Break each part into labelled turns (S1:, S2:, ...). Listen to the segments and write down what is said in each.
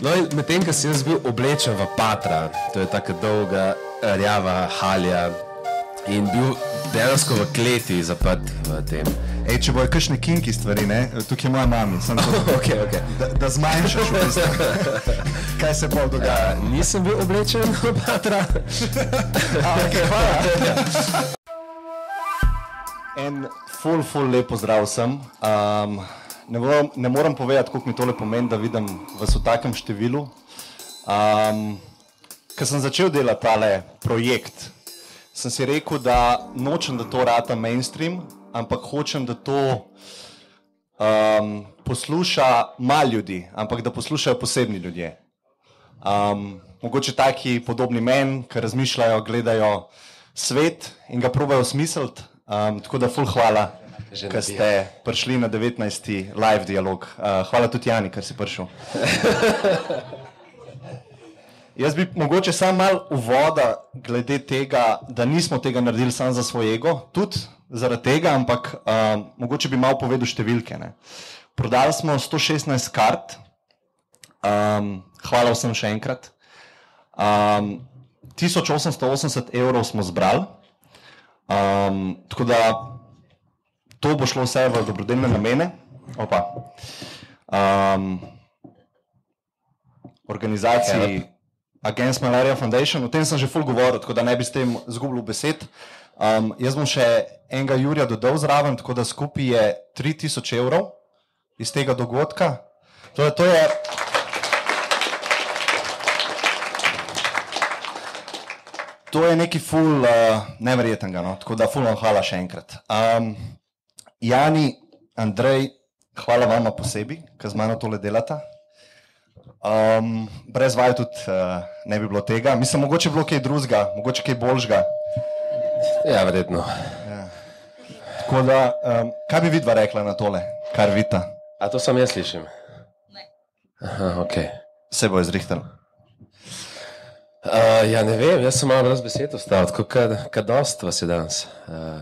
S1: No, in medtem, ko sem jaz bil oblečen v patra, to je tako dolga, rjava halja, in bil dejansko v kleti zaprt v tem.
S2: Ej, če bojo kakšne kinki stvari, ne? tukaj je moja mama, samo to,
S1: Okay, okay.
S2: da, da zmanjšaš, v bistvu, kaj se bo dogajalo.
S1: Uh, nisem bil oblečen v patra.
S2: Okay, hvala. En full, full lep pozdrav vsem. Um, ne, moram, ne moram povedati, koliko mi tole pomeni, da vidim vas v takem številu. Um, Ker sem začel delati tale projekt, sem si rekel, da nočem, da to rata mainstream, ampak hočem, da to um, posluša malo ljudi, ampak da poslušajo posebni ljudje. Um, mogoče taki podobni meni, ki razmišljajo, gledajo svet in ga probejo smisliti. Um, tako da, ful, hvala, ker ste prišli na 19. live dialog. Uh, hvala tudi Jani, ker si prišel. Jaz bi mogoče samo malo uvoda glede tega, da nismo tega naredili samo za svoj ego, tudi zaradi tega, ampak um, mogoče bi malo povedal številke. Ne. Prodali smo 116 kart, um, hvala vsem še enkrat. Um, 1880 evrov smo zbrali, um, tako da to bo šlo vse v dobrodelne namene. Opa. Um, organizaciji Against Malaria Foundation, o tem sem že ful govoril, tako da ne bi s tem zgubil besed. Um, jaz bom še enega Jurija dodal zraven, tako da skupaj je 3000 evrov iz tega dogodka. To je, to je, to je neki ful, uh, neverjetnega, no? tako da ful vam hvala še enkrat. Um, Jani, Andrej, hvala vama posebej, ker z mano tole delata. Um, brez vaju tudi uh, ne bi bilo tega. Mislim, mogoče bi bilo kaj drugega, mogoče kaj boljšega.
S1: Ja, verjetno.
S2: Tako da, um, kaj bi vidva rekla na tole, kar vidita?
S1: A to sam jaz slišim? Aha, ok.
S2: Se bo izrihtal.
S1: Uh, ja, ne vem, jaz sem malo brez besed ostal, tako kot dost vas je danes. Uh,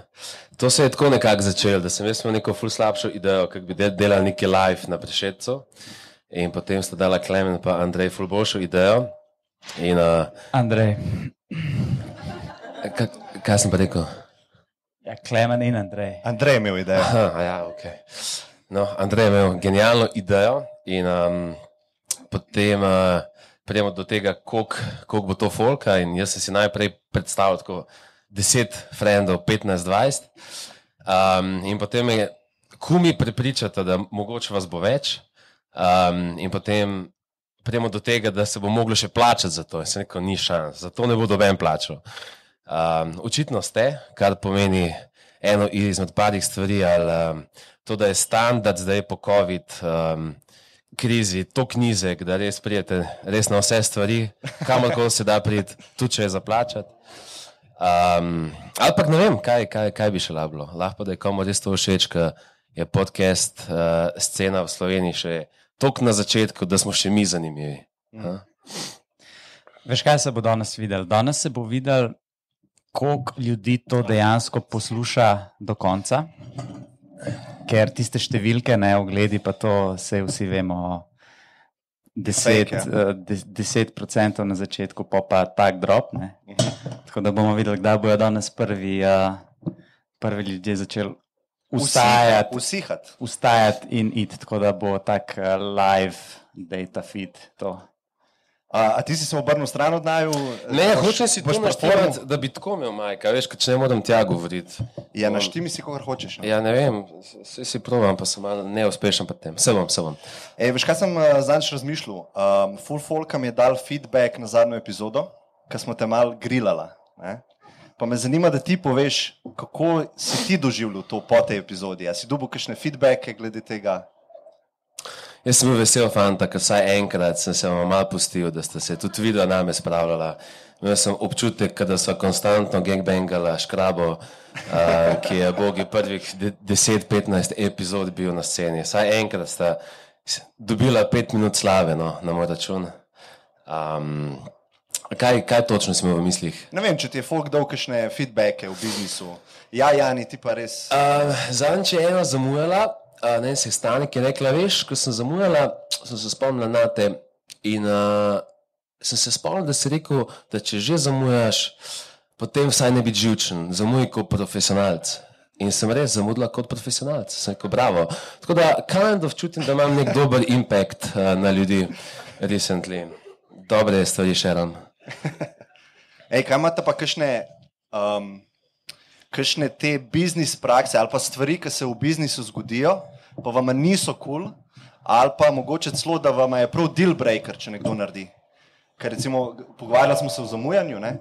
S1: to se je tako nekako začelo, da sem jaz imel neko ful slabšo idejo, kako bi del, delali neki live na prešetcu. In potem sta dala Klemen in Andrej ful boljšo idejo. In, uh,
S3: Andrej.
S1: ka, kaj sem pa rekel?
S3: Ja, Klemen in Andrej.
S2: Andrej je imel idejo.
S1: Aha, ja, okay. no, Andrej je imel genialno idejo in um, potem uh, pridemo do tega, kolik bo to folka. In jaz sem si najprej predstavljal tako 10 frendov, 15-20. Um, in potem me kumi prepričata, da mogoče vas bo več. Um, in potem pridemo do tega, da se bo moglo še plačati za to. In sem rekel, ni šans, za to ne bo doben plačal. Um, očitno ste, kar pomeni eno izmed parih stvari, ali um, to, da je standard zdaj po COVID um, krizi tako nizek, da res prijete res na vse stvari, kamorkoli se da priti, tudi če je zaplačati. Um, pa ne vem, kaj, kaj, kaj bi še lablo. Lahko da je komu res to všeč, ker je podcast uh, scena v Sloveniji še tako na začetku, da smo še mi zanimivi. Mm.
S3: Veš, kaj se bo danes videl? Danes se bo videl, koliko ljudi to dejansko posluša do konca. Ker tiste številke, ne ogledi, pa to vse vsi vemo. 10,
S2: Fake,
S3: uh, de, 10% na začetku, pa pa tak drop. Ne? Tako da bomo videli, kdaj bojo danes prvi, uh, prvi ljudje začeli ustajati,
S2: Usihati.
S3: ustajati in iti. Tako da bo tak uh, live data feed. To.
S2: A, a ti si se obrnil stran od naju?
S1: Ne, hočem si
S2: boš
S1: to naštimati, da bi tako imel majka, veš, ker če ne morem tja govoriti.
S2: Ja, naštimi si, kogar hočeš. no.
S1: Ja, ne vem, vse si provam, pa sem malo neuspešen pri tem. Se bom, se bom.
S2: Ej, veš, kaj sem uh, zadnjič razmišljal? Um, Full Folk mi je dal feedback na zadnjo epizodo, ki smo te mal grilala. Ne? Pa me zanima, da ti poveš, kako si ti doživljal to po tej epizodi. A si dobil kakšne feedbacke glede tega?
S1: Jaz sem bil vesel, fanta, ker vsaj enkrat sem se vam malo pustil, da ste se tudi video name spravljala. Imel sem občutek, da so konstantno gangbangala škrabo, uh, ki je bogi prvih de- 10-15 epizod bil na sceni. Vsaj enkrat sta dobila pet minut slave no, na moj račun. Um, kaj, kaj točno imel v mislih?
S2: Ne vem, če ti je folk dal kakšne feedbacke v biznisu. Ja, Jani, ti pa res.
S1: Uh, Zadnjič je ena zamujala, ne en sestanek je rekla, veš, ko sem zamujala, sem se spomnila na te, In uh, sem se spomnil, da si rekel, da če že zamujaš, potem vsaj ne biti živčen, zamuj kot profesionalc. In sem res zamudila kot profesionalc, sem rekel, bravo. Tako da, kind of čutim, da imam nek dober impact uh, na ljudi, recently. Dobre stvari, Sharon.
S2: Ej, kaj imate pa kakšne, um, kakšne te biznis prakse ali pa stvari, ki se v biznisu zgodijo, pa vam niso kul, cool, ali pa mogoče celo, da vam je prav deal breaker, če nekdo naredi. Ker recimo, pogovarjali smo se o zamujanju, ne?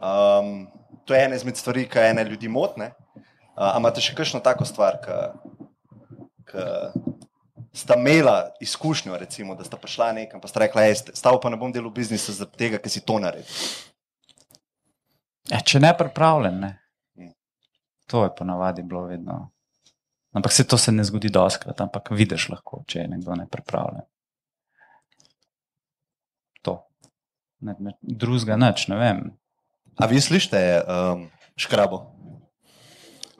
S2: Um, to je ena izmed stvari, ki ene ljudi motne. Uh, imate še kakšno tako stvar, ki sta imela izkušnjo, recimo, da sta prišla nekam, pa sta rekla, stav pa ne bom delal v biznisu zaradi tega, ker si to naredil.
S3: Ja, če ne pripravljen, ne. To je ponavadi bilo vedno. Ampak se to se ne zgodi doskrat, ampak vidiš lahko, če je nekdo nepripravljen. To. Ne, ne, drugega nič, ne vem.
S2: A vi slišite um, škrabo?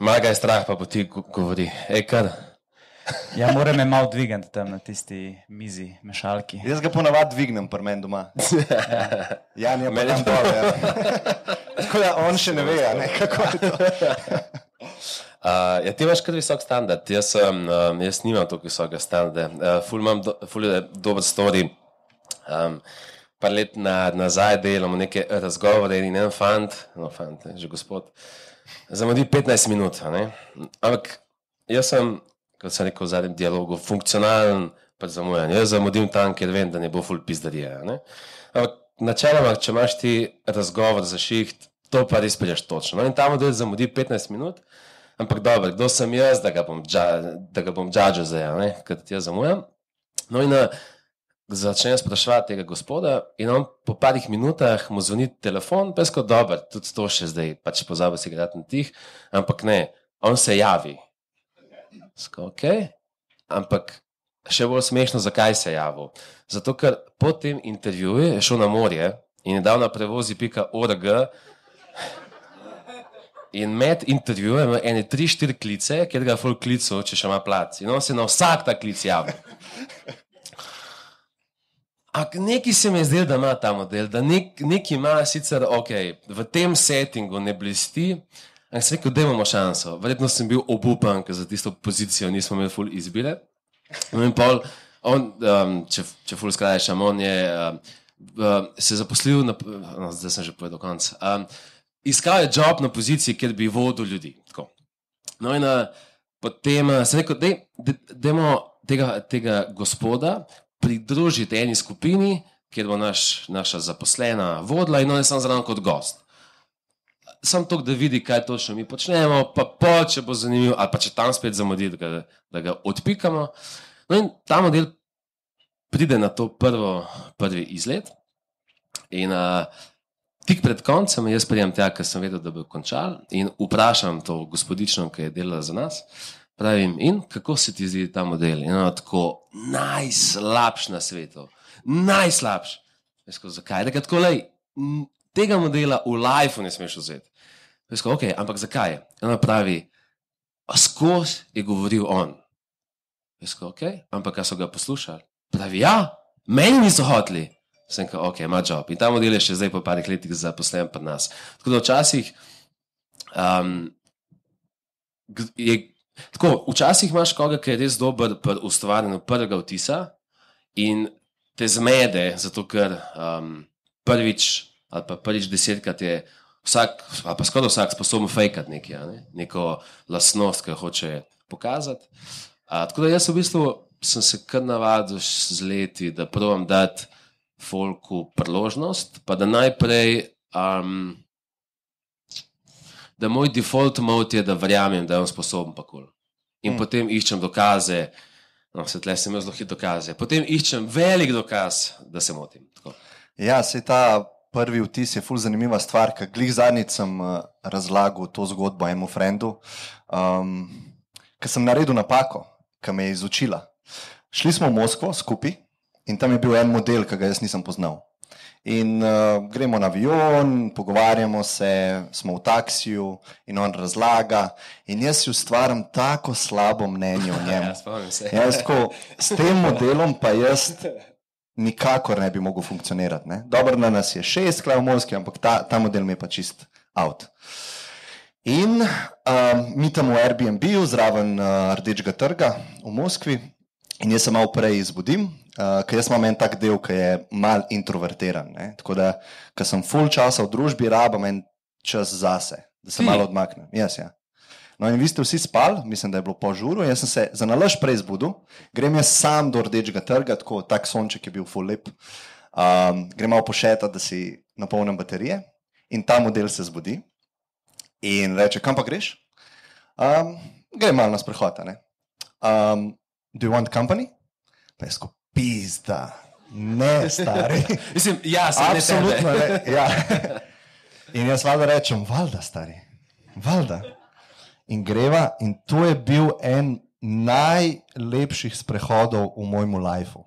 S1: Maga je strah, pa ti govori. Ej, kar.
S3: Ja, moram me malo dvigati tam na tisti mizi, mešalki.
S2: Jaz ga ponavadi dvignem, pa meni doma. Ja, ja ne, meni je. Ja. Tako da on še ne ve, ne, kako je to.
S1: Uh, ja, ti imaš kar visok standard, jaz, um, jaz nimam tako visokega standarda. Uh, ful imam do, ful dober story. Um, par let na, nazaj delamo neke razgovore in en fant, no fant, že gospod, zamudi 15 minut. Ampak jaz sem kot sem rekel v zadnjem dialogu, funkcionalen, pa zamujen. Jaz zamudim tam, ker vem, da ne bo full pizdarije. Ampak načeloma, če imaš ti razgovor za šiht, to pa res priješ točno. No, in tam model zamudi 15 minut, ampak dobro, kdo sem jaz, da ga bom, bom džadžo zdaj, ker ti jaz zamujam. No in začnem spraševati tega gospoda in on po parih minutah mu zvoni telefon, pesko dober, tudi to še zdaj, pač pozabi si igrati na tih, ampak ne, on se javi. Okay. Ampak še bolj smešno, zakaj se je javil. Zato, ker po tem intervjuju je šel na morje in je dal na prevozi.org. In med intervjujem ene tri, štiri klice, kjer ga full klical, če še ima plac. In on se na vsak ta klic javi. Ampak neki se mi je zdel, da ima ta model, da nek, neki ima sicer, ok, v tem settingu ne blisti, In sem rekel, da imamo šanso. Verjetno sem bil obupan, ker za tisto pozicijo nismo imeli ful izbire. No in pol, on, um, če, če ful skrajšam, on je um, uh, se zaposlil, na, no, zdaj sem že povedal konc. Um, iskal je job na poziciji, kjer bi vodil ljudi. Tako. No in uh, potem uh, sem rekel, da dajmo tega, tega gospoda pridružiti eni skupini, kjer bo naš, naša zaposlena vodila in on je sam zraven kot gost samo to, da vidi, kaj točno mi počnemo, pa po, če bo zanimivo, ali pa če tam spet zamudi, da, ga, da ga odpikamo. No, in ta model pride na to prvo, prvi izlet. In uh, tik pred koncem, jaz prijem tja, ker sem vedel, da bo končal, in vprašam to gospodično, ki je delala za nas. Pravim, in kako se ti zdi ta model? In ono tako najslabši na svetu, najslabši. Zakaj? Da tako le, tega modela v lifeu ne smeš vzeti. Resko, okay, ampak zakaj? Ona pravi, skozi je govoril on. Resko, okay, ampak kaj so ga poslušali? Pravi, ja, meni niso hoteli. Sem rekel, ok, ima job. In ta model je še zdaj po parih letih zaposlen pri nas. Tako da včasih, um, je, tako, včasih imaš koga, ki je res dober pri ustvarjanju prvega vtisa in te zmede, zato ker um, prvič ali pa prvič desetkrat je vsak, ali pa skoraj vsak, sposoben fejkati nekaj, ne? neko lastnost, ki jo hoče pokazati. A, tako da jaz v bistvu sem se kar navadil z leti, da provam dati folku priložnost, pa da najprej. Um, Da moj default mode je, da verjamem, da je on sposoben, pa kul. In mm. potem iščem dokaze, no, se tle sem jaz zelo hitro dokaze. Potem iščem velik dokaz, da se motim. Tako.
S2: Ja, se ta prvi vtis je fully zanimiva stvar, ker glih zadnjič sem uh, razlagal to zgodbo enemu frendu, um, ker sem naredil napako, ki me je izučila. Šli smo v Moskvo skupaj in tam je bil en model, ki ga jaz nisem poznal. In uh, gremo na avion, pogovarjamo se, smo v taksiju in on razlaga. In jaz si ustvarjam tako slabo mnenje o njem.
S1: Ja, se.
S2: Jaz tako, s tem modelom pa jaz nikakor ne bi mogel funkcionirati. Ne? Dobro, na nas je šest, klej v Moskvi, ampak ta, ta model mi je pa čist out. In um, mi tam v Airbnb-u, zraven uh, Rdečega trga v Moskvi, in jaz se malo prej izbudim, uh, ker jaz imam en tak del, ki je mal introvertiran. Ne? Tako da, ker sem full časa v družbi, rabim en čas zase, da se
S1: Ti?
S2: malo odmaknem. Yes, ja. No, in vi ste vsi spali, mislim, da je bilo po žuru. Jaz sem se za nalaž prej zbudil, grem jaz sam do rdečega trga, tako tak sonček je bil full lep. Um, grem malo pošetati, da si napolnim baterije, in ta model se zbudi in reče: Kam pa greš? Um, grem malo na sprehod. Um, do you want company? Pa je skupaj pizda, ne stari.
S1: Mislim, ja, sem.
S2: Absolutno ne. Ja. In jaz valjda rečem, valjda, stari, valjda. In greva, in to je bil en najlepših sprehodov v mojem lifeu.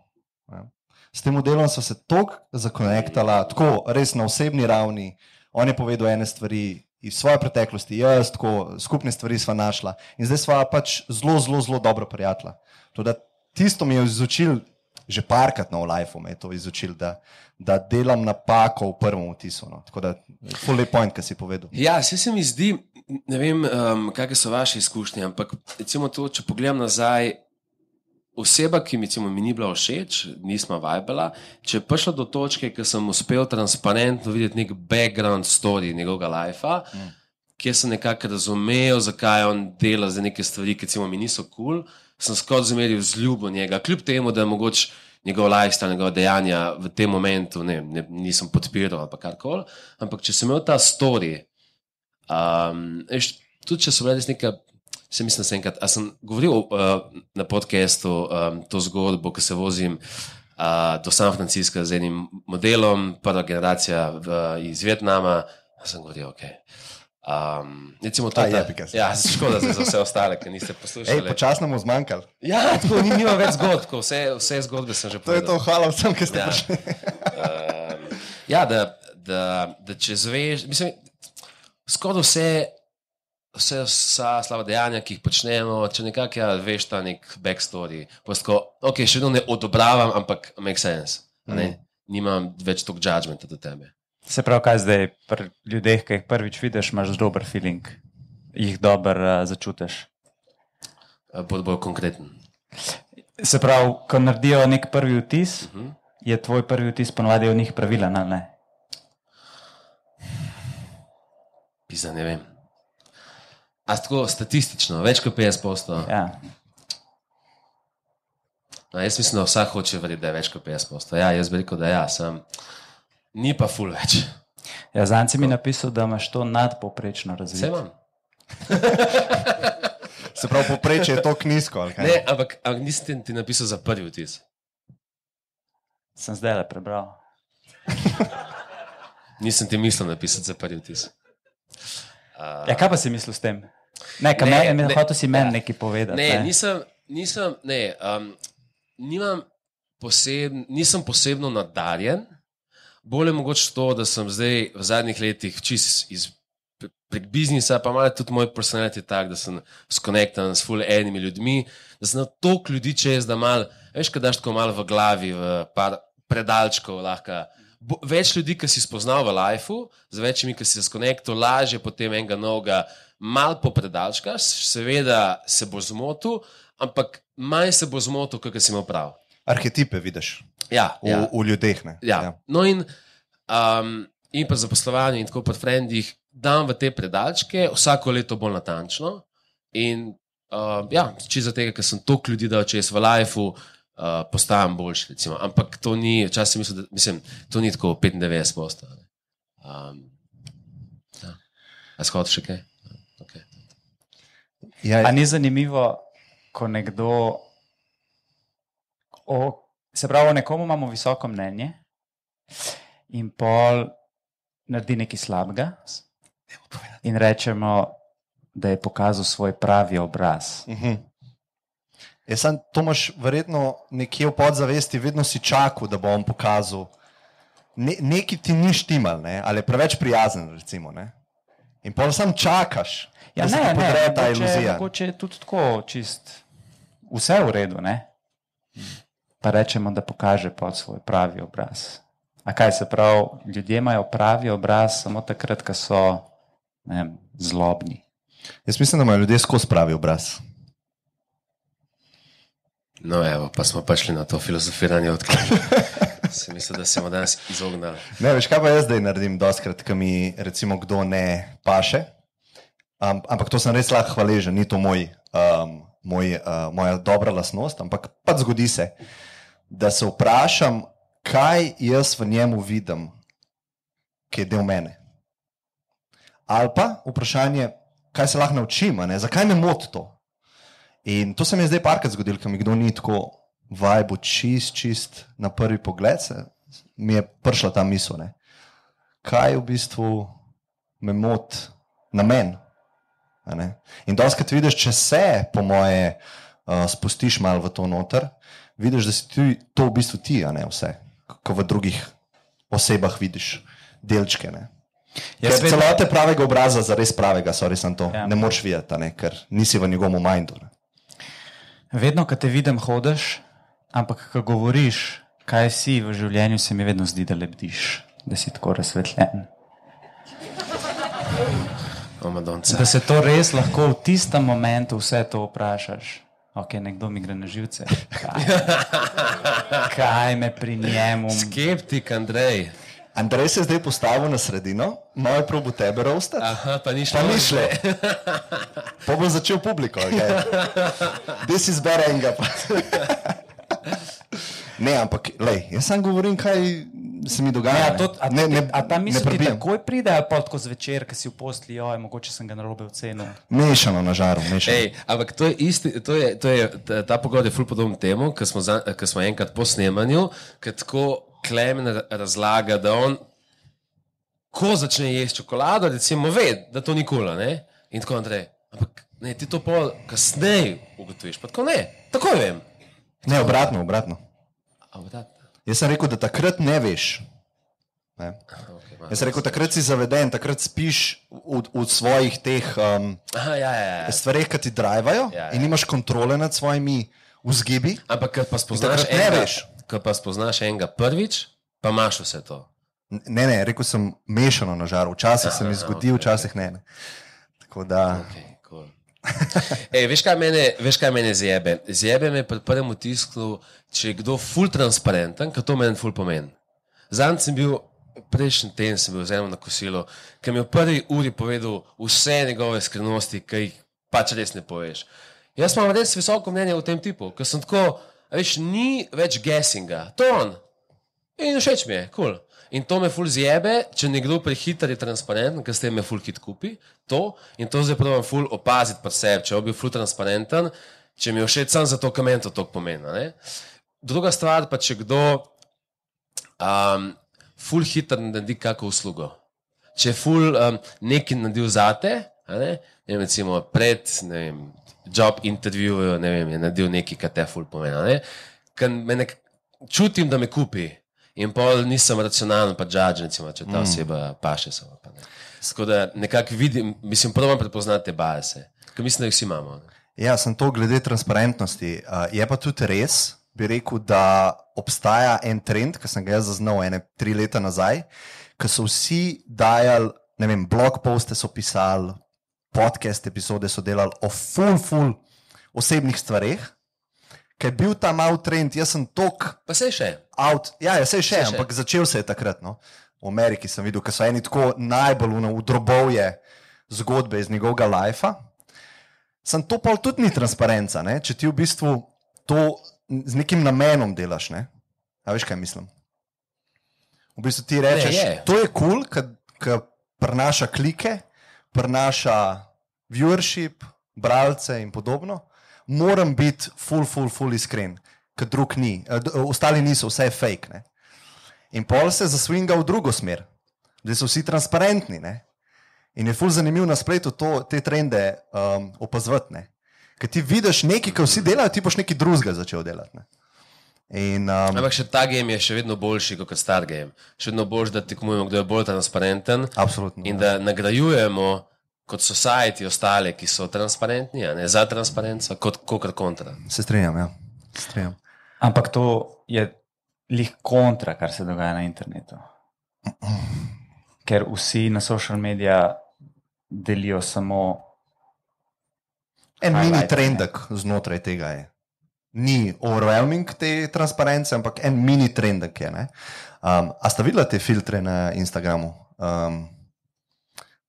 S2: S tem modelom so se tako zakonektala, tako res na osebni ravni. On je povedal ene stvari iz svoje preteklosti, jaz tako skupne stvari sva našla. In zdaj sva pač zelo, zelo, zelo dobro prijatelja. Toda tisto mi je izučil, že parkrat na lifeu me je to izučil, da, da delam napako v prvem vtisu. No. Tako da, full lep point, kar si povedal.
S1: Ja, vse se mi zdi, ne vem, um, kakšne so vaše izkušnje, ampak recimo to, če pogledam nazaj, oseba, ki mi, recimo, mi ni bila všeč, nismo vajbala, če je prišla do točke, ker sem uspel transparentno videti nek background story njegovega lajfa, mm. kjer sem nekako razumel, zakaj on dela za neke stvari, ki recimo, mi niso kul, cool, sem skoraj zmeril z ljubo njega, kljub temu, da je mogoče njegov lifestyle, njegova dejanja v tem momentu ne, ne, nisem podpiral ali karkoli. Ampak če sem imel ta story, um, veš, tudi če so bile res neka. Se mislim, da sem sem govoril uh, na podkastu um, to zgodbo, ko se vozim uh, do San Francisca z enim modelom, prva generacija v, iz Vietnama. Sem govoril, ok. Um, recimo, to
S2: A,
S1: je
S2: se.
S1: Ja, škoda za vse ostale, ki niste
S2: Ej,
S1: poslušali.
S2: počasno mu zmanjkalo.
S1: Ja, tako ni, nima več zgodb, vse, vse zgodbe sem že
S2: To je to,
S1: povedal.
S2: hvala vsem, ki ste
S1: Ja.
S2: prišli.
S1: Um, ja, da, da, da če zveš, mislim, skoraj vse, vse vsa slaba dejanja, ki jih počnemo, če nekako ja, veš ta nek backstory, tako, ok, še vedno ne odobravam, ampak make sense. a Ne? Nimam več toliko judgmenta do tebe.
S3: Se pravi, kaj zdaj pri ljudeh, ki jih prvič vidiš, imaš dober feeling, jih dobro uh, začutiš.
S1: Uh, Bod bolj konkreten.
S3: Se pravi, ko naredijo nek prvi vtis, uh
S1: Mhm.
S3: -huh. je tvoj prvi vtis ponovadi o njih pravilen, ali ne?
S1: Pisa, ne vem. A tako statistično, več kot 50%.
S3: Ja.
S1: No, jaz mislim, da vsak hoče verjeti, da je več kot 50%. Ja, jaz bi rekel, da ja, sem. Ni pa ful več.
S3: Ja, Zanci mi je napisal, da imaš to nadpoprečno razvito.
S1: imam.
S2: Se pravi, poprečje je to nizko. ali kaj?
S1: Ne, ampak, ampak nisem ti napisal za prvi vtis.
S3: Sem zdaj le prebral.
S1: Nisem ti mislil napisati za prvi vtis. Uh,
S3: Ja, kaj pa si mislil s tem? Ne,
S1: Ne,
S3: me,
S1: ne,
S3: hotel si meni
S1: ja.
S3: nekaj povedati.
S1: Ne, nisem, nisem, ne, um, nimam poseb, nisem posebno nadarjen. Bolje je mogoče to, da sem zdaj v zadnjih letih čist iz, pre- prek biznisa, pa malo tudi moj personality tak, da sem skonektan s fully enimi ljudmi, da sem na toliko ljudi čez, da mal, veš, kaj daš tako malo v glavi, v par predalčkov lahko. Bo, več ljudi, ki si spoznal v lifeu, z večjimi, ki si se skonektal, lažje potem enega novega, mal po predalčkah, seveda se bo zmotil, ampak manj se bo zmotil, kot si imel prav.
S2: Arhetipe vidiš
S1: Ja,
S2: v,
S1: ja.
S2: v ljudeh. ne.
S1: Ja. No, in, um, in pa zaposlovanje, in tako pri frendih, dam v te predalčke, vsako leto bolj natančno. In uh, ja, čisto zato, ker sem toliko ljudi dal čez v lifeu, uh, postajam boljši. Recimo. Ampak to ni, včasih mislim, da mislim, to ni tako 95 posto. Um, ja. A shod še kaj? Okay.
S2: Ja,
S3: A ni zanimivo, ko nekdo, o, se pravi, o nekomu imamo visoko mnenje in pol naredi nekaj slabega in rečemo, da je pokazal svoj pravi obraz.
S2: Mhm. Jaz sem to imaš verjetno nekje v podzavesti, vedno si čakal, da bo on pokazal. Ne, neki ti ni štimal, ne? ali je preveč prijazen. Recimo, ne? In pol sam čakaš,
S3: Ja,
S2: da se
S3: ne, ne,
S2: podre ta iluzija.
S3: mogoče je tudi tako, čist, vse v redu. Ne? Pa rečemo, da pokaže pod svoj pravi obraz. A kaj se pravi, ljudje imajo pravi obraz samo takrat, ko so ne vem, zlobni.
S2: Jaz mislim, da imajo ljudje skozi pravi obraz.
S1: No, evo, pa smo prišli na to filozofiranje odkrito. Se mislim, da se bomo danes izognili.
S2: Ne, veš, kaj pa jaz zdaj naredim, doskrat, ko mi recimo kdo ne paše. Um, ampak to sem res lahko hvaležen, ni to moj, um, moj, uh, moja dobra lasnost, ampak pač zgodi se, da se vprašam, kaj jaz v njemu vidim, ki je del mene. Ali pa vprašanje, kaj se lahko naučim, ne? zakaj me moti to. In to se mi je zdaj parkrat zgodilo, ker mi kdo ni tako vajbo čist, čist na prvi pogled, se, mi je prišla ta misel, ne? kaj v bistvu me moti na ne. In doskrat vidiš, če se, po moje, uh, spustiš malo v to noter, vidiš, da si ti, to v bistvu ti, a ne vse, ko v drugih osebah vidiš delčke. Ne.
S3: Jaz
S2: Ker
S3: vedno-
S2: celote pravega obraza, za res pravega, sorry, sem to,
S3: Ja.
S2: ja. ne moreš videti, a ne, ker nisi v njegovem mindu. Ne.
S3: Vedno, ko te vidim, hodiš, ampak ko govoriš, kaj si v življenju, se mi vedno zdi, da lebdiš, da si tako razsvetljen.
S1: O, Madonca.
S3: Da se to res lahko v tistem momentu vse to vprašaš. Ok, nekdo mi gre na živce. Kaj, kaj me pri njemu
S1: Skeptik, Andrej.
S2: Andrej se je zdaj postavil na sredino, moj probo tebe rosta.
S1: Aha, pa ni šlo.
S2: Pa ni šlo. Pa bo začel publiko. Okay. This is berenga. Ne, ampak lej, jaz sam govorim, kaj se mi dogaja.
S3: Ja,
S2: ne.
S3: to, a,
S2: ne, ne,
S3: a ta misel ti takoj pride, ali pa tako zvečer, ki si v posli, oj, mogoče sem ga narobe ocenil.
S2: Mešano na žaru, mešano.
S1: Ej, ampak to je isti, to je, to je, ta- ta pogovor je ful podoben temu, ki smo, za- ko smo enkrat po snemanju, ki tako Klemen ra- razlaga, da on, ko začne jesti čokolado, recimo, ve, da to nikoli ne. In tako Andrej, ampak ne, ti to pol kasneje ugotoviš, pa tako ne, takoj vem.
S2: Ne, obratno, obratno. Jaz sem rekel, da takrat ne veš. Ne?
S1: Okay,
S2: Jaz sem rekel, takrat si zaveden, takrat spiš v, v svojih teh um,
S1: Aha, ja, ja, ja.
S2: stvareh, ki ti drivajo
S1: Ja, ja.
S2: in nimaš kontrole nad svojimi vzgibi.
S1: Ampak, pa spoznaš enega, ko pa spoznaš enega prvič, pa imaš vse to.
S2: Ne, ne, rekel sem mešano na žaru. Včasih se mi
S1: Aha,
S2: zgodi,
S1: okej,
S2: včasih ne. ne. Tako da.
S1: Okay. Ej, veš, kaj mene, veš, kaj mene zjebe? Zjebe me pri prvem otisku, če je kdo full transparenten, kaj to meni full pomeni. Zanj sem bil, prejšnji teden sem bil z enim na kosilu, ki mi je v prvi uri povedal vse njegove skrivnosti, ki jih pač res ne poveš. Jaz imam res visoko mnenje o tem tipu, ker sem tako, veš, ni več guessinga, to on. In všeč mi je, kul. Cool. In to me ful zjebe, če nekdo prehiter je transparenten, ker s tem me ful hit kupi. To in to zdaj pravim ful opaziti pri sebi, če bi bil ful transparenten, če mi je všeč sam zato, ker meni to toliko pomeni. ne. Druga stvar pa, če kdo um, ful hiter naredi kakšno uslugo. Če je ful um, nekaj naredil zate, ne, ne vem, recimo pred ne vem, job intervjujem, ne vem, je naredil nekaj, kar te ful pomeni. ne. Ker me nek, čutim, da me kupi. In pol nisem racionalen, pa judge, recimo, če ta mm. oseba paše samo. Pa ne. Tako da nekako vidim, mislim, provam prepoznati te base, ker mislim, da jih vsi imamo. ne.
S2: Ja, sem to glede transparentnosti. Uh, je pa tudi res, bi rekel, da obstaja en trend, ki sem ga zaznal ene tri leta nazaj, ko so vsi dajali, ne vem, blog poste so pisali, podcast epizode so delali o full, full osebnih stvareh. Ker je bil ta mal trend, jaz sem tok
S1: Pa se še.
S2: out, ja, ja se je še,
S1: še.
S2: ampak začel se je takrat. No. V Ameriki sem videl, ker so eni tako najbolj udrobovje zgodbe iz njegovega lajfa. Sem to pa tudi ni transparenca, ne? če ti v bistvu to z nekim namenom delaš. Ne? A veš, kaj mislim? V bistvu ti rečeš,
S1: je.
S2: to je kul, cool, ker prenaša klike, prenaša viewership, bralce in podobno. Moram biti full, full, full iskren, ker drug ni, eh, d- ostali niso, vse je fake. Ne? In pol se zasvinga v drugo smer, da so vsi transparentni. Ne? In je ful zanimivo na spletu to, te trende um, opazovati. Ker ti vidiš nekaj, kar vsi delajo, ti boš nekaj drugega začel delati. Ne? In, um,
S1: Ampak še ta game je še vedno boljši kot star game. Še vedno boljši, da tekmujemo, kdo je bolj transparenten
S2: absolutno.
S1: in da nagrajujemo kot society ostale, ki so transparentni, a ne za transparenco, kot kokar kontra.
S2: Se strinjam, ja. Strinjam.
S3: Ampak to je lih kontra, kar se dogaja na internetu. Ker vsi na social medijih delijo samo.
S2: En mini
S3: ne.
S2: trendek znotraj tega je. Ni overwhelming te transparence, ampak en mini trendek je. ne. Um, a ste videli te filtre na Instagramu? Um,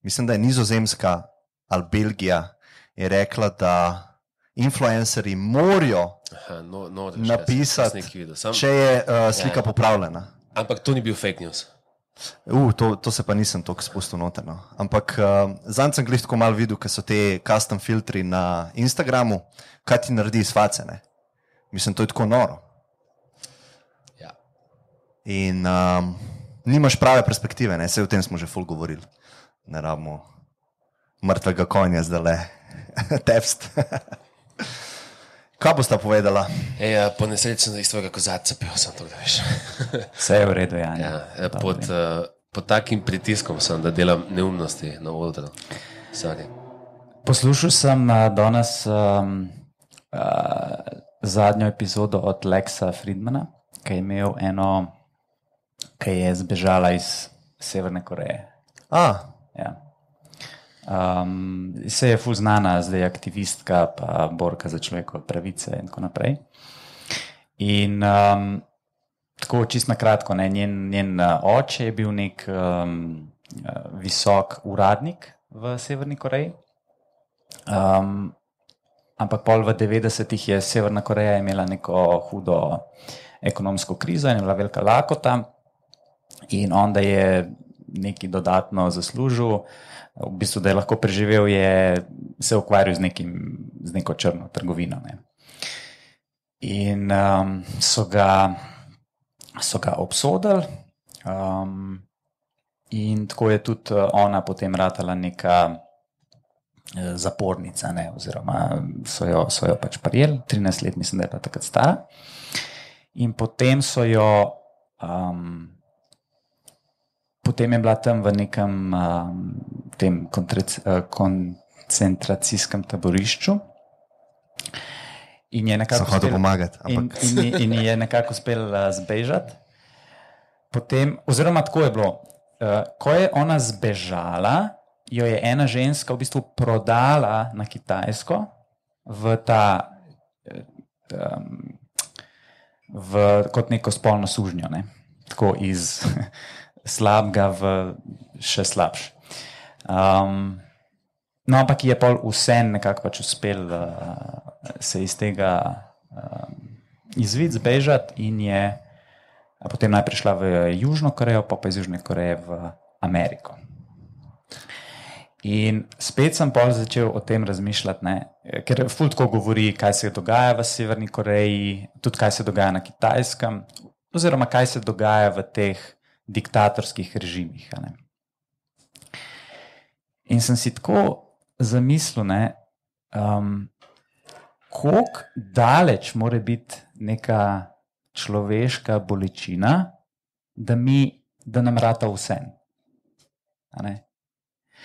S2: mislim, da je Nizozemska ali Belgija je rekla, da influencerji morajo,
S1: no, no,
S2: Napisati,
S1: Sam,
S2: če je uh, slika
S1: Ja.
S2: popravljena.
S1: ampak to ni bil fake news.
S2: Uh, to, to se pa nisem tako spustil noter. No. Ampak uh, zdaj sem glih tako malo videl, ker so te custom filtri na Instagramu, kaj ti naredi iz face. Ne? Mislim, to je tako noro.
S1: Ja.
S2: In um, nimaš prave perspektive, ne? vse o tem smo že ful govorili. Ne rabimo mrtvega konja, zdaj le tepst. kaj boste povedala?
S1: Ej, ja, po nesreči sem iz tvojega kozarca pil, sem to, da veš.
S3: Vse je v redu, Jan.
S1: Ja, eh, pod, uh, pod takim pritiskom sem, da delam neumnosti na odru. Sorry.
S3: Poslušal sem uh, danes um, uh, zadnjo epizodo od Lexa Friedmana, ki je imel eno, ki je zbežala iz Severne Koreje.
S2: A,
S3: Ja. Um, se je fuz znana, zdaj je aktivistka, pa borka za človekove pravice in tako naprej. In um, tako čist na kratko, ne, njen, njen uh, oče je bil nek um, uh, visok uradnik v Severni Koreji. Um, ampak pol v 90-ih je Severna Koreja imela neko hudo ekonomsko krizo in je bila velika lakota. In onda je nekaj dodatno zaslužil, v bistvu, da je lahko preživel, je se ukvarjal z, nekim, z neko črno trgovino. Ne. In um, so, ga, so ga obsodili, um, in tako je tudi uh, ona potem ratala neka eh, zapornica, ne, oziroma so jo, so jo pač prijeli, 13 let, mislim, da je bila takrat stara. In potem so jo. Um, Potem je bila tam v nekem um, tem koncentracijskem taborišču in je nekako uspel-
S2: pomagati.
S3: in,
S2: Ampak
S3: in, in ji je nekako uspel uh, zbežati. Potem, oziroma, tako je bilo. Uh, ko je ona zbežala, jo je ena ženska v bistvu prodala na Kitajsko v ta, um, v, kot neko spolno sužnjo, ne? tako iz slabega v še slabš. Um, no, ampak je pol vse nekako pač uspel uh, se iz tega um, izvid, zbežati in je potem najprej šla v Južno Korejo, pa pa iz Južne Koreje v Ameriko. In spet sem pol začel o tem razmišljati, ne? ker Fultko govori, kaj se dogaja v Severni Koreji, tudi kaj se dogaja na Kitajskem, oziroma kaj se dogaja v teh diktatorskih režimih. In sem si tako zamislil, ne, um, kako daleč more biti neka človeška bolečina, da, mi, da nam rata vse.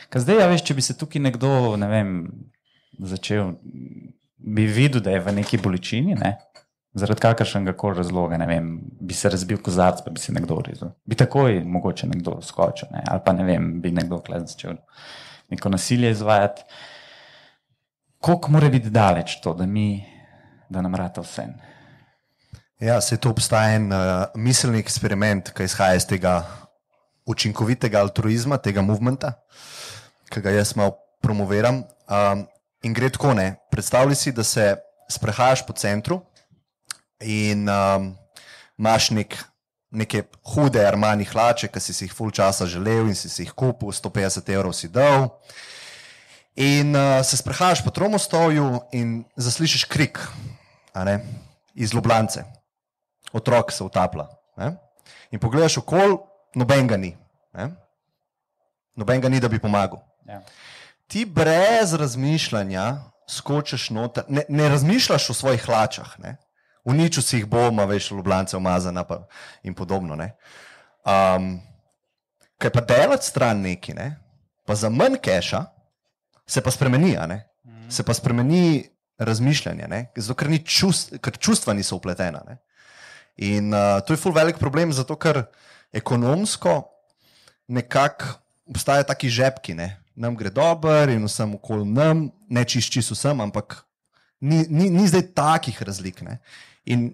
S3: Ker zdaj, ja, veš, če bi se tukaj nekdo ne vem, začel, bi videl, da je v neki bolečini, ne? Zaradi kakršnega koli razloga, ne vem, bi se razbil kozarc, pa bi se nekdo rezal. Bi takoj mogoče nekdo skočil, ne? ali pa ne vem, bi nekdo začel neko nasilje izvajati. Koliko mora biti daleč to, da, mi, da nam rata vse?
S2: Ja, se to obstaja en uh, miselni eksperiment, ki izhaja iz tega učinkovitega altruizma, tega movementa, ki ga jaz malo promoviram. Um, in gre tako, ne. Predstavljaj si, da se sprehajaš po centru in um, imaš nek, neke hude armani hlače, ki si, si jih full časa želel in si, si jih kupil, 150 evrov si dal. In uh, se sprehajaš po Tromostovju in zaslišiš krik ne, iz Ljubljana otrok se utaplja. Ne? In pogledaš okol, noben ga ni. Ne? Noben ga ni, da bi pomagal.
S3: Ja.
S2: Ti brez razmišljanja skočiš noter, ne, ne razmišljaš o svojih hlačah, ne? Uničil si jih bomo, veš, ljubljance umazana pa in podobno. Ne? Um, kaj pa delati stran neki, ne? pa za manj keša, se pa spremeni, ne? se pa spremeni razmišljanje, ne? zato ker, ni čust, ker čustva niso upletena. Ne? In uh, to je ful velik problem, zato ker ekonomsko nekako obstajajo taki žepki. Ne? Nam gre dobro in vsem okoli nam, ne čist čist vsem, ampak ni, ni, ni zdaj takih razlik. Ne? In,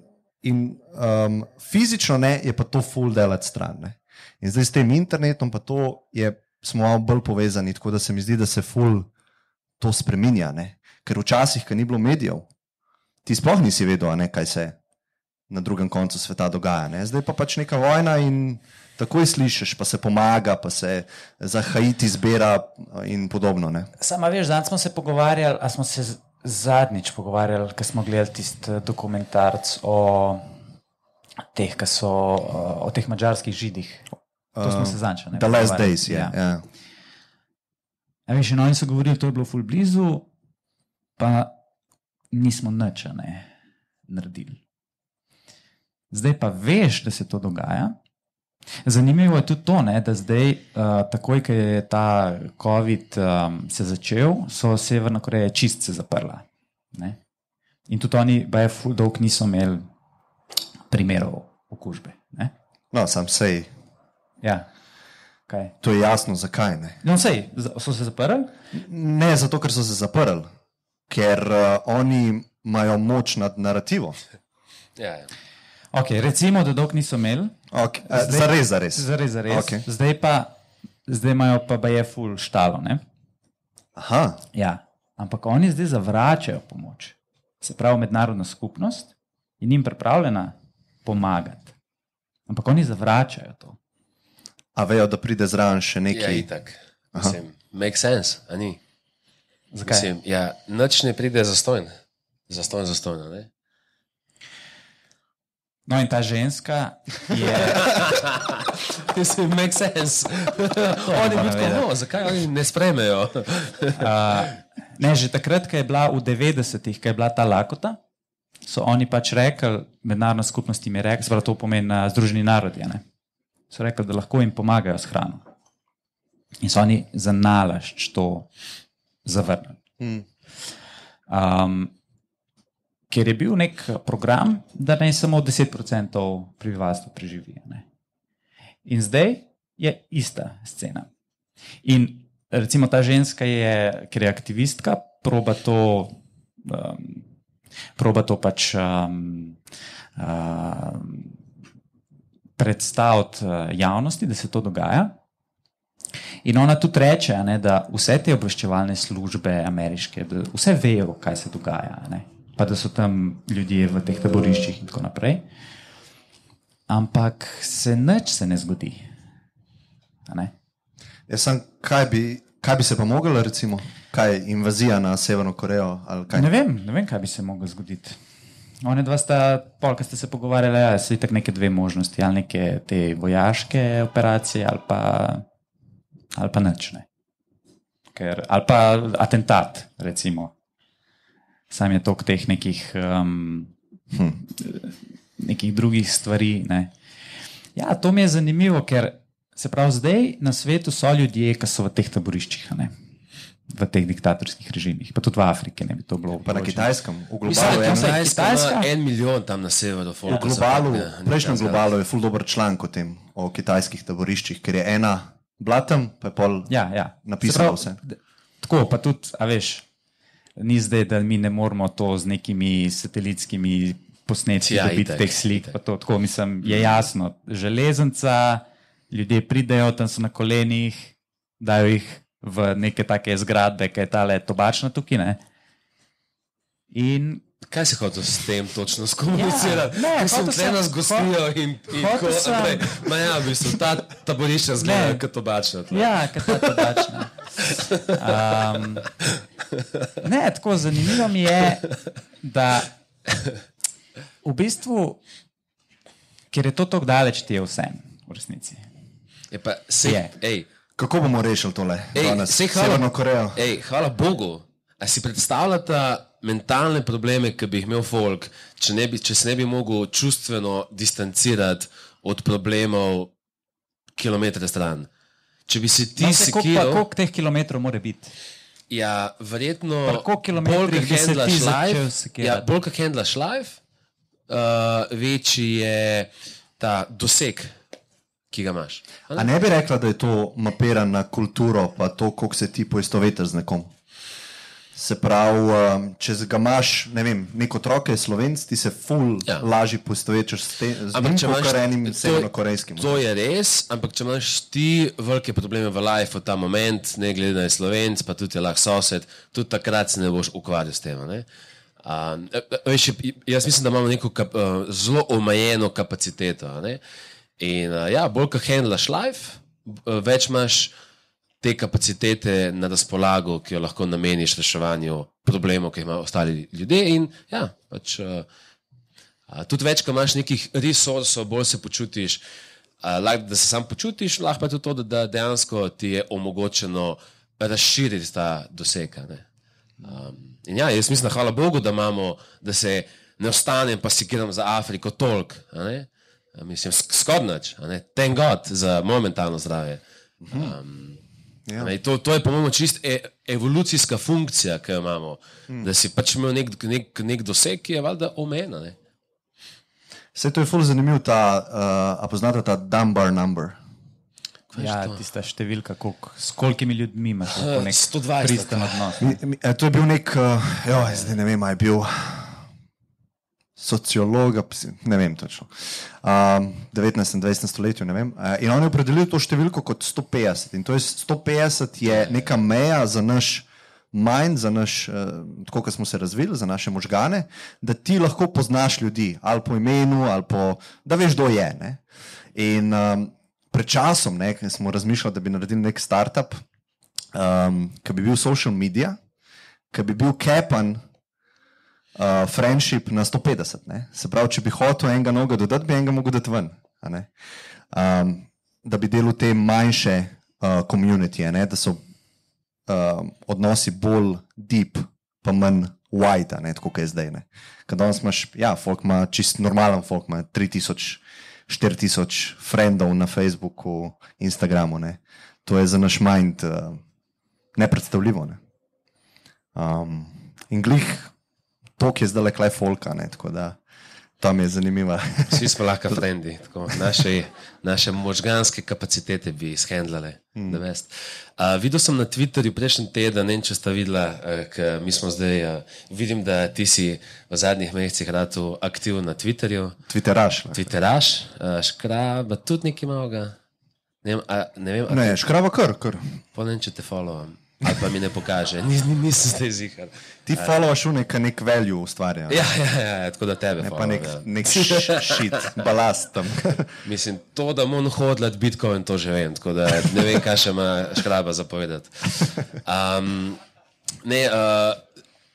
S2: in um, fizično ne, je pa to ful delati stran. Ne? In zdaj s tem internetom pa to je, smo malo bolj povezani, tako da se mi zdi, da se ful to spremenja. Ne? Ker včasih, ko ni bilo medijev, ti sploh nisi vedel, ne, kaj se na drugem koncu sveta dogaja. Ne? Zdaj pa pač neka vojna in takoj slišiš, pa se pomaga, pa se za Haiti zbira in podobno. Ne?
S3: Sama veš, zadnjič smo se pogovarjali, a smo se zadnjič pogovarjali, ko smo gledali tisti eh, dokumentarc o teh, ki so eh, o teh mačarskih židih. To smo se zadnjič. ne,
S2: The last days.
S3: Ja.
S2: Ja.
S3: A veš, in oni so govorili, da je bilo ful blizu, pa nismo nič ne, naredili. Zdaj pa veš, da se to dogaja. Zanimivo je tudi to, ne, da zdaj, uh, takoj, ko je ta COVID um, se začel, so Severna Koreja čist se zaprla. Ne. In tudi oni, pa je ful dolg, niso imeli primerov okužbe. Ne.
S2: No, sam sej,
S3: Ja. Kaj?
S2: to je jasno, zakaj ne.
S3: No, sej, so se zaprli?
S2: Ne zato, ker so se zaprli, ker uh, oni imajo moč nad narativom.
S1: Ja, ja.
S3: Okay, recimo, da dolg niso imeli,
S2: Okay. Uh,
S3: Zdaj-
S2: zares, zares.
S3: zares, zares. Okay. Zdaj pa, zdaj imajo pa baje full štalo. Ne?
S2: Aha,
S3: Ja. Ampak oni zdaj zavračajo pomoč. Se pravi, mednarodna skupnost je njim pripravljena pomagati. Ampak oni zavračajo to.
S2: a vejo, da pride zraven še
S1: ja
S2: neki.
S1: itak. Mislim, make sense, a ni.
S3: Zakaj?
S1: Mislim, ja, nič ne pride zastojn. Zastojn, zastojno, ne?
S3: No, in ta ženska je.
S1: Mislim, make sense. oni bi tako,
S3: vedeti.
S1: no, zakaj oni ne sprejmejo?
S3: Uh, ne, že takrat, ko je bila v 90-ih, ko je bila ta lakota, so oni pač rekli, mednarodna skupnost jim je rekla, zelo to pomeni uh, Združeni narodi. ne. So rekli, da lahko jim pomagajo s hrano. In so oni za nalašč to zavrnili. Um, ker je bil nek program, da naj samo 10% prebivalstva preživi. Ne? In zdaj je ista scena. In recimo ta ženska je, ker je aktivistka, proba to, um, proba to pač um, um, predstaviti uh, javnosti, da se to dogaja. In ona tudi reče, ne, da vse te obveščevalne službe, ameriške, da vse vejo, kaj se dogaja, ne, pa da so tam ljudje v teh taboriščih in tako naprej. Ampak se nič se ne zgodi.
S2: Jaz sem, kaj bi, kaj bi se pa moglo, recimo, kaj invazija na Severno Korejo?
S3: Ne vem, ne vem, kaj bi se moglo zgoditi. One dva sta, polka ste se pogovarjali, da so itak neke dve možnosti, ali neke te vojaške operacije, ali pa, ali pa nič. Ne. Ker, ali pa atentat, recimo. Sam je tok teh nekih, um, hm, nekih drugih stvari. Ne. Ja, to mi je zanimivo, ker se pravi, zdaj na svetu so ljudje, ki so v teh taboriščih. a ne. V teh diktatorskih režimih, pa tudi v Afriki ne bi to bilo.
S2: Pa na kitajskem, v globalu.
S3: tam
S2: En,
S3: se-
S1: Kitajska en milijon tam na severu.
S2: v globalu, v prejšnjem globalu je ful dober članek o tem, o kitajskih taboriščih, ker je ena bila tam, pa je pol.
S3: Ja, ja.
S2: Napisano
S3: Se
S2: vse.
S3: Tako, pa tudi, a veš, ni zdaj, da mi ne moramo to z nekimi satelitskimi posnetki
S1: Ja,
S3: dobiti
S1: itak,
S3: teh slik. To, tako, mislim, je jasno. Železnica, ljudje pridejo, tam so na kolenih, dajo jih v neke take zgradbe, ki je tale tobačna tukaj. Ne? In
S1: Kaj se hoče s tem točno skomunicirati?
S3: Ja, ne, hotel
S1: tle
S3: sem-
S1: nas gostijo in, in
S3: hotel
S1: tako
S3: sem-
S1: naprej. Ma ja, v bistvu, ta taborišča zgledajo
S3: Ne.
S1: kot tobačna. tle.
S3: Ja, kot ta tobačna. Um, ne, tako zanimivo mi je, da v bistvu, ker je to tako daleč, ti je vse v resnici.
S1: Je pa, sej,
S3: Je.
S1: ej,
S2: Kako bomo rešili tole?
S1: Ej,
S2: danes?
S1: sej, hvala-
S2: Severno Korejo.
S1: Ej, hvala Bogu. A si predstavljate mentalne probleme, ki bi jih imel folk, če, ne bi, če se ne bi mogel čustveno distancirati od problemov kilometre stran? Če bi se ti
S3: No, saj koliko, pa,
S1: sekiral,
S3: koliko teh kilometrov mora biti?
S1: ja, verjetno
S3: Pri koliko kilometrih
S1: bolj,
S3: bi se ti
S1: handlaš
S3: začel
S1: live,
S3: sekirati?
S1: ja, bolj, ko handlaš live, uh, večji je ta doseg, ki ga imaš.
S2: A ne bi rekla, da je to mapirano na kulturo, pa to, kako se ti poistovetiš z nekom? Se pravi, um, če ga imaš, ne vem, neko otroke je slovenc, ti se ful
S1: Ja.
S2: lažje poistovetiš s, te, z
S1: Ampak če imaš
S2: enim severnokorejskim.
S1: To je res, ampak če imaš ti velike probleme v lifeu, ta moment, ne glede na slovenc, pa tudi je lahko sosed, tudi takrat se ne boš ukvarjal s tem. a ne. Um, veš, jaz mislim, da imamo neko kap, uh, zelo omejeno kapaciteto. ne. In uh, ja, bolj ko handlaš life, uh, več imaš te kapacitete na razpolago, ki jo lahko nameniš reševanju problemov, ki jih imajo ostali ljudje. In ja, pač. Uh, tudi več, ko imaš nekih resursov, bolj se počutiš, a, lahko, da se sam počutiš, lahko pa tudi to, da, da dejansko ti je omogočeno razširiti ta doseg. Um, in ja, jaz mislim, da hvala Bogu, da imamo, da se ne ostanem pa si gledam za Afriko toliko. Mislim, skodnač, ten god za momentalno zdravje. Um,
S2: Ja.
S1: Ne, To, to je, po mojem, čist e, evolucijska funkcija, ki jo imamo. Hmm. Da si pač imel nek, nek, nek doseg, ki je valjda omejen. ne.
S2: Vse to je ful zanimiv, ta, uh, a poznate ta Dunbar number.
S3: Ja, tista številka, koliko, s kolikimi ljudmi imaš lahko nek
S1: 120
S3: pristen odnos.
S2: Mi, mi, eh, to je bil nek, uh, joj, zdaj ne vem, je bil sociolog, ne vem točno, um, 19. in 20. stoletju. vem. Uh, in on je opredelil to številko kot 150. In to je 150 je neka meja za naš mind, za naš, uh, tako kot smo se razvili, za naše možgane, da ti lahko poznaš ljudi, ali po imenu, ali po, da veš, kdo je. Ne? In um, pred časom ne, smo razmišljali, da bi naredili nek startup, um, ki bi bil social media, ki bi bil kepan uh, friendship na 150. Ne? Se pravi, če bi hotel enega noga dodati, bi enega mogel dati ven. Um, da bi delal te manjše uh, komunitije, uh, da so um, odnosi bolj deep, pa manj a ne, tako kot je zdaj. Ker danes imaš, ja, folk ima čist normalen, folk ima 3000, 4000 frendov na Facebooku, Instagramu. Ne. To je za naš mind uh, nepredstavljivo. Ne. Um, in glih, to je zdaj le folka, ne, tako da tam je zanimiva.
S1: Vsi smo lahko frendi, tako, naše, naše možganske kapacitete bi izhendlali. Mm. Uh, videl sem na Twitterju prejšnji teden, ne vem, če sta videla, uh, mi smo zdaj, uh, vidim, da ti si v zadnjih mesecih rado aktiven na Twitterju.
S2: Twitteraš. Ne,
S1: Twitteraš, uh, škraba, tudi nekaj malega. Ne vem, a, ne vem,
S2: ne škrava kar, kar.
S1: Ne vem, če te followam. Ali pa mi ne pokaže, Nis, ni- nisem zdaj zihar.
S2: Ti followaš v nek, nek value ustvarja.
S1: Ja, ja, ja, ja, tako da tebe.
S2: Ne pa
S1: followam,
S2: nek,
S1: ja.
S2: nek šit, balast tam.
S1: Mislim, to, da mu on hodlati Bitcoin, to že vem, tako da ne vem, kaj še ima škraba zapovedati. Um, ne, uh,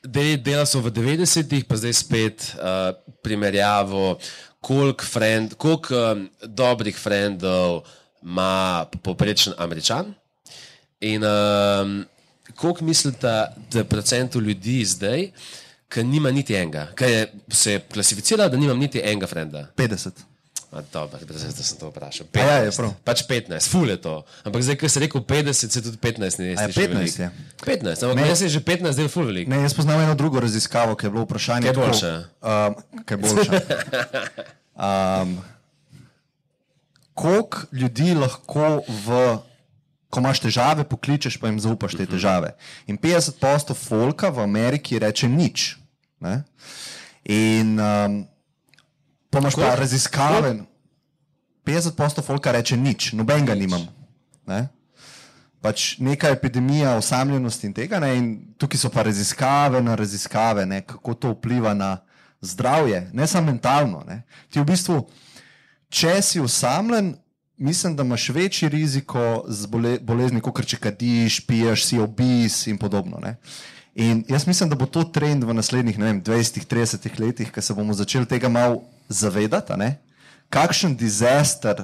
S1: de, delal so v 90-ih, pa zdaj spet uh, primerjavo, koliko friend, kolik, um, dobrih frendov ima poprečen američan. In um, koliko mislite, da je procentov ljudi zdaj, ki nima niti enega, ki je se klasificira, da nimam niti enega frenda?
S2: 50.
S1: A, Dobro, da sem to vprašal.
S2: A ja, je
S1: 15.
S2: prav.
S1: Pač 15, ful je to. Ampak zdaj, ker si rekel 50, se tudi 15 ne
S2: je
S1: sliši
S2: 15
S1: veliko.
S2: je?
S1: 15, ampak se je že 15 zdaj ful veliko.
S2: Ne, jaz poznam eno drugo raziskavo, ki je bilo vprašanje.
S1: Kaj je boljše?
S2: Um, kaj je boljše? Um, koliko ljudi lahko v. Ko imaš težave, pokličeš pa jim zaupaš te težave. In 50% folka v Ameriki reče nič. Ne? In um, pa imaš pa raziskave. 50% folka reče nič, noben ga nimam. Ne? Pač neka epidemija osamljenosti in tega, ne? in tukaj so pa raziskave na raziskave, ne? kako to vpliva na zdravje, ne samo mentalno. Ne? Ti v bistvu, če si osamljen, mislim, da imaš večji riziko z bole, bolezni, kot če kadiš, piješ, si obis in podobno. Ne? In jaz mislim, da bo to trend v naslednjih ne vem, 20-30 letih, ko se bomo začeli tega malo zavedati. Kakšen disaster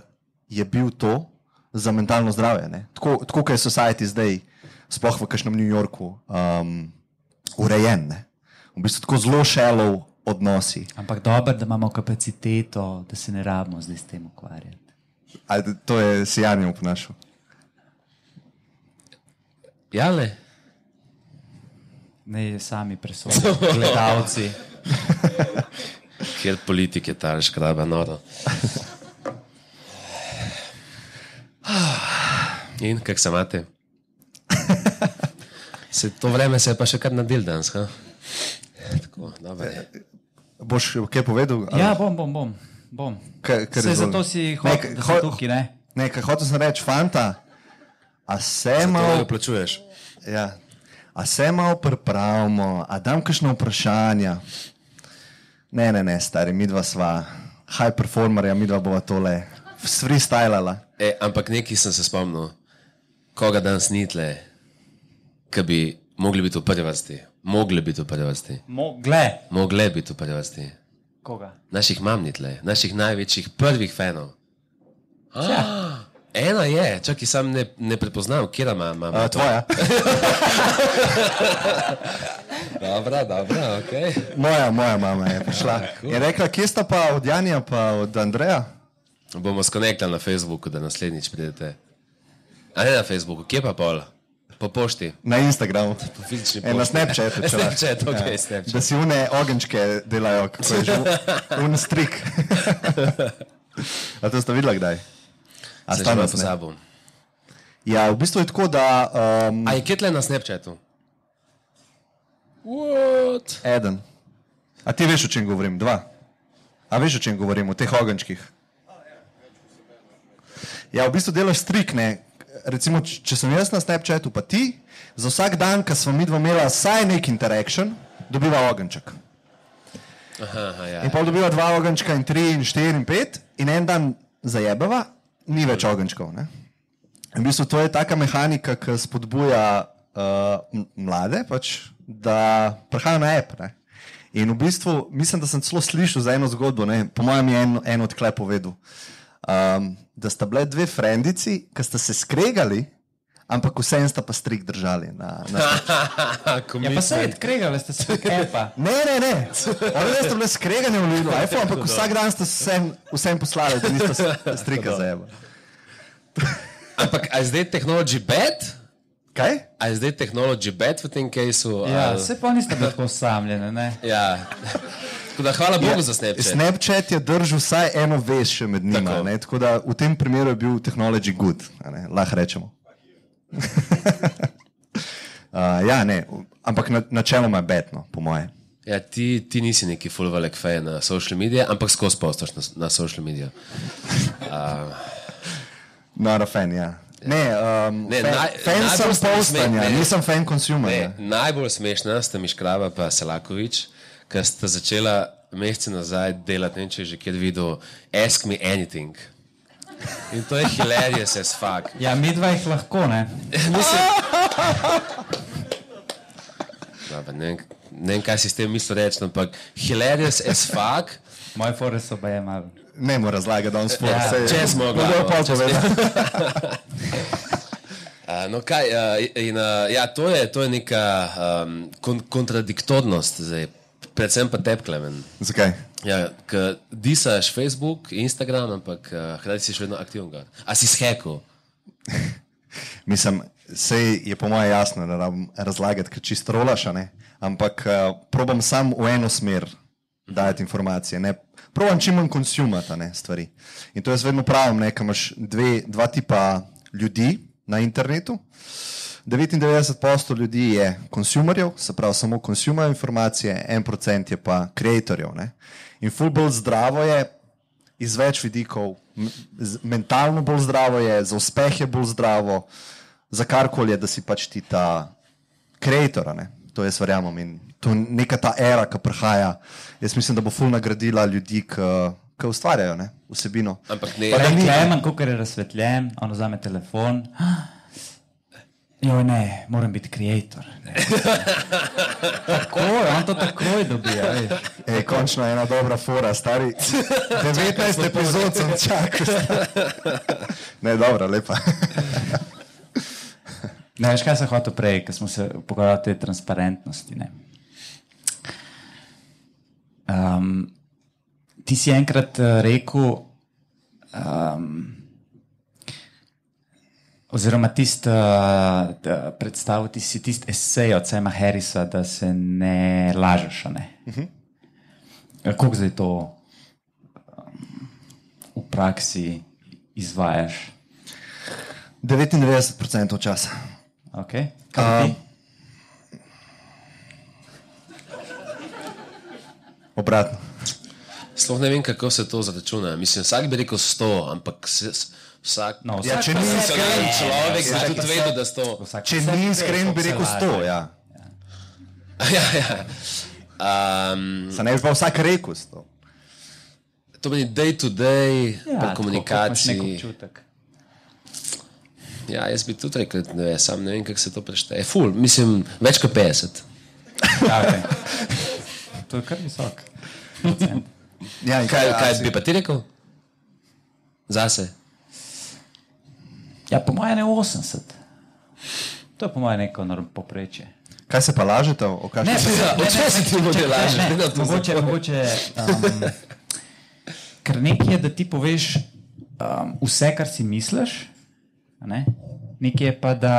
S2: je bil to za mentalno zdravje? ne. Tako, tako kot je society zdaj, sploh v kažem New Yorku, um, urejen. Ne? V bistvu tako zelo šelov odnosi.
S3: Ampak dobro, da imamo kapaciteto, da se ne rabimo zdaj s tem ukvarjati.
S2: Ali to je sijanje oponašal?
S1: Ja, le.
S3: Ne sami presodimo, gledalci.
S1: Kjer politik je ta škraba noro. In kako se imate? Se, to vreme se je pa še kar nadel danes. Tako, dobro je.
S2: Boš kaj povedal? ali-
S3: Ja, bom, bom, bom. Bom.
S2: Kaj- kaj
S3: Saj
S2: je
S3: zato si
S2: Ne, kaj-
S3: da
S2: ho-
S3: tukaj, ne?
S2: Ne, kaj hotel sem reči, fanta, a se malo,
S1: plačuješ.
S2: ja, a se malo pripravimo, a dam kakšno vprašanje. Ne, ne, ne, stari, mi dva sva, high performerja, mi dva bova tole freestylala.
S1: E, ampak nekaj sem se spomnil, koga danes ni tle, ki bi mogli biti v prvi vrsti. Mogli biti v prvi vrsti.
S3: Mo, gle,
S1: Mogle biti v prvi vrsti.
S3: Koga?
S1: Naših mam ni tle, naših največjih prvih fanov. Ah, ena je, čakaj, sam ne, ne prepoznam, kje ima mama.
S2: A, tvoja,
S1: Dobro, dobro, ok.
S2: moja, moja mama je prišla.
S1: cool.
S2: Je rekla, kje sta pa od Janja, pa od Andreja?
S1: Bomo skonektali na Facebooku, da naslednjič pridete. A ne na Facebooku, kje pa pol? Po pošti,
S2: Na Instagramu.
S1: po fizični
S2: E, na
S1: pošti.
S2: Snapchatu. če lahko.
S1: Snapchat, ok,
S2: Ja.
S1: Snapchat.
S2: Da si une ogenčke delajo, kako je že, un strik. A to ste videli kdaj? A sta
S1: že malo
S2: nas, ne?
S1: pozabil.
S2: Ja, v bistvu je tako, da um,
S1: A je kje tle na Snapchatu? What?
S2: eden. A ti veš, o čem govorim? Dva. A veš, o čem govorim? O teh ogenčkih. Ja, v bistvu delaš strikne. Recimo, če sem jaz na Snapchatu, pa ti, za vsak dan, ko smo mi dva imela vsaj nek interaktion, dobiva ogenček.
S1: Aha, aha, ja.
S2: In pol dobiva dva ogenčka, in tri, in štiri, in pet, in en dan zajebava, ni več ogenčkov. Ne? In v bistvu to je taka mehanika, ki spodbuja uh, mlade, pač, da prehajajo na app. Ne? In v bistvu mislim, da sem celo slišal za eno zgodbo, ne? po mojem je en, en odklep povedal. Um, da sta bile dve frendici, ki sta se skregali, ampak vseeno sta pa strik držali. Na, na
S3: Ja, pa se je odkregali, ste se kepa.
S2: Ne, ne, ne. Oni ste bili skregani v Lidlu, iPhone, ampak vsak dan ste vsem, vsem poslali, da niste strika zajemali.
S1: Ampak a je zdaj technology bad?
S2: Kaj?
S1: A je zdaj technology bad v tem casu?
S3: Ja,
S1: ali-
S3: se pa niste bili tako osamljeni, ne?
S1: ja. Da hvala Bogu za Snapchat.
S2: Snapchat je držal vsaj eno vez še med njima.
S1: Tako.
S2: ne, Tako da v tem primeru je bil technology good, lahko rečemo. uh, ja, ne, ampak na, načeloma je betno, po moje.
S1: Ja, ti, ti nisi neki full velik fan na social medije, ampak skozi postaš na, na social medije.
S2: Not a fan, ja. Ne, um,
S1: Ne,
S2: fan,
S1: naj-
S2: fan sem postanja,
S1: smeh- ne.
S2: nisem fan consumer.
S1: Ne,
S2: ja.
S1: najbolj smešna sta Miškrava pa Selakovič, ker sta začela mesece nazaj delati, ne če je že kjer videl, Ask Me Anything. In to je hilarious as fuck.
S3: Ja, mi dva jih lahko, ne?
S1: Mislim, Dobar, ne, vem, ne vem, kaj si s tem mislil reči, ampak hilarious as fuck.
S3: Moje fore so pa je malo.
S2: Ne mu razlagati, da on sploh
S3: Ja,
S2: vse
S1: čez mojo glavo,
S2: Kdo pa
S1: čez-
S2: povedal?
S1: Uh, no, kaj, uh, in, uh, ja, to, je, to je neka um, kon kontradiktornost, zdaj, predvsem pa tebi, Klemen.
S2: Zakaj?
S1: Ja, Ker disaš Facebook, Instagram, ampak uh, hkrati si še vedno aktiven. gor. A si shekal?
S2: Mislim, sej je po mojem jasno, da rabim razlagati, ker čisto rolaš, ne? ampak uh, probam sam v eno smer dajati informacije. Ne? Probam čim manj konsumati a ne, stvari. In to jaz vedno pravim, da imaš dve, dva tipa ljudi na internetu. 99% ljudi je konsumerjev, se pravi, samo konsumajo informacije, 1% je pa ustvarjalcev. In ful bolj zdravo je, iz več vidikov, mentalno bolj zdravo je, za uspeh je bolj zdravo, za karkoli je, da si pač ti ta ustvarjalec. ne. To jaz verjamem. In to je neka ta era, ki prihaja. Jaz mislim, da bo ful nagradila ljudi, ki- ki ustvarjajo ne, vsebino.
S1: Ampak ne,
S2: Pa da
S3: Ne,
S2: ni-
S3: Klemen, ko je razsvetljen, on vzame telefon. Jo, ne, moram biti ustvarjalec. Tako je, on to takoj dobi. a veš.
S2: E, končno je ena dobra fora, stari. 19 epizod sem čakal. Ne, dobro, lepa.
S3: Ne, veš, kaj sem hotel prej, ko smo se pogovarjali o tej transparentnosti. ne. Um, ti si enkrat uh, rekel, um, oziroma tisti uh, predstavil, ti si tisti esej od Sema Harrisa, da se ne lažeš. Ne? Kako zdaj to um, v praksi izvajaš?
S2: 99% časa.
S3: Okay. Kaj ti?
S2: Obratno.
S1: Sploh ne vem, kako se to zračuna. Mislim, vsak bi rekel 100, ampak se, vsak.
S3: No,
S2: Ja,
S3: vsak
S2: če
S3: pa
S2: ni
S3: se-
S2: iskren
S1: človek, bi tudi
S3: se-
S1: vedel, da 100.
S3: vsak
S2: Če ni
S3: se-
S2: iskren, bi rekel
S3: se
S2: 100.
S3: laže.
S2: Ja.
S1: ja, ja. Um,
S2: Sa ne bi pa vsak rekel 100.
S1: to meni day to day,
S3: Ja,
S1: pri
S3: tako,
S1: komunikaciji.
S3: občutek.
S1: Ja, jaz bi tudi rekel, ne sam ne vem, kako se to prešteje. Ful, mislim, več kot 50.
S3: Ja, okay. To je kar visok. procent.
S2: Ja,
S1: Kaj, kaj bi pa ti rekel? Zase.
S3: Ja, po mojem je 80. To je po mojem neko norm- poprečje.
S2: Kaj se pa lažete?
S3: Ne,
S2: se-
S1: česa si ti ljudje to
S3: mogoče, mogoče um, ker nekaj je, da ti poveš um, vse, kar si misliš, a ne? nekaj je pa, da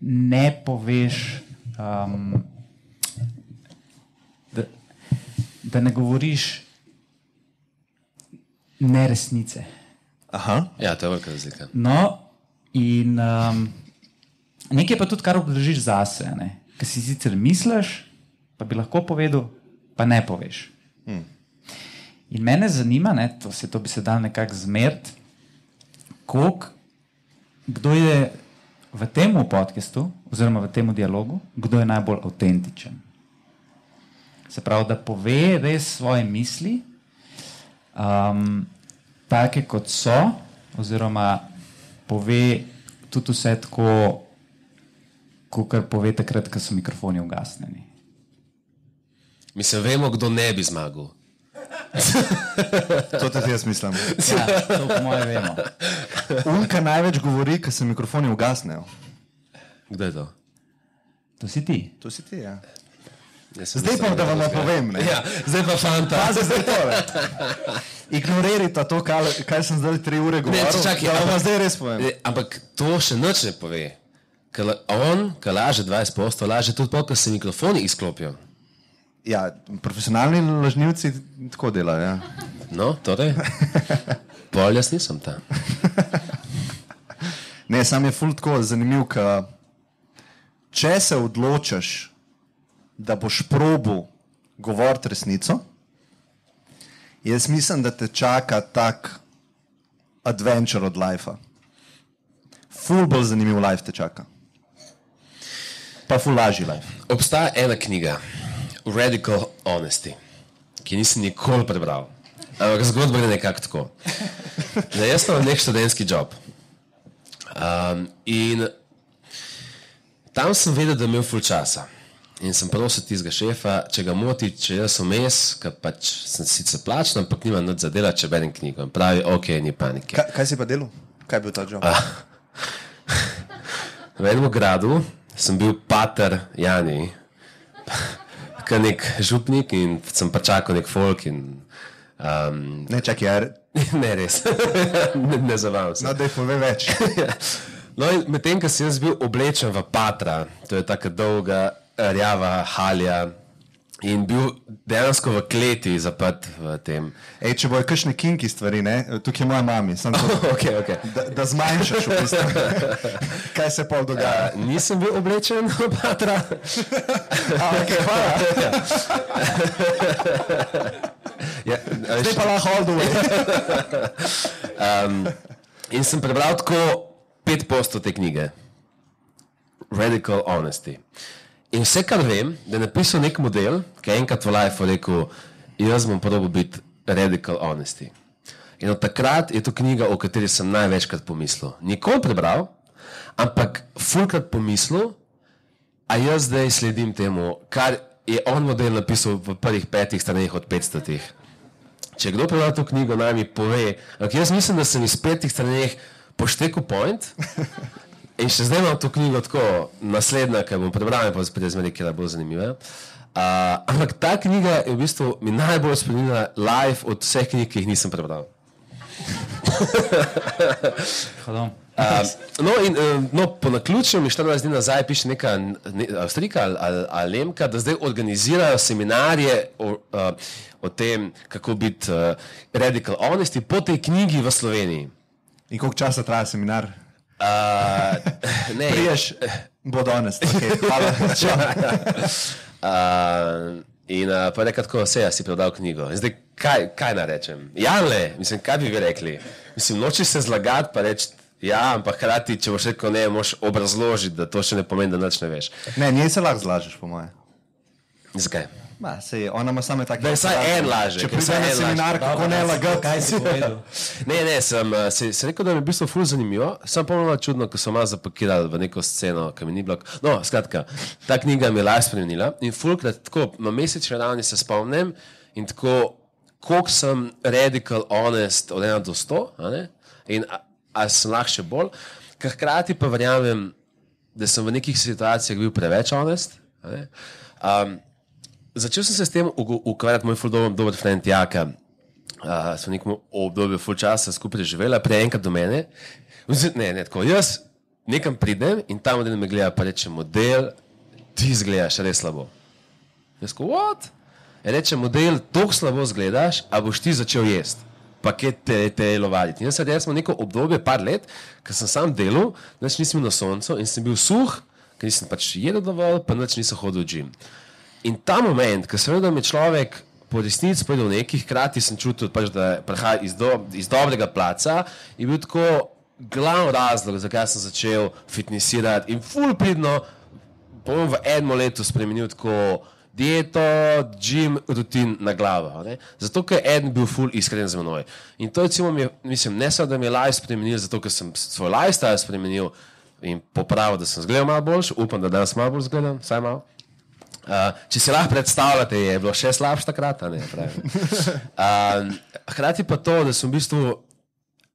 S3: ne poveš, um, da, da ne govoriš neresnice.
S2: Aha.
S1: Ja, to je velika razlika.
S3: No, in um, nekaj pa tudi, kar obdržiš zase, ki si sicer misliš, pa bi lahko povedal, pa ne poveš. Hmm. In mene zanima, ne, to, se, to bi se dal nekako zmeriti, koliko, kdo je v tem podkastu, oziroma v tem dialogu, kdo je najbolj avtentičen. Se pravi, da pove res svoje misli, um, take kot so, oziroma pove tudi vse tako, kot pove takrat, ko so mikrofoni ugasnjeni.
S1: Mislim, vemo, kdo ne bi zmagal.
S2: To tudi jaz mislim.
S3: Ja, to po mojem vemo.
S2: Unka največ govori, ko se mikrofoni ugasnejo.
S1: Kdo je to?
S3: To si ti.
S2: To si ti, ja.
S1: Sem
S2: Zdaj pa, da vam povem. Ne?
S1: Ja, zdaj pa fanta.
S2: Pazi zdaj tole. Ignorirajte to, kaj, kaj sem zdaj tri ure govoril.
S1: čakaj,
S2: da vam
S1: ampak-
S2: zdaj res povem.
S1: Ne, ampak to še nič ne pove. Ker la- on, ki laže 20%, laže tudi to, ker se mikrofoni izklopijo.
S2: Ja, profesionalni lažnivci tako delajo. Ja.
S1: No, torej. Pol jaz nisem tam.
S2: Ne, sam je ful tako zanimiv, ker če se odločiš, da boš probil govoriti resnico, jaz mislim, da te čaka tak adventure od life. Ful bolj zanimiv life te čaka. Pa ful lažji life.
S1: Obstaja ena knjiga, Radical Honesty, ki nisem nikoli prebral. Ampak zgodba je nekako tako. Da jaz sem nek študentski job. Um, in tam sem vedel, da imel ful časa. In sem prosil tistega šefa, če ga moti, če jaz vmes, ker pač sem sicer plačen, ampak nima nič za dela, če berem knjigo. In pravi, ok, ni panike.
S2: Kaj, kaj si pa delal? Kaj je bil ta job?
S1: V enem gradu sem bil pater Jani, kot nek župnik in sem pa čakal nek folk. In, um,
S2: Ne, čakaj, ja,
S1: ne res, ne, ne zabavam se.
S2: no, da je pove več.
S1: No, medtem, ko sem jaz bil oblečen v patra, to je tako dolga, rjava halja. In bil dejansko v kleti zaprt v tem.
S2: Ej, če bojo kakšne kinki stvari, ne? tukaj je moja mama, sem to,
S1: Okay, okay.
S2: da, da zmanjšaš v bistvu, kaj se pol dogaja.
S1: Uh, nisem bil oblečen patra.
S2: A, okay, hvala.
S1: Ja,
S2: Zdaj pa lahko all the way.
S1: Um, in sem prebral tako pet postov te knjige, Radical Honesty. In vse, kar vem, da je napisal nek model, ki je enkrat v Life rekel, jaz bom probil biti Radical Honesty. In od takrat je to knjiga, o kateri sem največkrat pomislil. Nikoli prebral, ampak fulkrat pomislil, a jaz zdaj sledim temu, kar je on model napisal v prvih petih straneh od 500. Če kdo prebral to knjigo, naj mi pove. Ampak jaz mislim, da sem iz petih straneh poštekel point. In še zdaj imam to knjigo tako, naslednja, ki bom prebral, pa spet zmeri, ki je bolj zanimiva. Uh, ampak ta knjiga je v bistvu mi najbolj spominjala live od vseh knjig, ki jih nisem prebral.
S3: Hodom.
S1: Uh, no, in, uh, no, po naključju mi 14 dni nazaj piše neka ne, Avstrika ali, ali, ali Nemka, da zdaj organizirajo seminarje o, uh, o tem, kako biti uh, radical honesty po tej knjigi v Sloveniji.
S2: In koliko časa traja seminar?
S1: Uh, ne,
S2: Priješ, bo danes. Okay, hvala.
S1: Uh, in uh, pa nekaj tako, vse, si prebral knjigo. In Zdaj, kaj, kaj naj rečem? Janle, mislim, kaj bi vi rekli? Mislim, noči se zlagati, pa reči. Ja, ampak hkrati, če boš rekel ne, moš obrazložiti, da to še ne pomeni, da nič ne veš.
S2: Ne, nje se lahko zlažeš, po moje.
S1: Zakaj?
S2: Ma, sej, ona ima samo tako.
S1: Da je vsaj en laže,
S2: Če pride na seminar, kako ne lagati.
S3: Kaj si povedal?
S1: Ne, ne, sem se, se rekel, da mi je v bistvu ful zanimivo. Sem pa malo čudno, ko so malo zapakirali v neko sceno, ki mi ni bilo. No, skratka, ta knjiga mi je live spremenila in fulkrat tako na mesečni ravni se spomnim in tako, koliko sem radical honest od 1 do 100, a ne? in a, a sem lahko še bolj, ker hkrati pa verjamem, da sem v nekih situacijah bil preveč honest. a ne. Um, začel sem se s tem ukvarjati, moj fuldober dober friend Jaka. Uh, smo nekom obdobju full časa skupaj živela, prej enkrat do mene. Ne, ne, tako jaz nekam pridem in tam model me gleda, pa reče model, ti izgledaš res slabo. Jaz ko, what? Je reče model, tako slabo izgledaš, a boš ti začel jesti. Pa kje te, te lovaditi. In Jaz sem smo neko obdobje, par let, ker sem sam delal, nič nisem bil na soncu in sem bil suh, ker nisem pač jedel dovolj, pa nič nisem hodil v gym. In ta moment, ko seveda mi človek po resnici povedal nekaj, hkrati sem čutil, pač, da prihaja iz, do, iz dobrega placa, je bil tako glavni razlog, zakaj sem začel fitnessirati in full pridno, bom v enem letu spremenil tako dieto, gym, rutin na glavo. Ne? Zato, ker je en bil full iskren z menoj. In to recimo mi mislim, ne samo, da mi je life spremenil, zato ker sem svoj lifestyle spremenil in popravil, da sem zgledal malo boljši, upam, da danes malo bolj zgledam, vsaj malo. Uh, če si lahko predstavljate, je bilo še slabše takrat. ne. Uh, hkrati pa to, da sem v bistvu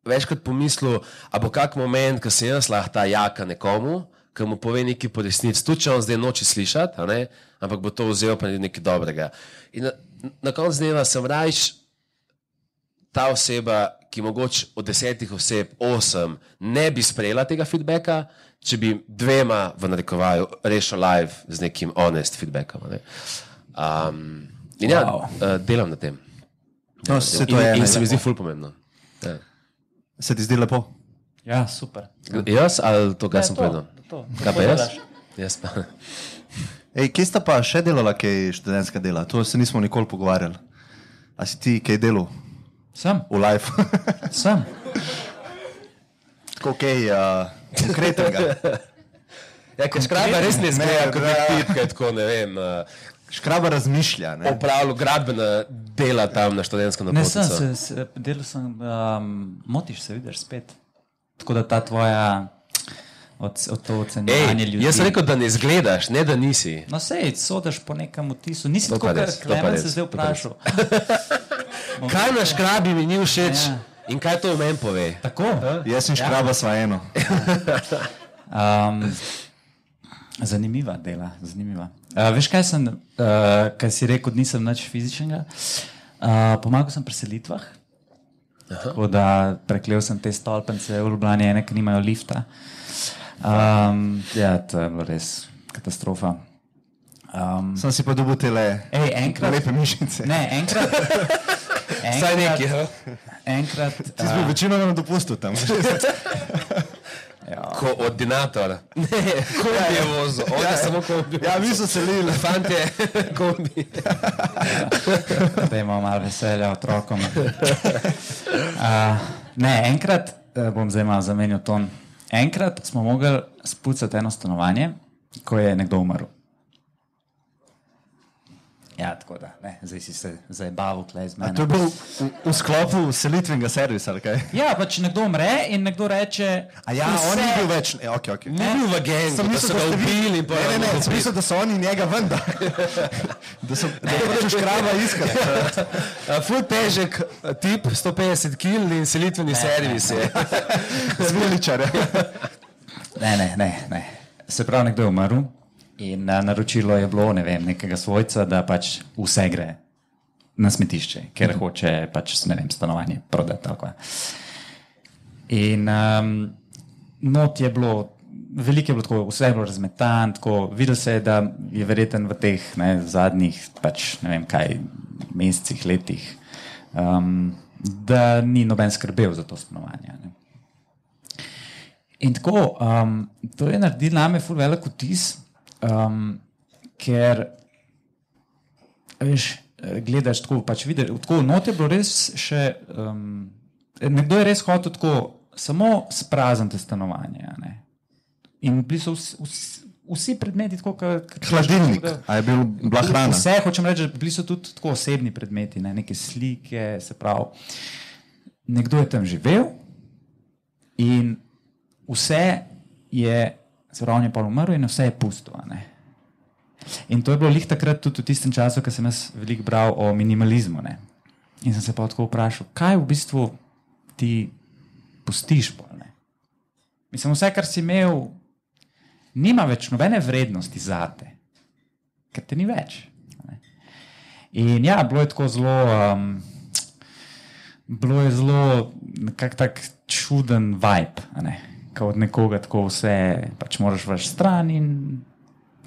S1: večkrat pomislil, a bo kak moment, ko se jaz lahko ta jaka nekomu, ki mu pove nekaj po resnici, tudi če on zdaj noče slišati, ampak bo to vzel pa nekaj dobrega. In na, na koncu dneva sem rajš ta oseba, ki mogoče od desetih oseb, osem, ne bi sprejela tega feedbacka, če bi dvema v narekovaju rešil live z nekim honest feedbackom. ne. Um, in ja,
S3: Wow.
S1: wow. delam na tem.
S2: No, se to
S1: in,
S2: je
S1: in se mi zdi
S2: lepo.
S1: ful pomembno. Ja.
S2: Se ti zdi lepo?
S3: Ja, super.
S1: Jaz ali to, kar sem
S3: to,
S1: povedal?
S3: to.
S1: Kaj pa jaz? Jaz pa.
S2: Ej, kje sta pa še delala kaj študentska dela? To se nismo nikoli pogovarjali. A si ti kaj delal
S3: Sem,
S2: v life?
S3: sem.
S2: Tako kaj uh, konkretnega.
S1: Ja, ker škraba res ne zmeja, kot
S2: da.
S1: nek tip, ki je tako, ne vem, uh,
S2: Škraba razmišlja. Ne?
S1: opravljal gradbena dela tam na študentskem
S3: Ne, sem, se, se, delal sem, um, motiš se, vidiš spet. Tako da ta tvoja, od, od to ocenjevanje ljudi.
S1: jaz sem rekel, da ne izgledaš, ne da nisi.
S3: No, sej, sodiš po nekem vtisu. Nisi
S1: To
S3: tako, kot Klemen se zdaj vprašal.
S1: Kaj na škrabi mi ni všeč
S3: Ja.
S1: In kaj to meni pove?
S3: Tako?
S2: Jaz in škraba sva eno.
S3: Um, zanimiva dela, zanimiva. Uh, veš, kaj sem, uh, kaj si rekel, nisem nič fizičnega. Uh, pomagal sem pri selitvah. Tako da preklel sem te stolpence v Ljubljani, ene, ki nimajo lifta. Um, ja, to je bilo res katastrofa. Um,
S2: Sem si pa dobil te le.
S3: ej, enkrat,
S2: Lepe mišice.
S3: ne, enkrat,
S1: Vsaj nekaj. ha?
S3: enkrat,
S2: Ti si bil večino na dopustu tam.
S1: Ko ordinator. Ne, kombi je vozil, on je samo kombi.
S2: Ja, mi so selili.
S1: Fantje, kombi.
S3: da imamo malo veselja otrokom. Uh, ne, enkrat, eh, bom zdaj malo zamenjal ton. Enkrat smo mogli spucati eno stanovanje, ko je nekdo umrl. Ja, tako da, ne, zdaj si se zabaval, klej z
S2: To je
S3: menom.
S2: bil v, v sklopu selitvenega servisa, ali kaj?
S3: Ja, pač nekdo umre in nekdo reče.
S2: A ja,
S3: vse-
S2: on ni bil več. Ja, okay, okay.
S1: Ni bil v gengu,
S2: Sem
S1: da
S2: mislil,
S1: so ga
S2: da ste vi-
S1: ubili
S2: Ne, ne, ne, sem mislil, da so oni njega vendar. Da so da hočeš škraba iskati.
S1: Ful težek tip, 150 kg in selitveni servis je.
S2: Zveličare.
S3: Ne, ne, ne, ne. Se pravi, nekdo je umrl in a, naročilo je bilo ne vem, nekega svojca, da pač vse gre na smetišče, ker hoče pač ne vem, stanovanje prodati. In um, not je bilo, veliko je bilo tako, vse je bilo razmetan, tako, videl se je, da je verjeten v teh ne, zadnjih, pač ne vem kaj, mesecih, letih, um, da ni noben skrbel za to stanovanje. Ne. In tako, um, to je naredilo name ful velik vtis, um, ker veš, gledaš tako, pač vidiš, tako not je bilo res še, um, nekdo je res hotel tako, samo sprazniti stanovanje. ne. In bili so vsi, vsi, vsi predmeti, tako kot
S2: Hladilnik, a je bil, bila hrana.
S3: Vse, hočem reči, bili so tudi tako osebni predmeti, ne? neke slike, se pravi. Nekdo je tam živel in vse je, se pravi, on je pa umrl in vse je pusto. In to je bilo lih takrat tudi v tistem času, ko sem jaz veliko bral o minimalizmu. Ne? In sem se pa tako vprašal, kaj v bistvu ti pustiš. Ne? Mislim, vse, kar si imel, nima več nobene vrednosti za te, ker te ni več. Ne? In ja, bilo je tako zelo. Um, Bilo je zelo nekako tak čuden vibe? Kot nekoga, tako vse, pač moraš vaš stran in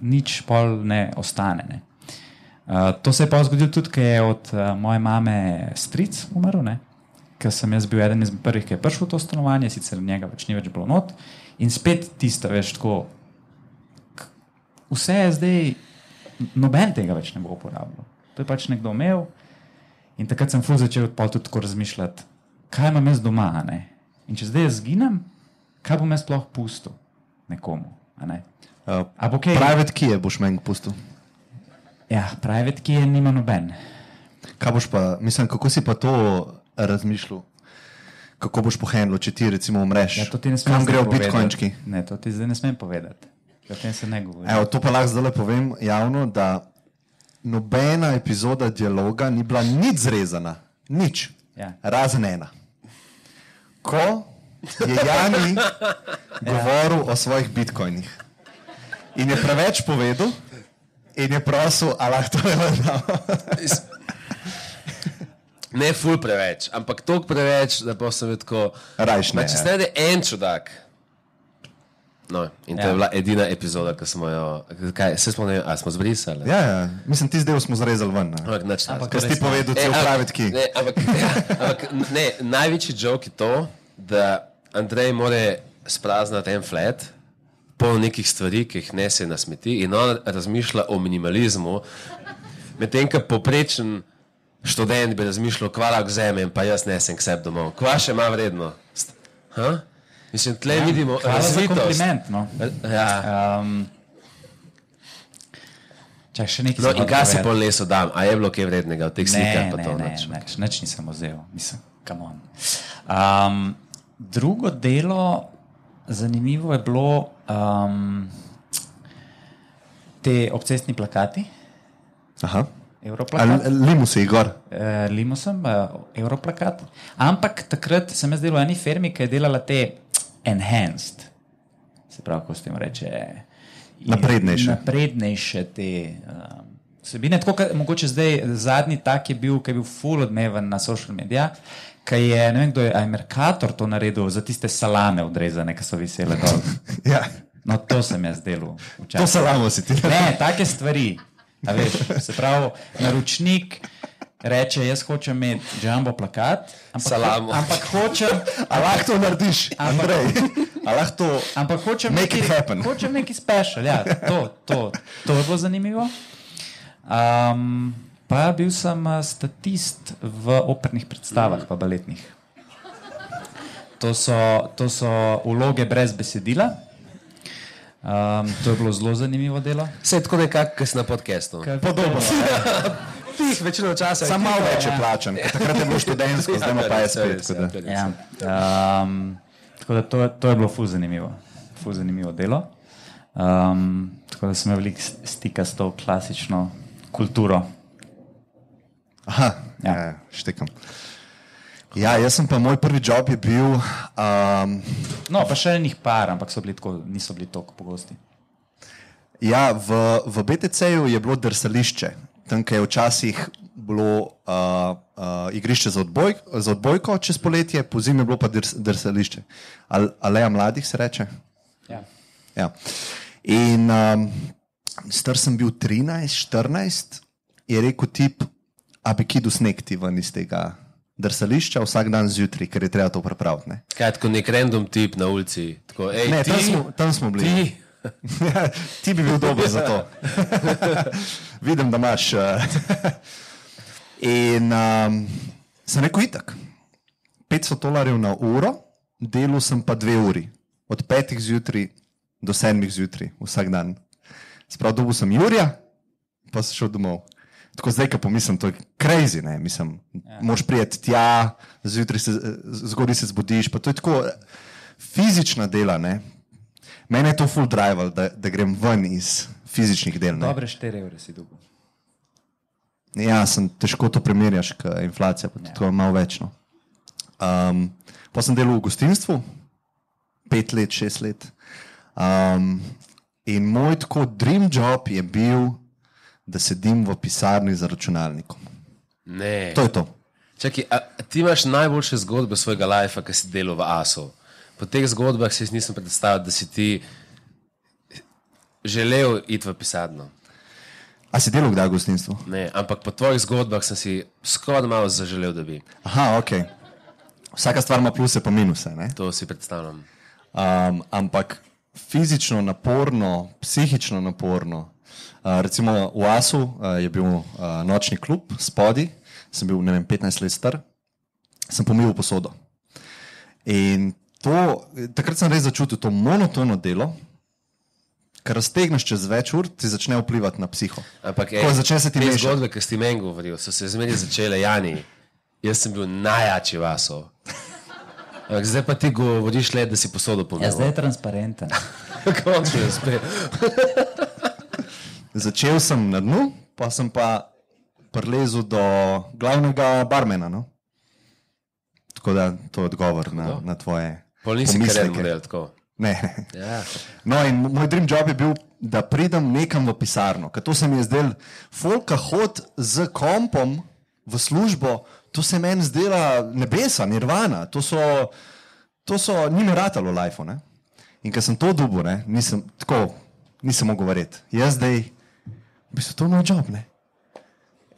S3: nič pol ne ostane. Ne? Uh, to se je pa zgodilo tudi, ker je od uh, moje mame stric umrl, ne? ker sem jaz bil eden izmed prvih, ki je prišel v to stanovanje, sicer njega več ni več bilo not. In spet tisto, veš, tako. Vse je zdaj, noben tega več ne bo uporabljal. To je pač nekdo imel. In takrat sem fuz začel tudi tako razmišljati, kaj imam jaz doma. ne. In če zdaj jaz zginem, kaj bom jaz sploh pustil nekomu. a Ne?
S2: Uh,
S3: A bo kaj?
S2: private key boš meni pustil.
S3: Ja, private, ki je nima noben.
S2: Kaj boš pa, mislim, kako si pa to razmišljal? Kako boš pohendlo, če ti recimo umreš?
S3: Ja, to ti ne smem
S2: Kam grejo bitcoinčki?
S3: Ne, to ti zdaj ne smem povedati. O tem se ne govori.
S2: Evo, to pa lahko zdaj povem javno, da nobena epizoda dialoga ni bila nič zrezana, nič,
S3: Ja.
S2: razen ena. Ko je Jani govoril o svojih bitcoinih in je preveč povedal, in je prosil, ali lahko to vrnil.
S1: Ne, ful preveč, ampak toliko preveč, da pa sem tako.
S2: Rajš ne,
S1: Če
S2: ja.
S1: se najde en čudak. No, in to
S3: Ja.
S1: je bila edina epizoda, ki smo jo. Kaj, se spomnim, ali smo zbrisali?
S2: Ja, ja, mislim, ti zdaj smo zrezali ven. ne.
S1: Ampak, nič
S3: Ampak
S2: Ker si
S3: ne.
S2: povedal, cel private key.
S1: Ne, ampak, ja, ampak ne, največji jok je to, da Andrej more spraznati en flat, poln nekih stvari, ki jih nese na smeti, in on razmišlja o minimalizmu, medtem ko poprečen študent bi razmišljal, kva lahko vzamem, pa jaz nesem k sebi domov. Kva še ima vrednost? Ha? Mislim, tle ja, vidimo
S3: Hvala za
S1: razvitost.
S3: kompliment. No.
S1: Ja.
S3: Um, čak, še nekaj
S1: No, in kaj
S3: povedati.
S1: pol leso dam? A je bilo kaj vrednega v teh slikah?
S3: Ne,
S1: pa
S3: ne,
S1: to
S3: ne,
S1: nič?
S3: nič, nisem vzel, mislim, come on. Um, drugo delo, zanimivo je bilo um, te obcestni plakati,
S2: Aha.
S3: Evroplakat.
S2: Ali limusi, Igor.
S3: Uh, Limosom, uh, Evroplakat. Ampak takrat sem jaz delal v eni firmi, ki je delala te enhanced, se pravi, ko se jim reče.
S2: Naprednejše.
S3: Naprednejše te. Um, Vsebine, tako kot mogoče zdaj, zadnji tak je bil, ki je bil full odmeven na social medijih, ki je, ne vem, kdo je, a je Merkator to naredil za tiste salame odrezane, ki so visele dol.
S2: Ja.
S3: No, to sem jaz delal.
S2: To
S3: včasih.
S2: salamo si ti.
S3: Ne, take stvari. A Veš, se pravi, naročnik reče: Jaz hočem imeti jumbo plakat, ampak,
S1: Salamo.
S3: ampak hočem.
S2: A lahko to narediš, Andrej? A lahko to...
S3: Ampak hočem
S2: Make it happen.
S3: Hočem nekaj special, ja, to, to, to je bilo zanimivo. Um, pa bil sem uh, statist v opernih predstavah, pa baletnih. To so, to so vloge brez besedila. Um, to je bilo zelo zanimivo delo.
S1: Vse tako nekako, kot na podkastu.
S2: Podobno.
S1: Tih večino časa.
S2: Samo malo več je plačan. ker Takrat je bilo študentsko, zdaj ima pa je spet. tako da.
S3: Ja. Um, tako da to, to je bilo fuz zanimivo, fuz zanimivo delo. Um, tako da sem imel veliko stika s to klasično kulturo.
S2: Aha,
S3: Ja.
S2: ja. štekam. Ja, jaz sem pa moj prvi job je bil. Um,
S3: No, pa še enih par, ampak so bili tako, niso bili tako pogosti.
S2: ja, v, v BTC-ju je bilo drsališče, tam je včasih bilo uh, uh, igrišče za, odboj, za odbojko čez poletje, po zimi je bilo pa drs, drsališče. Al, aleja mladih se reče.
S3: Ja.
S2: Ja. In um, star sem bil 13, 14, je rekel tip, a bi kidu sneg ti ven iz tega drsališča vsak dan zjutraj, ker je treba to prepraviti. Ne,
S1: Kaj, tako nek random tip na ulici. Tako, ej,
S2: ne
S1: ti,
S2: tam, smo, tam smo bili.
S1: ti,
S2: ti bi bil dober za to. Vidim, da imaš. Uh, in um, sem rekel, itak. 500 dolarjev na uro, delal sem pa dve uri, od 5 zjutraj do 7 zjutraj, vsak dan. Sprav dobil sem Jurija, pa sem šel domov. Tako zdaj, ko pomislim, to je crazy, ne, mislim, ja. moš prijeti tja, zjutraj se, zgodaj se zbudiš, pa to je tako fizična dela, ne. Mene je to full drive, da, da grem ven iz fizičnih del. Ne.
S3: Dobre 4 evre si dobil.
S2: Ja, sem težko to primerjaš, ker inflacija, pa tako malo več. No. Um, pa sem delal v gostinstvu, pet let, šest let. Um, in moj tako dream job je bil, da sedim v pisarni za računalnikom.
S1: ne.
S2: To je to.
S1: Čaki, a, ti imaš najboljše zgodbe svojega lajfa, ki si delal v ASO. Po teh zgodbah si nisem predstavljal, da si ti želel iti v pisarno.
S2: A si delal kdaj v gostinstvu?
S1: Ne, ampak po tvojih zgodbah sem si skoraj malo zaželel, da bi
S2: Aha, ok. Vsaka stvar ima pluse in minuse. Ne?
S1: to si predstavljal.
S2: Um, ampak fizično naporno, psihično naporno. Recimo v Asu uh, je bil uh, nočni klub, spodaj, sem bil ne vem, 15 let star, sem pomil posodo. In to, takrat sem res začutil to monotono delo, ker raztegneš čez več ur, ti začne vplivati na psiho.
S1: Ampak
S2: Ko začne se ti mešati.
S1: zgodbe, ki si ti meni govoril, so se zmeri začele Jani. Jaz sem bil najjači vaso. Ampak zdaj pa ti govoriš le, da si posodo
S3: Ja,
S1: pomeni.
S3: zdaj je transparenten.
S1: Končno je spet.
S2: Začel sem na dnu, pa sem pa prilezel do glavnega barmena. No? Tako da to je odgovor na, na tvoje.
S1: Pol nisi
S2: pomisleke.
S1: karen model, tako.
S2: Ne.
S1: Ja.
S2: No, in moj dream job je bil, da pridem nekam v pisarno. Ker to se mi je zdelo, folka hod z kompom v službo, to se meni zdela nebesa, nirvana. To so, to so ni mi ratalo life. Ne? In ker sem to dubo, ne, nisem, tako, nisem mogel verjeti. Jaz zdaj, v bistvu to je moj job. Ne?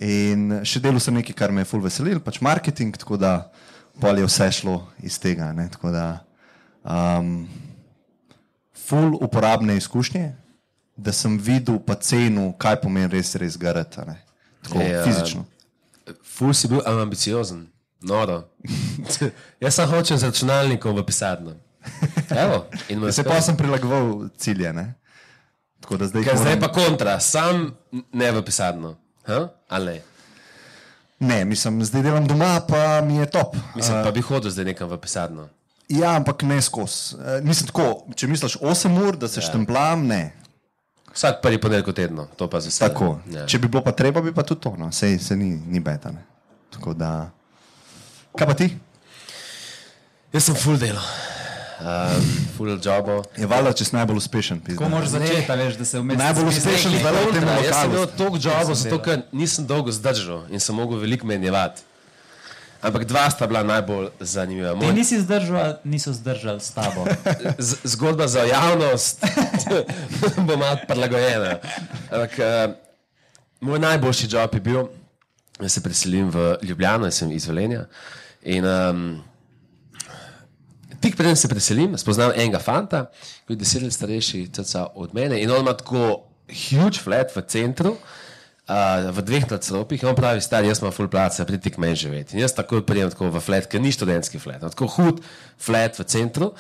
S2: In še delal sem nekaj, kar me je full veselil, pač marketing, tako da pol je vse šlo iz tega. Ne? Tako da, um, full uporabne izkušnje, da sem videl pa cenu, kaj pomeni res, res garati. ne. Tako
S1: Ja.
S2: fizično.
S1: Ful si bil am- ambiciozen, noro. Jaz sem hočem z računalnikom v pisarno. Evo, me
S2: Se pa sem prilagoval cilje. Ne? Tako da zdaj,
S1: Ker zdaj pa kontra, sam ne v pisarno. Ha? Ali ne?
S2: Ne, mislim, zdaj delam doma, pa mi je top.
S1: Mislim, pa bi hodil zdaj nekam v pisarno.
S2: Ja, ampak ne skozi. Eh, Mislim, tako, če misliš 8 ur, da se ja. štemplam, ne.
S1: Vsak prvi ponedeljek tedno, to pa za vse.
S2: Tako.
S1: Ja.
S2: Če bi bilo pa treba, bi pa tudi to. No. Sej se ni, ni beta. Ne. Tako da. Kaj pa ti?
S1: Jaz sem full delo. Um, full jobo.
S2: Je valjda, če si najbolj uspešen.
S3: Ko moraš začeti, a veš, da se vmes.
S2: Najbolj uspešen
S1: Ne,
S2: zdaj v tem
S1: kontra, Jaz sem imel
S2: lokalu.
S1: toliko jobov, zato ker nisem dolgo zdržal in sem mogel veliko menjevati. Ampak dva sta bila najbolj zanimiva.
S3: Ti
S1: Moj,
S3: nisi zdržal, niso zdržali s tabo.
S1: z, zgodba za javnost bo malo prilagojena. Ampak, uh, moj najboljši job je bil, da se preselim v Ljubljano, jaz sem iz Velenja. In, um, tik preden se preselim, spoznam enega fanta, ki je deset let starejši od mene in on ima tako huge flat v centru. Uh, v dveh nadstropjih, in on pravi, star, jaz imam full placa, pridite k meni živeti. In jaz takoj prijem tako v flat, ker ni študentski flat, no, tako hud flat v centru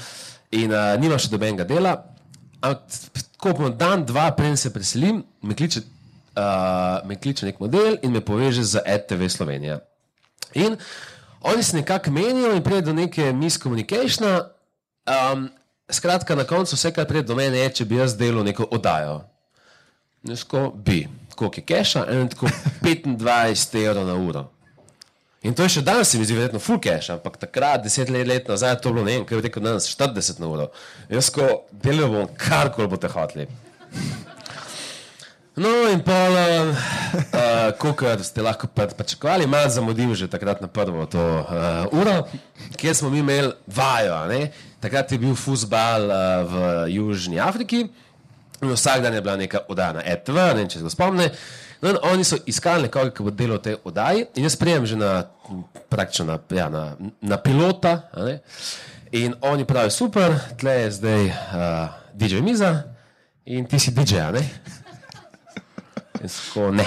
S1: in uh, nima še dobenega dela. Ampak tako po dan, dva, preden se preselim, me kliče, uh, me kliče nek model in me poveže z RTV Slovenija. In oni se nekako menijo in pride do neke miscommunicationa. Um, skratka, na koncu vse, kar pride do mene, je, če bi jaz delal neko oddajo. Nesko bi, koliko je keša, in tako 25 evrov na uro. In to je še danes, se mi zdi, verjetno full cash, ampak takrat, deset let, let nazaj, je to bilo ne vem, kaj je rekel danes, 40 na uro. Jaz ko delal bom karkoli boste hoteli. No, in pol, uh, kot ste lahko pa- pričakovali, malo zamudil že takrat na prvo to uh, uro, kjer smo mi imeli vajo. ne. Takrat je bil futbal uh, v Južni Afriki in vsak dan je bila neka oddaja na ETV, ne vem, če se kdo spomne. No, oni so iskali nekoga, ki bo delal v tej oddaji, in jaz prijem že na, praktično na, ja, na, na pilota. In oni pravijo, super, tle je zdaj uh, DJ Miza in ti si DJ, In tako ne.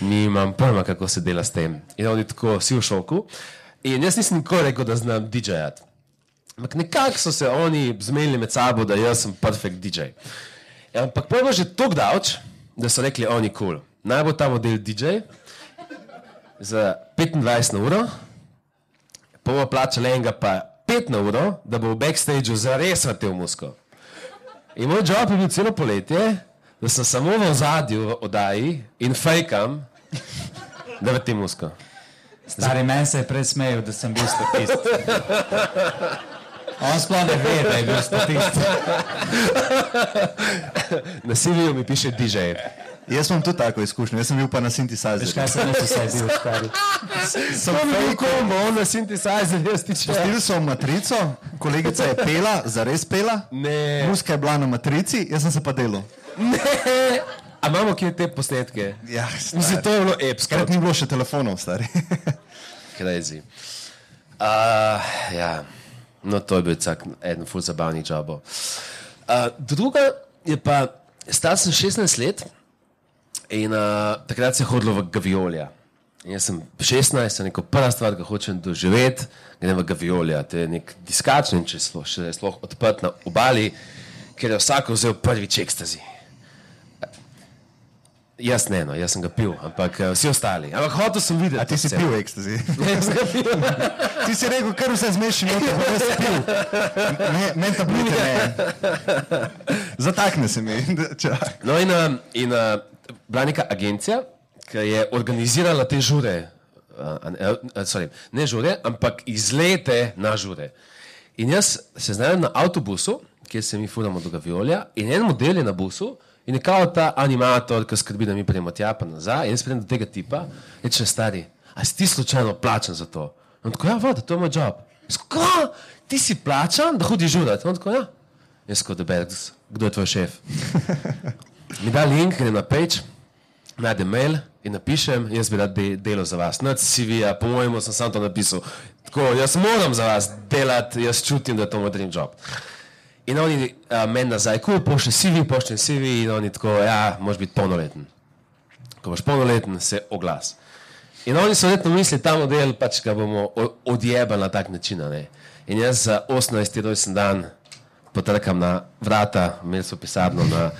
S1: Nimam pojma, kako se dela s tem. In oni tako, vsi v šoku. In jaz nisem nikoli rekel, da znam DJ-jati. Ampak nekako so se oni zmenili med sabo, da jaz sem perfekt DJ. Ampak pojmo že tako davč, da so rekli, oni kul. Cool. Naj bo ta model DJ za 25 na uro, pa bomo plačali enega pa 5 na uro, da bo v backstageu zares vrtel musko. In moj job je bil celo poletje, da sem samo v ozadju v oddaji in fejkam, da vrtim musko.
S3: Stari meni se je prej smejal, da sem bil statist. On sploh ne ve, da je bil statist.
S1: Na CV-ju mi piše DJ.
S2: Jaz imam tudi tako izkušnjo, jaz sem bil pa na
S3: Veš
S2: sintesajzerju.
S3: kaj sem jaz vse bil, stari?
S1: Sem bil kombo, on na synthesizer, jaz ti če.
S2: Pustili so matrico, kolegica je pela, zares pela.
S1: Ne,
S2: Muska je bila na matrici, jaz sem se pa delal.
S1: Ne. A imamo kje te posnetke?
S2: Ja,
S1: Mislim, to je bilo epsko.
S2: Takrat ni bilo še telefonov, stari.
S1: Crazy. Uh, ja, no, to je bil tak en ful zabavni job. Uh, druga je pa, star sem 16 let in uh, takrat se je hodilo v Gaviolja. In jaz sem 16, sem rekel, prva stvar, ki hočem doživeti, grem v Gaviolja. To je nek diskačni, če je sploh odprt na obali, ker je vsak vzel prvič ekstazi. Jaz ne, no, jaz sem ga pil, ampak uh, vsi ostali. Ampak hotel sem videti.
S2: A ti si pil ekstazi?
S1: Jaz sem ga pil.
S2: Ti si rekel, kar vse zmeši, no, pa jaz pil. Ne, meni tablete ne. Zatakne se mi.
S1: No, in, uh, in uh, bila neka agencija, ki je organizirala te žure, uh, uh, sorry, ne žure, ampak izlete na žure. In jaz se znajdem na avtobusu, kjer se mi furamo do Gaviolja, in en model je na busu. In je kao ta animator, ki skrbi, da mi pridemo tja pa nazaj. Jaz pridem do tega tipa, reče stari, a si ti slučajno plačan za to? In on tako, ja, voda, to je moj job. Jaz tako, "Ka? ti si plačan, da hodiš žurat? In on tako, ja. Jaz kot debel, kdo je tvoj šef? mi da link, grem na page, najdem mail in napišem, jaz bi rad de delal za vas. Nad CV-ja, po mojemu sem sam to napisal. Tako, jaz moram za vas delati, jaz čutim, da je to moj dream job. In oni uh, meni nazaj, ko pošlje CV, pošljem CV in oni tako, ja, moraš biti polnoleten. Ko boš polnoleten, se oglas. In oni so verjetno mislili, ta model pač ga bomo odjebali na tak način. Ne? In jaz za 18. rojsten dan potrkam na vrata, imeli so pisarno na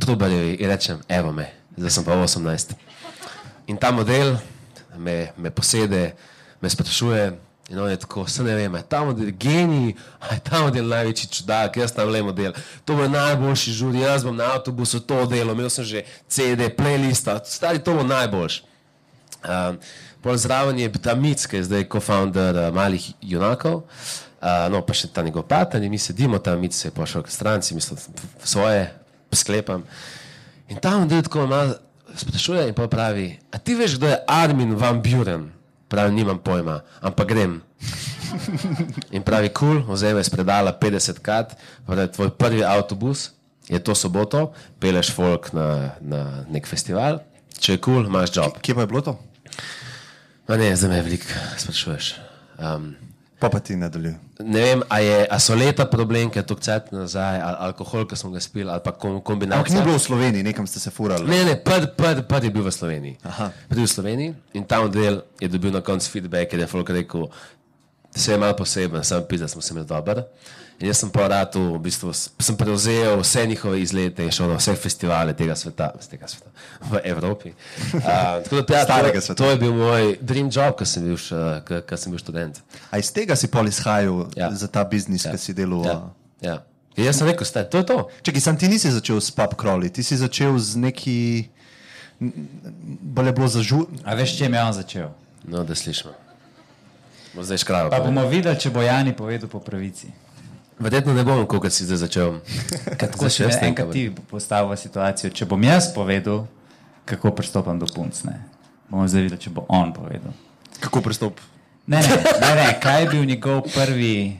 S1: Trubarjevi in rečem, evo me, zdaj sem pa 18. In ta model me, me posede, me sprašuje. In on je tako, se ne vem, je ta model genij, a je ta model največji čudak, jaz tam le model. To bo najboljši žuri, jaz bom na avtobusu to delo, imel sem že CD, playlista, stari to bo najboljši. Um, pol zraven je ta Mic, ki je zdaj co-founder uh, malih junakov. Uh, no, pa še ta njegov partner, in mi sedimo tam, Mic se je pošel k stranci, mislim, svoje, sklepam. In tam del tako malo sprašuje in pa pravi, a ti veš, kdo je Armin van Buren? Pravi, nimam pojma, ampak grem. In pravi, kul, cool, vzame iz predala 50 krat, pravi, tvoj prvi avtobus je to soboto, peleš folk na, na nek festival, če je kul, cool, imaš job.
S2: Kje pa je bilo to?
S1: Ma ne, zdaj me veliko sprašuješ. Um,
S2: Pa pa ti nadaljuj.
S1: ne vem, a, je, a so leta problem, ker je to cvet nazaj, ali alkohol, ki smo ga spili, ali pa kom,
S2: Ampak
S1: kombinacija.
S2: ni bilo v Sloveniji, nekam ste se furali.
S1: Ne, ne, prvi pr, pr je bil v Sloveniji. Prvi v Sloveniji in ta model je dobil na koncu feedback, da je folk rekel, vse je malo poseben, sam pisa, smo se imeli dober. Jaz sem po ratu, v bistvu, sem prevzel vse njihove izlete in šel na vse festivale tega sveta, tega sveta v Evropi. Uh, tako da, ja, to,
S2: sveta.
S1: to je bil moj dream job, ko sem bil, še- ko- ko sem bil študent.
S2: A iz tega si pol izhajal
S1: Ja.
S2: za ta biznis, ki si delal?
S1: Ja, ja. In jaz sem rekel, staj, to je to.
S2: Čekaj, sam ti nisi začel s pub crawli, ti si začel z neki. Bolje je bilo za žur.
S3: A veš, čem je on začel?
S1: No, da slišimo. Bo zdaj škrava.
S3: Pa bomo videli, če bo Jani povedal po pravici.
S1: Verjetno ne bom, kot si zdaj začel.
S3: Tako si
S1: jaz
S3: me enkrat ti postavil v situacijo, če bom jaz povedal, kako pristopam do punc. Ne? Bomo zdaj videli, če bo on povedal.
S2: Kako pristop?
S3: Ne, ne, ne, ne kaj je bil njegov prvi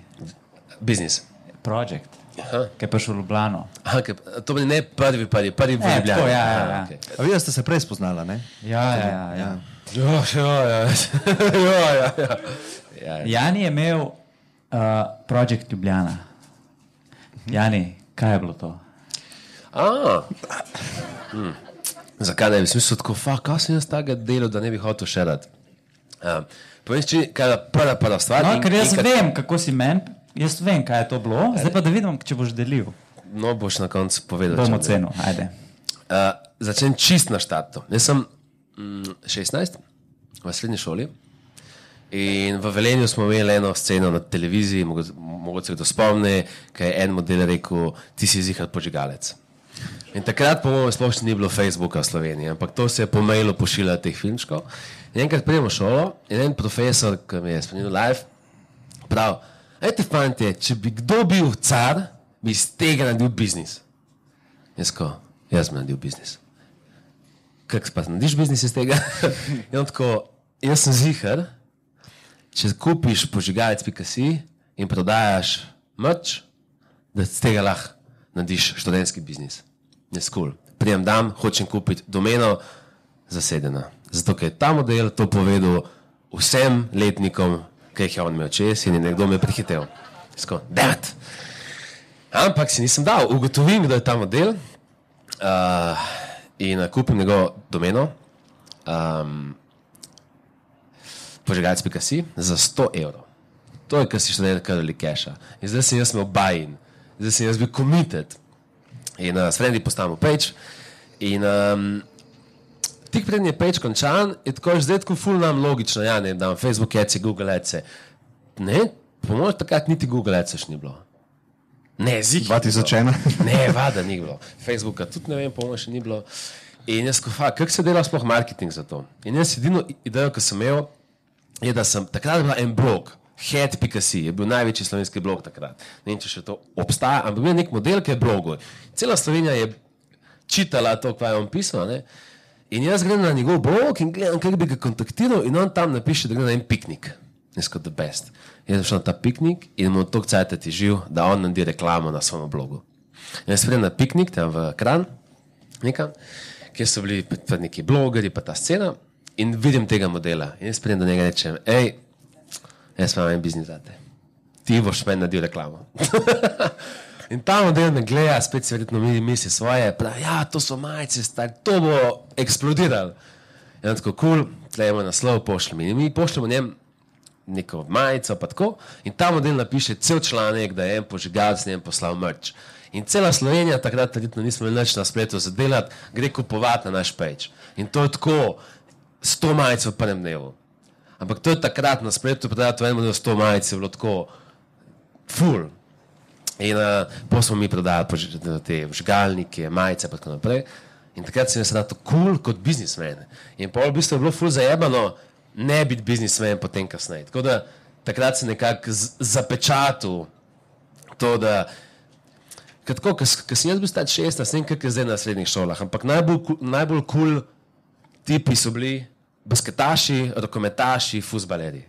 S1: Biznis.
S3: projekt,
S1: Aha.
S3: ki je prišel v Ljubljano.
S1: Aha, ke, to bi ne prvi, prvi, prvi v
S3: Ne,
S1: Ljubljani.
S3: tako, ja, ja, ja.
S1: okej.
S2: A vi ste se prej spoznala, ne?
S3: Ja, ja, ja, ja.
S1: Ja, ja, ja. ja, ja, ja. ja.
S3: Jani je imel uh, projekt Ljubljana. Jani, kaj je bilo to?
S1: A. Hm. Zakaj ne bi smislil tako, fuck, kaj sem jaz tega delal, da ne bi hotel še rad? Um, Povej, če je prva, prva stvar.
S3: No,
S1: in-
S3: ker jaz
S1: in
S3: vem, kako si men, jaz vem, kaj je to bilo. Zdaj pa da vidim, če boš delil.
S1: No, boš na koncu povedal.
S3: Bom ocenil, ajde.
S1: Uh, začnem čist na štartu. Jaz sem mm, 16 v srednji šoli in v Velenju smo imeli eno sceno na televiziji, mogo- mogoče se kdo spomni, ki je en model rekel: Ti si zihar požigalec. In takrat, po mojem, sploh ni bilo Facebooka v Sloveniji, ampak to se je po mailu pošiljalo teh filmčkov. In enkrat pridemo v šolo in en profesor, ki mi je spomnil live, pravi: Ejte, fantje, če bi kdo bil car, bi iz tega naredil biznis. Jaz ko, jaz bi naredil biznis. Kaj pa narediš biznis iz tega? In tako, jaz sem zihar, če kupiš požigalec.si in prodajaš mač, da z tega lahko narediš študentski biznis. Je skul. Cool. Prijem dan, hočem kupiti domeno zasedeno. Zato, ker je ta model to povedal vsem letnikom, ki jih je on imel čez in je nekdo me prihitev. Sko, dat. Ampak si nisem dal, ugotovim, da je ta model uh, in kupim njegovo domeno. Um, Požigalec.si za 100 evrov. To je, kar si še nekaj ali keša. In zdaj sem jaz imel buy-in, zdaj sem jaz bil committed. In uh, s frendi postavimo page. In um, tik pred je page končan, je tako že zdaj tako ful nam logično, ja, ne, da imam Facebook ads, Google ads. Ne, po mojem takrat niti Google ads še ni bilo. Ne, zik.
S2: 2001.
S1: Ne, vada ni bilo. Facebooka tudi ne vem, po mojem še ni bilo. In jaz, kako se dela sploh marketing za to? In jaz edino idejo, ki sem imel, je, da sem takrat bil en blog. Head.si je bil največji slovenski blog takrat. Ne vem, če še to obstaja, ampak bil je nek model, ki je blogov. Cela Slovenija je čitala to, kar je on pisal. Ne? In jaz grem na njegov blog in gledam, kako bi ga kontaktiral, in on tam napiše, da gre na en piknik. Kot the best. Jaz sem šel na ta piknik in mu to cajt ti živ, da on naredi reklamo na svojem blogu. In jaz pridem na piknik tam v Kran, nekam, kjer so bili neki blogeri, pa ta scena, in vidim tega modela. In jaz pridem do njega in rečem, hej, jaz imam en biznis za te. Ti boš meni naredil reklamo. in ta model me gleda, spet si verjetno mi misli svoje, pravi, ja, to so majice, stari, to bo eksplodiralo. In tako cool, tlejemo naslov, pošljemo. In mi pošljemo njem neko majico, pa tako. In ta model napiše cel članek, da je en požigalec njem poslal mrč. In cela Slovenija, takrat verjetno nismo imeli nič na spletu za delati, gre kupovati na naš peč. In to je tako, 100 majic v prvem dnevu. Ampak to je takrat na spletu, prodajati v enem od 100 majic je bilo tako, full. In uh, potem smo mi prodajali pož- te žgalnike, majice in tako naprej. In takrat sem se na to kul kot biznismen. In pol v bistvu je bilo full zajebano ne biti biznismen potem kasneje. Tako da takrat sem nekako zapečatil to, da Tako, ko sem jaz bil star 16, ne vem, kako je zdaj na srednjih šolah, ampak najbolj kul cool tipi so bili basketaši, rokometaši, fusbaleri.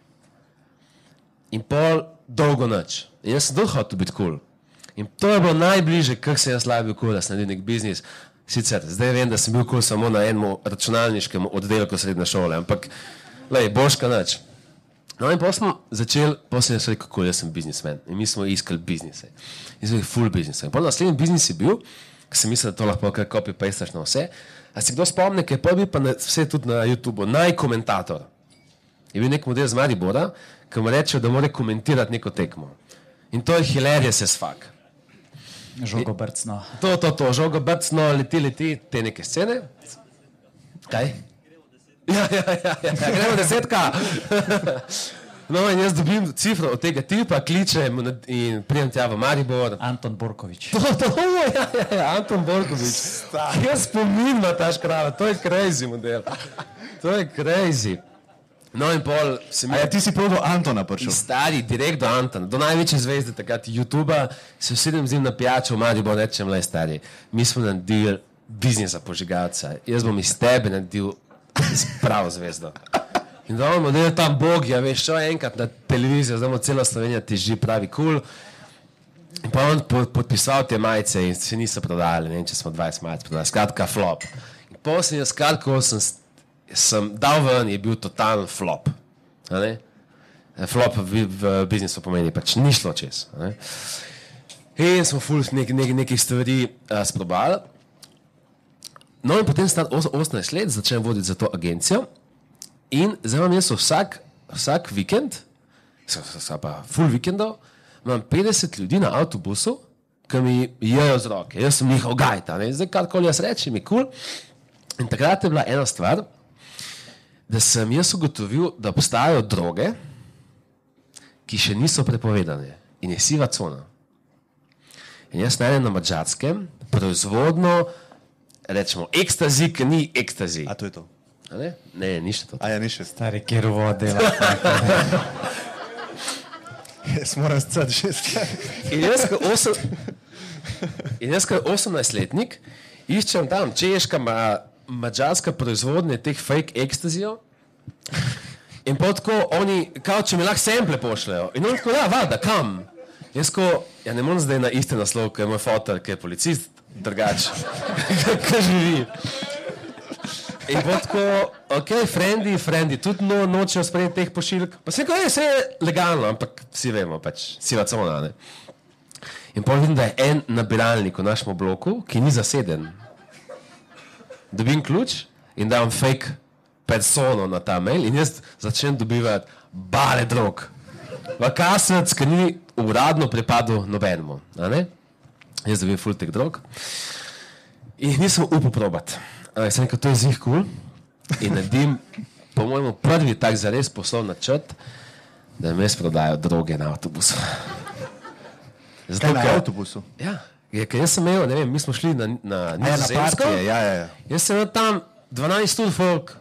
S1: In pol dolgo noč. In jaz sem dolgo hotel biti kul. Cool. In to je bilo najbližje, kar sem jaz lahko bil kul, cool, da sem naredil nek biznis. Sicer zdaj vem, da sem bil kul cool samo na enem računalniškem oddelku srednje šole, ampak lej, boška noč. No, in potem smo začeli, potem sem jaz rekel, kako jaz sem biznismen. In mi smo iskali biznise. In smo bili full biznise. In potem naslednji biznis je bil, ki sem mislil, da to lahko kar copy pastaš na vse. A si kdo spomni, ki je prvi pa na, vse tudi na YouTubu, najkomentator. Je bil nek model z Maribora, ki mu reče, da mora komentirati neko tekmo. In to je hilarious as fuck.
S3: Žogo brcno.
S1: To, to, to, žogo brcno, leti, leti, te neke scene. Kaj? Ja, ja, ja, ja, ja. gremo desetka. No, in jaz dobim cifro od tega tipa, kličem in pridem tja v Maribor.
S3: Anton Borkovič.
S1: To, to, ja, ja, ja, Anton Borkovič. Jaz spomin na ta škrava, to je crazy model. To je crazy. No, in pol sem
S2: A ja, ti si prav do Antona prišel.
S1: Stari, direkt do Antona, do največje zvezde takrat YouTube, se sedem z njim na pijačo, mladi bo rečem, le stari. Mi smo naredili biznisa požigalca, jaz bom iz tebe naredil pravo zvezdo. In da imamo, da je tam Bog, ja veš, čo enkrat na televizijo, zdaj celo Slovenijo, ti že pravi kul. Cool. In pa on po, podpisal te majice in se niso prodali, ne vem, če smo 20 majic prodali, skratka flop. In potem jaz, kratko sem, sem dal ven, je bil totalen flop. ne. Flop v, v biznisu pomeni, pač ni šlo čez. In smo ful nek, nek, nekih stvari uh, sprobali. No, in potem star os- 18 let začnem voditi za to agencijo. In zdaj imam jaz vsak, vsak vikend, s- pa full vikendov, imam 50 ljudi na avtobusu, ki mi jejo z roke. Jaz sem njihov gajta, ne? zdaj karkoli jaz rečem, je kul. Cool. In takrat je bila ena stvar, da sem jaz ugotovil, da obstajajo droge, ki še niso prepovedane in je siva cona. In jaz najdem na mačarskem proizvodno, rečemo, ekstazi, ki ni ekstazi.
S2: A to je to.
S1: Ne, ne, ni še to.
S2: A ja, ni še.
S3: Stari, kjer vod dela.
S2: Jaz moram stati že stati.
S1: In jaz, kot osem, 18-letnik, iščem tam češka, ma, mačarska proizvodnja teh fake ekstazijev. In pa tako oni, kao če mi lahko sample pošljajo. In on tako, ja, vada, kam? Jaz ko, ja ne morem zdaj na isti naslov, ker je moj fotor, ki je policist, drugač, ki živi. In pa tako, ok, frendi, frendi, tudi no, nočejo sprejeti teh pošiljk. Pa se kaže, vse je legalno, ampak vsi vemo, pač siva cona. Ne? In pa vidim, da je en nabiralnik v našem bloku, ki ni zaseden. Dobim ključ in dam fake persono na ta mail in jaz začnem dobivati bare drog. V kasec, ki ni uradno pripadal nobenemu. Jaz dobim full teh drog. In nisem upal probati. Ampak sem rekel, to je zih kul. Cool. In naredim, po mojem, prvi tak zares poslovni načrt, da mi res prodajo droge na avtobusu.
S2: Kaj na avtobusu?
S1: Ja, je, ker jaz sem imel, ne vem, mi smo šli na, na
S2: ja, na
S1: Nizozemsko.
S2: ja, ja, ja.
S1: Jaz sem imel tam 12 ur folk,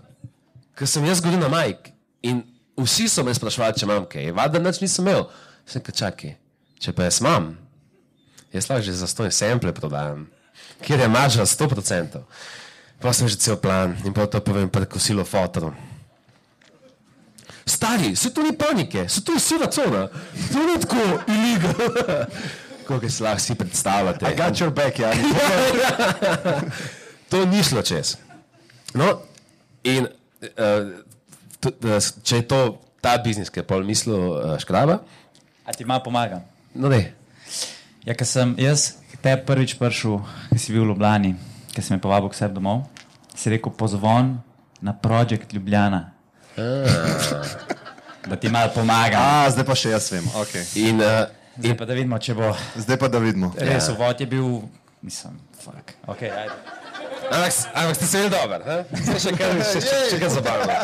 S1: ker sem jaz govoril na majk. In vsi so me sprašvali, če imam kaj. Vada nič nisem imel. Sem rekel, čakaj, če pa jaz imam, jaz lahko že za stoj sample prodajam, kjer je marža 100%. Pa sem že cel plan in pa to povem pred kosilo fotorom. Stari, se to ni panike, se to je siva cona, to ni tako iliga. Kako si lahko si predstavljate?
S2: I got your back, ja.
S1: to ni šlo čez. No, in uh, t, uh, če je to ta biznis, ki je pol mislil uh, škraba,
S3: A ti malo pomagam?
S1: no ne.
S3: Ja, ker sem jaz te prvič prišel, ki si bil v Ljubljani, ki si me povabil k sebi domov, si rekel pozvon na projekt Ljubljana. Da ti malo pomagam.
S2: A, zdaj pa še jaz vem. Okay.
S1: In, uh,
S3: Zdaj pa da vidimo, če bo
S2: Zdaj pa da vidimo.
S3: res ja. uvod je bil, mislim, fuck. Okay, ajde.
S1: ampak, ampak ste se imeli dobro, ha? Ste še kar, še, še, še kar zabavno.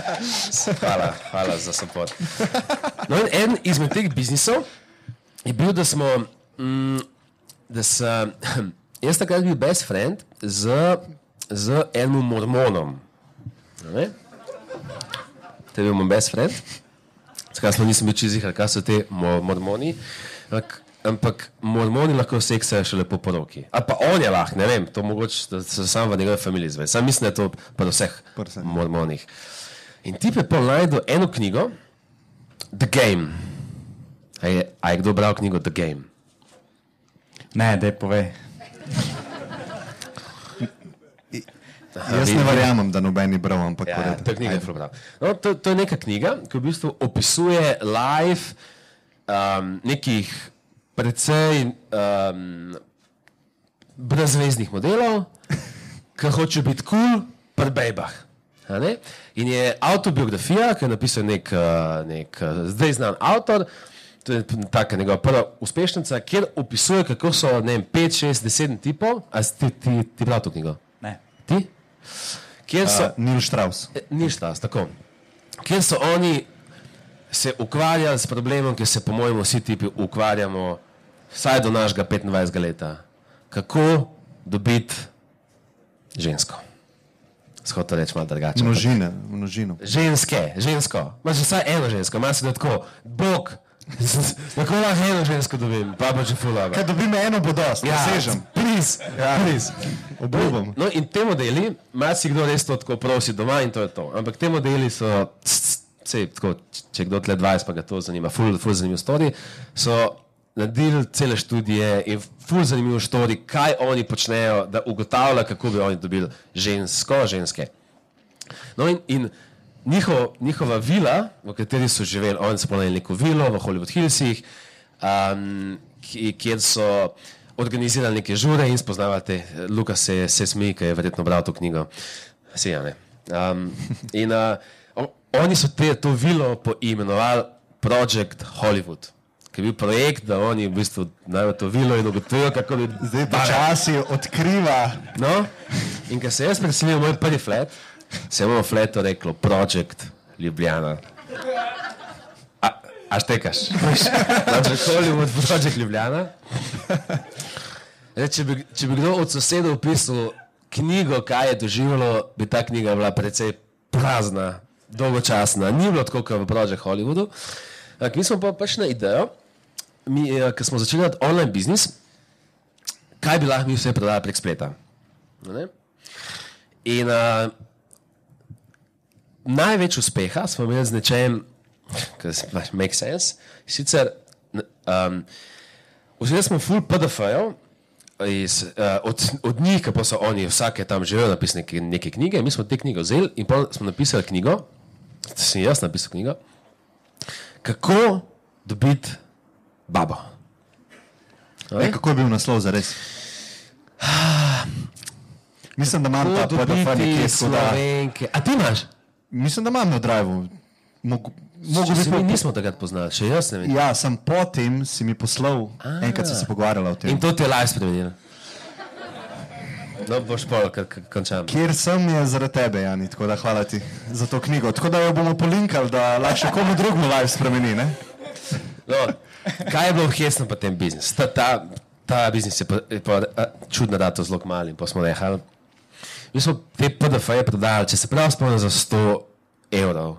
S1: Hvala, hvala za support. No, in en izmed teh biznisov je bil, da smo, mm, da sem, jaz takrat bil best friend z, z enim mormonom. A Ne? To je bil moj best friend. Skratka, nisem bil čizih, kaj so te mo- mormoni. Ampak, ampak mormoni lahko seksajo šele po poroki. Ali pa on je lahko, ne vem, to mogoče da se sam v njegovi familiji zve. Sam mislim, da je to pri vseh
S2: Pri vseh.
S1: mormonih. In ti je pa najdel eno knjigo, The Game. A je, a je kdo bral knjigo The Game?
S3: Ne, dej povej.
S2: Jaz ne verjamem, da noben ni bral, ampak
S1: Ja, to je knjiga, je no, to, to je neka knjiga, ki v bistvu opisuje life um, nekih precej um, brezveznih modelov, ki hočejo biti kul, cool, pri bejbah. In je autobiografija, ki je napisal nek, uh, nek uh, zdaj znan avtor. To je taka njegova prva uspešnica, kjer opisuje, kako so 5, 6, 10 tipov. A ti, ti, ti bral to knjigo?
S3: Ne.
S1: Ti? Kjer so,
S2: Uh, Nil Strauss.
S1: E, Ni štas, tako. Kjer so oni se ukvarjali s problemom, ki se, po mojem, vsi tipi ukvarjamo, vsaj do našega 25 leta. Kako dobiti žensko? Skoto reči malo drugače.
S2: Množine, množino.
S1: Ženske, žensko, imaš vsaj eno žensko, imaš da tako, bog, tako lahko eno žensko dobim, pa bo že fulano.
S2: Kaj dobim eno, bo dosti, ja, sežem.
S1: Plis, ja. plis.
S2: Obljubim.
S1: No, in te modeli, marsikdo kdo res to tako prosi doma in to je to. Ampak te modeli so, sej, tako, če kdo tle 20, pa ga to zanima, ful, ful zanimiv story, so naredili cele študije in ful zanimiv story, kaj oni počnejo, da ugotavlja, kako bi oni dobili žensko, ženske. No in, in njihov, njihova vila, v kateri so živeli, oni so ponajeli neko vilo v Hollywood Hillsih, um, kjer so organizirali neke žure in spoznavate, Luka se, se smeji, ki je verjetno bral to knjigo. Se ja, ne. Um, in uh, oni so te, to vilo poimenovali Project Hollywood. Ki je bil projekt, da oni v bistvu najmo to vilo in ugotovijo, kako bi
S2: zdaj počasi odkriva.
S1: No? In ko se jaz predstavljam moj prvi flat, se je moj flat to reklo, Project Ljubljana. A, a štekaš? Znači, Hollywood, Project Ljubljana. Če bi, če bi kdo od sosedov opisal knjigo, kaj je doživelo, bi ta knjiga bila precej prazna, dolgočasna. Ni bilo tako, kot v Project Hollywoodu. Mi smo pa pač na idejo, ki smo začeli delati online biznis, kaj bi lahko mi vse prodali prek spleta. Ne? In uh, največ uspeha smo imeli z nečem, se pač make sense. Sicer, um, vzeli smo full PDF-jev, iz, uh, od, od njih, ki so oni, vsak je tam živel, napisal neke, neke knjige. Mi smo te knjige vzeli in pa smo napisali knjigo, sem jaz napisal knjigo, kako dobiti babo.
S2: E, kako je bil naslov za res? Mislim, da imam ta PDF nekje
S1: slovenke. A ti imaš?
S2: Mislim, da imam na drivu.
S1: Mogoče se mi nismo takrat poznali, še jaz ne vem.
S2: Ja, sem potem si mi poslal, A, enkrat sem se pogovarjal o tem.
S1: In to ti je live spremenil. No, boš pol, kar končam.
S2: Kjer sem je zaradi tebe, Jani, tako da hvala ti za to knjigo. Tako da jo bomo polinkali, da lahko komu drugemu live spremeni, ne?
S1: No, kaj je bilo hesno pa tem biznis? Ta, ta, ta biznis je pa, je pa čudno, da to zelo mali in pa smo nehali. Mi smo te PDF-je prodali, če se prav spomnim, za 100 evrov.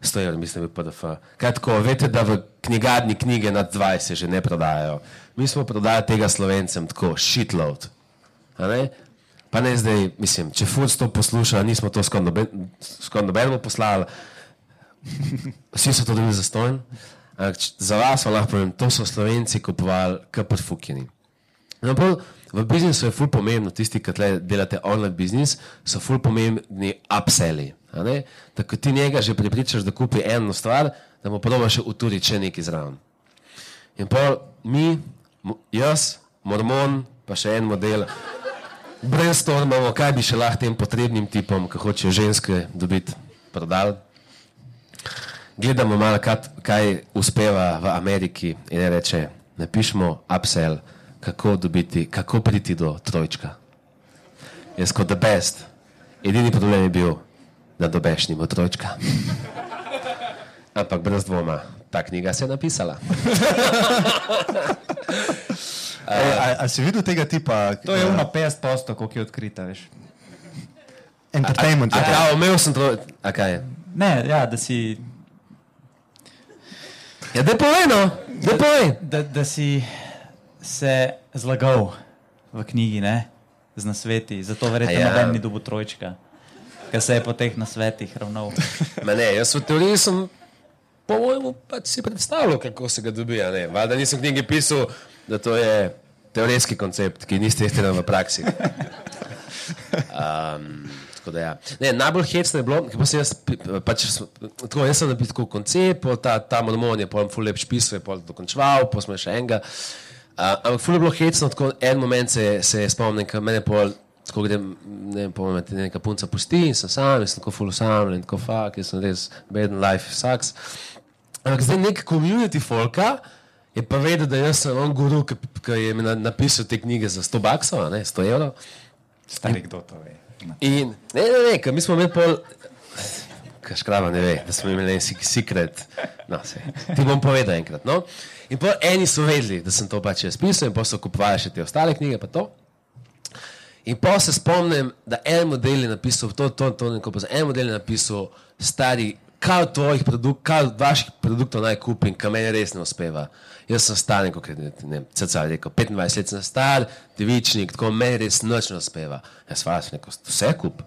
S1: 100 evrov, mislim, je PDF. Kaj tako, veste, da v knjigarni knjige nad 20 že ne prodajajo. Mi smo prodali tega slovencem tako, shitload. Ne? Pa ne zdaj, mislim, če Fudz to posluša, nismo to skoraj nobeno poslali, vsi so to dobili za stojn. Za vas lahko povem, to so slovenci kupovali kar fukini. No, v biznisu je ful pomembno, tisti, ki delate online biznis, so ful pomembni upselli. Tako ti njega že pripričaš, da kupi eno stvar, da mu proba še uturiti še nekaj zraven. In pa mi, jaz, mormon, pa še en model, brainstormamo, kaj bi še lahko tem potrebnim tipom, ki hočejo ženske dobiti, prodali. Gledamo malo, kaj uspeva v Ameriki in reče, napišemo upsell, kako dobiti, kako priti do trojčka. Jaz kot the best. Edini problem je bil, da dobeš nimo trojčka. Ampak brez dvoma, ta knjiga se je napisala.
S2: Ej, a, a si videl tega tipa?
S3: To je uno 50 posto, koliko je odkrita, veš.
S2: Entertainment.
S1: A, a, a, a, omejil sem to, a kaj je?
S3: Ne, ja, da si...
S1: Ja, da povej, no, da povej.
S3: Da, da si se zlagal v knjigi, ne, z nasveti, zato verjetno ja. noben ni dobil trojčka, ker se je po teh nasvetih ravnal.
S1: Ma ne, jaz v teoriji sem, po mojemu, pač si predstavljal, kako se ga dobija, ne, valjda nisem knjigi pisal, da to je teoretski koncept, ki niste istino v praksi. Um, ja. ne, najbolj hecno je bilo, ker sem jaz, pač, tako, jaz sem napisal koncept, ta, ta mormon je pojem ful lep špis, je pojem dokončval, pa smo še enega. Uh, ampak ful je bilo hecno, tako en moment se, se je spomnil, ker mene pol, tako grem, ne vem, pojme, te neka punca pusti in sem sam, in sem tako ful usamljen, tako fak, jaz sem res beden, life sucks. Ampak zdaj nek community folka, je pa vedel, da jaz sem on guru, ki je mi napisal te knjige za 100 baksov, ne 100 evrov.
S3: Stari kdo to ve.
S1: In ne, ne, ne, ker mi smo imeli pol. Škrava ne ve, da smo imeli en sekret. No, ti bom povedal enkrat. No? In pa eni so vedeli, da sem to pač jaz pisal, in pa so kupovali še te ostale knjige. In pa se spomnim, da en model je napisal, to, to, to, neko, pa en model je napisal, stari, kaj od tvojih produktov, kaj od vaših produktov naj kupim, kaj meni res ne uspeva. Jaz sem star, neko, ne vem, cca rekel, 25 let sem star, devičnik, tako meni res noč ne uspeva. Jaz vas neko, vse kup.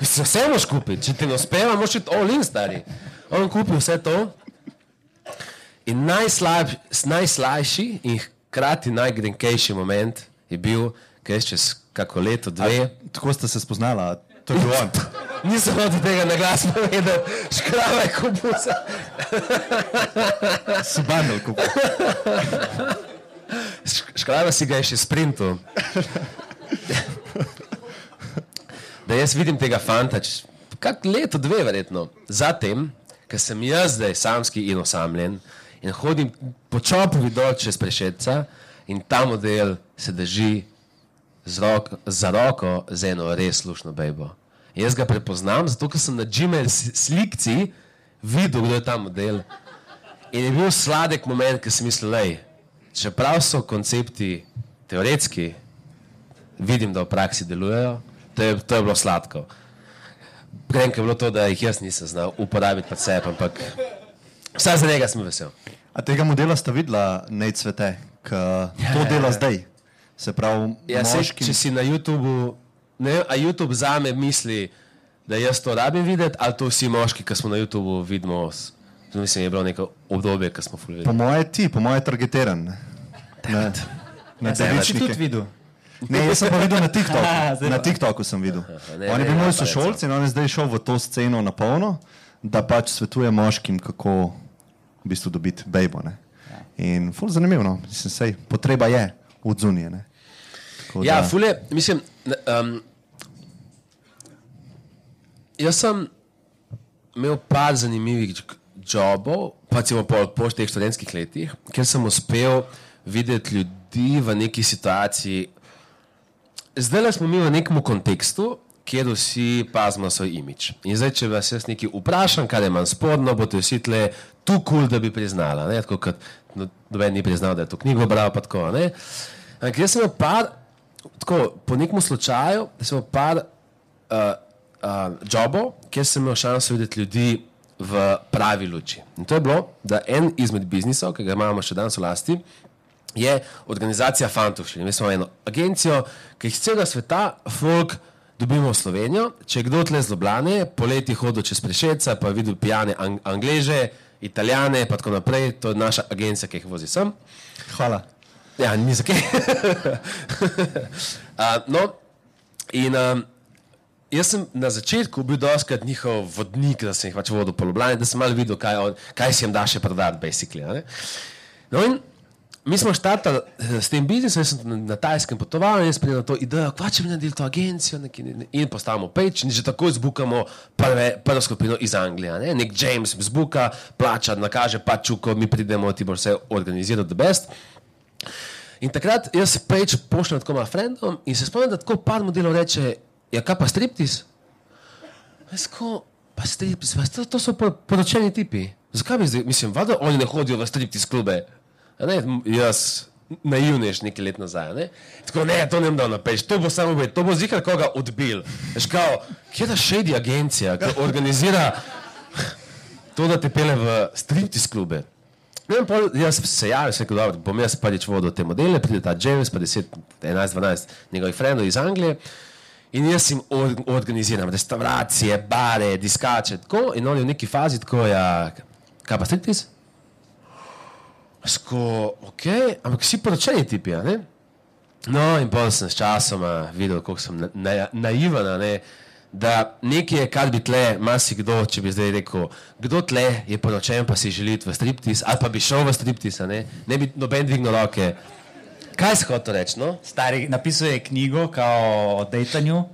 S1: Mislim, vse moš kupiti, če ti ne uspeva, moš iti all in stari. On kupi vse to. In najslab, najslajši in hkrati najgrenkejši moment je bil, kaj čez kako leto, dve.
S2: Tako ste se spoznala, to je bil on.
S1: Nisem hotel tega na glas povedati, škrava je kupusa.
S2: Si bandel kupil.
S1: Škrava si ga je še sprintu. Da jaz vidim tega fanta, kak leto, dve, verjetno. Zatem, ker sem jaz zdaj samski in osamljen in hodim po čopovi dol čez prešetca in ta model se drži z roko, za roko z eno res slušno bejbo. Jaz ga prepoznam, zato ker sem na Gmail slikci videl, kdo je ta model. In je bil sladek moment, ki sem mislil, da čeprav so koncepti teoretski, vidim, da v praksi delujejo, to je, to je bilo sladko. Grenko je bilo to, da jih jaz nisem znal uporabiti pa sebe, ampak vsaj za njega sem vesel.
S2: A tega modela sta videla najcvete, ki to dela zdaj. Se pravi,
S1: Ja,
S2: moški.
S1: če si na YouTubu, ne a YouTube za me misli, da jaz to rabim videti, ali to vsi moški, ki smo na YouTubu, vidimo. Mislim, je bilo neko obdobje, ko smo fulili.
S2: Po moje ti, po moje targetiran. ne. Na, na
S3: Ja,
S2: devičnike.
S3: tudi videl.
S2: Ne, jaz sem pa videl na
S3: Aha,
S2: TikToku.
S3: zdaj
S2: Na. TikToku sem videl.
S1: ne,
S2: je
S1: ne,
S2: bil
S1: ja,
S2: moj
S1: pa
S2: sošolc in on je zdaj šel v to sceno na polno, da pač svetuje moškim, kako v bistvu dobiti bejbo. ne. In ful zanimivo, no. mislim, sej, potreba je od zunije.
S1: Ja,
S2: da-
S1: fule, mislim, um, jaz sem imel par zanimivih jobov, pa celo po, po teh študentskih letih, ker sem uspel videti ljudi v neki situaciji. Zdaj smo mi v nekem kontekstu, kjer vsi pazimo svoj imič. In zdaj, če vas jaz nekaj vprašam, kar je manj spodno, boste vsi tle tu kul, cool, da bi priznala. Ne? Tako kot no, noben ni priznal, da je to knjigo bral, tako. ne. Ampak jaz sem imel par, tako, po nekem slučaju, da sem imel par uh, uh, jobov, kjer sem imel šanso videti ljudi v pravi luči. In to je bilo, da en izmed biznisov, ki ga imamo še danes v lasti, je organizacija Fantovščine. Mi smo eno agencijo, ki jih iz celega sveta, folk, dobimo v Slovenijo. Če je kdo tle z Ljubljane, poleti hodil čez Prešeca, pa je videl pijane ang Angleže, Italijane, pa tako naprej, to je naša agencija, ki jih vozi sem.
S2: Hvala.
S1: Ja, ni za kaj. uh, no, in um, jaz sem na začetku bil doskrat njihov vodnik, da sem jih pač vodil po Ljubljani, da sem malo videl, kaj, on, kaj si jim da še prodati, basically. ne. No, in mi smo štartali eh, s tem biznisom, jaz sem na, Tajskem potoval in jaz pridem na to idejo, kva če bi naredili to agencijo neki, ne, in postavimo peč in že takoj zbukamo prve, prvo skupino iz Anglije. Ne? Nek James zbuka, plača, nakaže pačuko, mi pridemo, ti bo vse organiziral, the best. In takrat jaz peč pošljem tako malo frendom in se spomnim, da tako par modelov reče, ja kaj pa striptis? Jaz ko, pa striptis, pa to, to so po- poročeni tipi. Zakaj bi zdaj, mislim, vada oni ne hodijo v striptis klube? Ne, jaz, naivnež nekaj let nazaj. Ne? Tako ne, to ne bom dal na peč, to bo samo bet, to bo zihar koga odbil. Veš kao, kje je ta shady agencija, ki organizira to, da te pele v striptis klube? No, in pol jaz se javim, se rekel, dobro, bom jaz pač vodil te modele, pride ta James, pa 10, 11, 12 njegovih frendov iz Anglije. In jaz jim or organiziram restauracije, bare, diskače, tako. In oni v neki fazi tako, ja, kaj pa striptis? Sko, ok, ampak vsi poročeni tipi, a ne? No, in pol sem s časoma videl, kako sem na, na, naiven, a ne? da nekaj je, kar bi tle, marsikdo, če bi zdaj rekel, kdo tle je poročen, pa si želi v striptis, ali pa bi šel v striptis, a ne, ne bi noben dvignil roke. Kaj si hotel reči? No?
S3: Stari napisal je knjigo o dejtanju.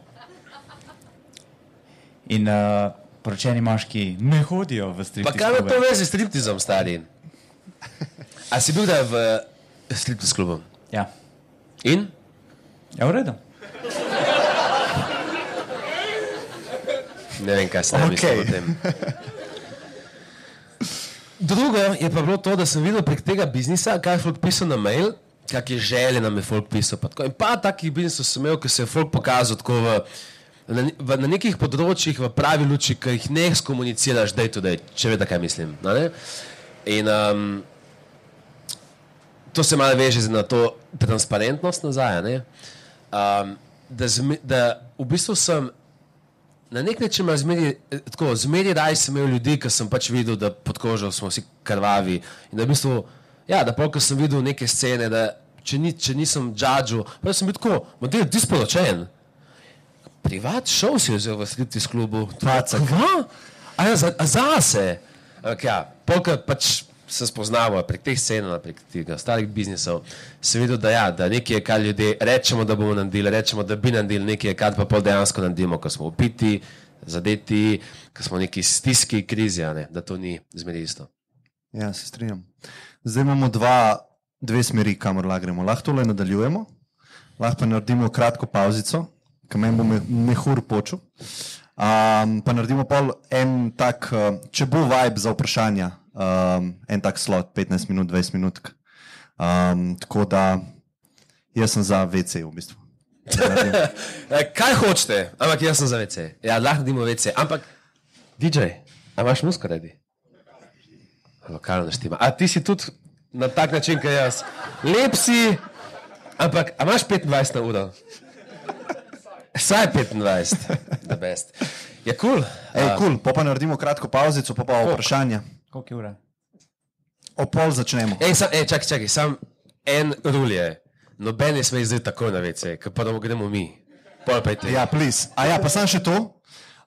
S3: In uh, poročeni moški ne hodijo v
S1: Pa
S3: striptiz
S1: kaj ima to veze s striptizom, stari? A si bil kdaj v striptiz klubu?
S3: Ja,
S1: In?
S3: ja v redu.
S1: Ne vem, kaj se okay.
S2: Okej.
S1: misli o tem. Drugo je pa bilo to, da sem videl prek tega biznisa, kaj je folk pisal na mail, kakšne želje nam je folk pisal. Pa, tako. in pa takih bil sem imel, ki se je folk pokazal tako v, na, v, na nekih področjih v pravi luči, ki jih ne skomuniciraš, da je to, če veš, kaj mislim. In um, to se malo veže na to transparentnost nazaj. ne. Um, da, zme, da v bistvu sem na nek način zmeri, eh, tako, zmeri raj sem imel ljudi, ki sem pač videl, da pod kožo smo vsi krvavi. In da v bistvu, ja, da polk sem videl neke scene, da če, ni, če nisem džadžu, pa sem bil tako, model dispoločen. Privat šov si vzel v slipti s klubu. Kva? A ja, za, a zase. Ampak ja, polk pač se spoznamo prek teh scen, prek teh ostalih biznisov, se videl, da, ja, da nekaj je, kar ljudje rečemo, da bomo naredili, rečemo, da bi naredili, nekaj je, kar pa pol dejansko naredimo, ko smo upiti, zadeti, ko smo v neki stiski, krizi, ne, da to ni zmeri isto.
S2: Ja, se strinjam. Zdaj imamo dva, dve smeri, kamor lahko gremo. Lahko tole nadaljujemo, lahko pa naredimo kratko pauzico, ki me bo me- mehur počel. Um, pa naredimo pol en tak, uh, če bo vibe za vprašanja, um, en tak slot, 15 minut, 20 minut. Um, tako da jaz sem za VC v bistvu.
S1: E, kaj hočete? Ampak jaz sem za vece. Ja, lahko naredimo vece. Ampak, DJ, a imaš musko redi? Lokalno štima. A ti si tudi na tak način, kot jaz. Lep si, ampak a imaš 25 na uro? Vsaj 25, da best. Je kul. Cool.
S2: Ej, kul, cool, pa, pa naredimo kratko pauzico, pa pa vprašanja.
S3: Koliko je ura?
S2: O pol začnemo.
S1: Ej, sam, ej, čakaj, čakaj, sam en rul je. Noben ne sme zdaj takoj na vece, ker pa da gremo mi. Pol pa je.
S2: Ja, please. A ja, pa sam še to.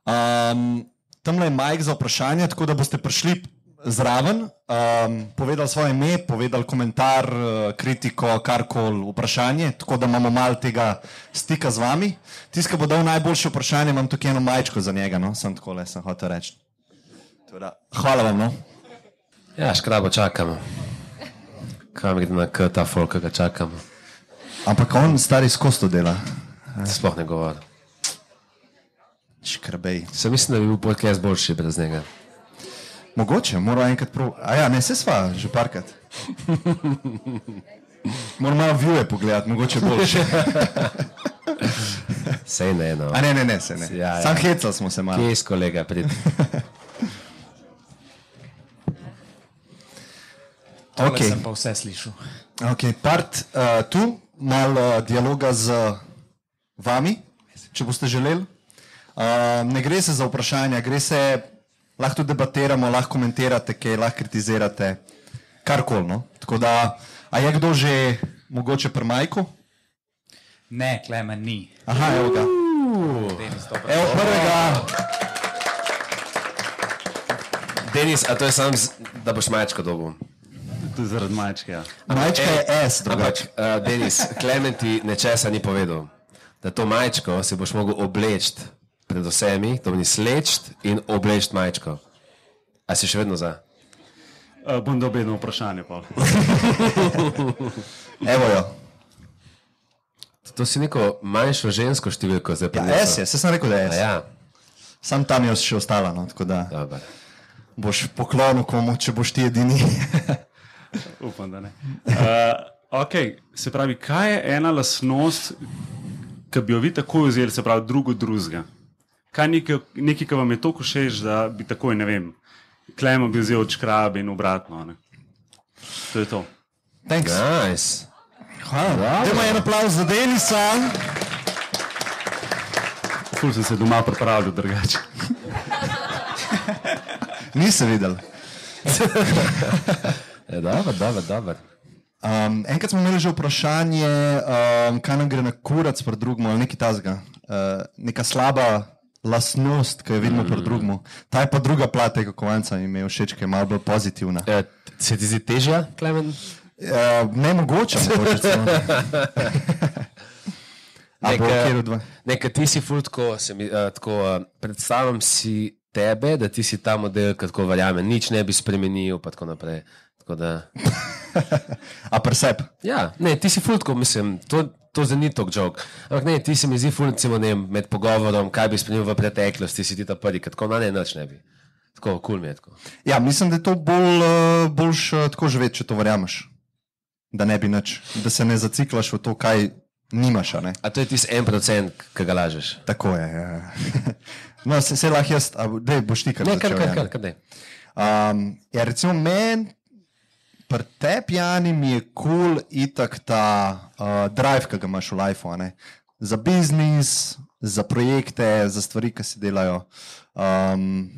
S2: Um, tam je Mike za vprašanje, tako da boste prišli zraven, um, povedali svoje ime, povedali komentar, eh, kritiko, karkoli, vprašanje, tako da imamo malo tega stika z vami. Tisti, ki bo dal najboljše vprašanje, imam tukaj eno majčko za njega, no, sem tako le, sem hotel reči. Hvala vam. No.
S1: Ja, škrabo čakamo. Kam gre na K ta folk, ga čakamo?
S2: Ampak on stari skozi to dela.
S1: Sploh ne govori.
S2: Škrbej.
S1: Se mislim, da bi bil podcast boljši brez njega.
S2: Mogoče, mora enkrat prav. A ja, ne se sva, že parkrat. Moram malo viewe pogledati, mogoče boljše.
S1: Sej ne, no.
S2: A ne, ne, ne, se ne.
S1: Ja, ja.
S2: Sam hecali smo se malo.
S1: Kje je kolega prid?
S3: Okay.
S2: Okay.
S3: Sem pa vse slišal.
S2: Okay, part uh, tu, malo uh, dialoga z vami, če boste želeli. Uh, ne gre se za vprašanja, gre se, lahko debatiramo, lahko komentirate, kaj lahko kritizirate, karkoli. No? Tako da, a je kdo že mogoče pri Majku?
S3: Ne, Klemen ni.
S2: Aha, evo ga.
S3: Denis.
S2: Evo prvega.
S1: Denis, a to je sam, da boš majčko dobil.
S4: Tudi zaradi mačke. Ja.
S2: Majčka je S, drugače.
S1: uh, Denis, Klementi nečesa ni povedal. Da to majčko si boš mogel obleči pred vsemi, to pomeni sleči in obleči majčko. A si še vedno za?
S4: Uh, bom dobil eno vprašanje.
S2: Evo jo.
S1: To si neko manjšo žensko številko zdaj
S2: Ja,
S1: prinesel.
S2: S je, se sem rekel, da je
S1: A
S2: S.
S1: Ja,
S2: Sam tam je še ostala, no, tako da
S1: dobro.
S2: boš poklonil komu, če boš ti edini.
S4: Upam, da ne. Uh, okay, se pravi, kaj je ena lasnost, ki bi jo vi tako vzeli, se pravi, drugo drugega? Kaj je nekaj, nekaj, kar vam je tako všeč, da bi takoj, ne vem, klemo bi vzel od škrabe in obratno. Ne? To je to.
S2: Thanks.
S1: Nice.
S2: Hvala. Dajmo en aplauz za Denisa.
S4: Ful sem se doma pripravljal drugače.
S2: Nisi videl.
S1: Dobro, dobro, dobro.
S2: Um, enkrat smo imeli že vprašanje, um, kaj nam gre na kurac pri drugemu ali nekaj tasga. Uh, neka slaba lastnost, ki jo vidimo pri drugemu. Ta je pa druga plat tega kovanca in mi je všeč, ker je malo bolj pozitivna.
S1: E, se ti zdi težja, Klemen?
S2: Uh, ne mogoče, kjer od dva?
S1: Nekaj ti si ful tako, se mi, uh, tako uh, predstavljam si tebe, da ti si ta model, ki tako verjame, nič ne bi spremenil, pa tako naprej. Da,
S2: A presep.
S1: ja, ne, ti si ful tako, mislim, to, to zdaj ni tok jok. Ampak ne, ti si mi zdi ful, recimo, ne, vem, med pogovorom, kaj bi spremenil v preteklosti, si ti ta prvi, ker tako na ne, nič ne bi. Tako, kul cool mi je tako.
S2: Ja, mislim, da je to bolj, uh, boljš uh, tako živeti, če to verjameš. da ne bi nič, da se ne zaciklaš v to, kaj nimaš. a Ne?
S1: A to je tisti en procent, ki ga lažeš.
S2: Tako je. Ja. No, se, se lahko jaz, da boš ti kar
S1: Ne, kar,
S2: začel,
S1: kar,
S2: Jan?
S1: kar, kar ne.
S2: Um, ja, recimo meni, pri tebi, Jani, mi je kul cool itak ta uh, drive, ki ga imaš v lifeu. Za biznis, za projekte, za stvari, ki se delajo. Um,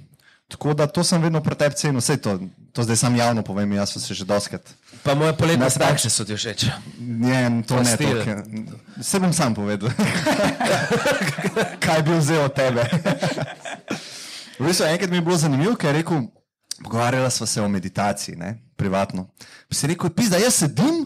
S2: tako da to sem vedno pri tebi cenil, vse to, to zdaj sam javno povem, jaz sem se že doskrat.
S1: Pa moje poletne starše so ti všeč.
S2: Ne, to
S1: Pa
S2: ne, to, se bom sam povedal. Kaj bi vzel od tebe? v bistvu, enkrat mi je bilo zanimivo, ker je rekel, pogovarjala sva se o meditaciji, ne, privatno. Pa si rekel, pizda, jaz sedim,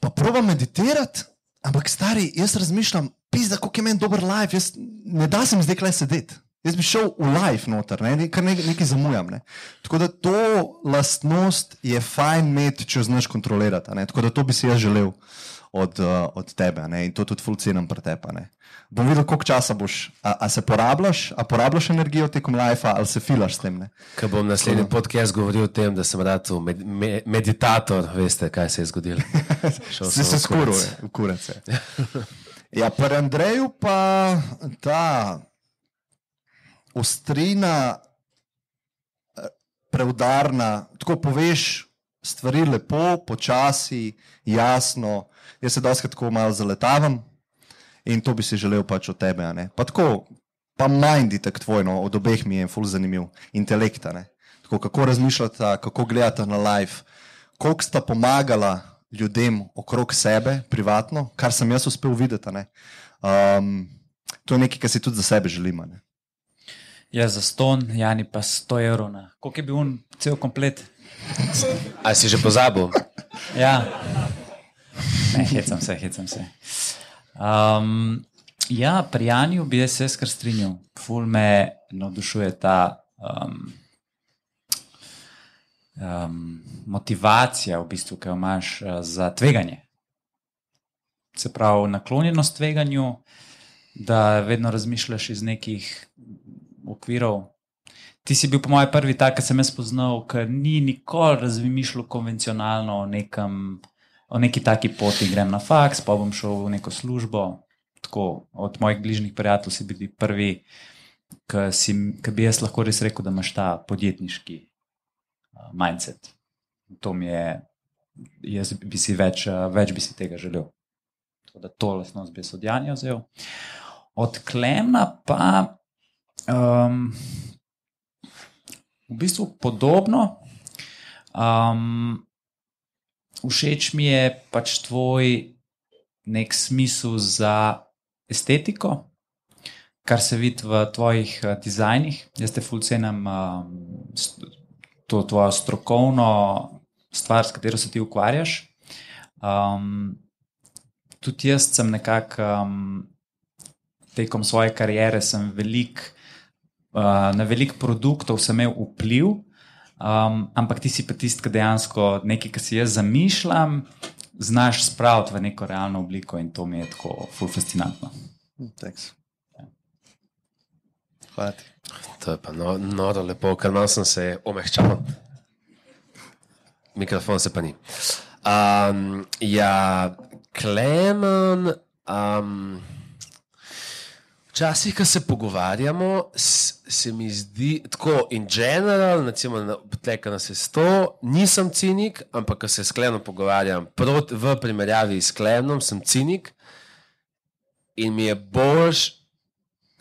S2: pa probam meditirati, ampak stari, jaz razmišljam, pizda, koliko je meni dober life, jaz ne da se mi zdaj kle sedeti. Jaz bi šel v life noter, ne, kar ne, nekaj zamujam. Ne. Tako da to lastnost je fajn imeti, če jo znaš kontrolirati. Tako da to bi si jaz želel od, uh, od tebe ne. in to tudi fulcenim pri tebi. Bom videl, koliko časa boš, a, a se porabljaš, a porabljaš energijo tekom life, ali se filaš s tem.
S1: Ko bom naslednji podcast govoril o tem, da sem rad med, me, meditator, veste, kaj se je zgodilo.
S2: Se se
S1: v kurec.
S2: skuruje, v kurece. Ja, pri Andreju pa ta ostrina, eh, preudarna, tako poveš stvari lepo, počasi, jasno. Jaz se dosti tako malo zaletavam in to bi si želel pač od tebe. a ne. Pa tako, pa mind tak tvoj, no, od obeh mi je ful zanimiv, intelekta. Ne. Tako, kako razmišljata, kako gledata na life, koliko sta pomagala ljudem okrog sebe, privatno, kar sem jaz uspel videti. a ne. Um, to je nekaj, kar si tudi za sebe želimo. ne.
S3: Ja, za ston, Jani pa 100 evrov. Na. Koliko je bil on cel komplet?
S1: A si že pozabil?
S3: Ja, ne, hecam se, hecam se. Um, ja, pri Janju bi jaz se kar strinjal. Ful me navdušuje ta um, um, motivacija, v bistvu, ki jo imaš uh, za tveganje. Se pravi, naklonjenost tveganju, da vedno razmišljaš iz nekih okvirov. Ti si bil, po mojem, prvi tak, ki sem jaz spoznal, ker ni nikoli razmišljal konvencionalno o, nekem, o neki taki poti. Grem na faks, pa bom šel v neko službo. Tako, od mojih bližnjih prijateljev si bil prvi, ki bi jaz lahko res rekel, da imaš ta podjetniški uh, mindset. To mi je, jaz bi si več, uh, več bi si tega želel. Tako da to lasnost bi jaz od Janja vzel. Od Klemna pa. Um, v bistvu podobno. Um, všeč mi je pač tvoj nek smisel za estetiko, kar se vidi v tvojih uh, dizajnih. Jaz te fulcenem um, to tvojo strokovno stvar, s katero se ti ukvarjaš. Um, tudi jaz sem nekako um, tekom svoje kariere velik, uh, na veliko produktov imel vpliv, um, ampak ti si pa tisti, ki dejansko nekaj, kar si jaz zamišljam, znaš spraviti v neko realno obliko in to mi je tako ful fascinantno.
S2: Thanks. Hvala ti.
S1: To je pa no, noro lepo, ker malo sem se omehčal. Mikrofon se pa ni. Um, ja, Klemen. Um, Včasih, ko se pogovarjamo, se mi zdi tako, in general, recimo, tleka nas je sto, nisem cinik, ampak ko se s Klenom pogovarjam, prot, v primerjavi s Klenom, sem cinik in mi je boljš,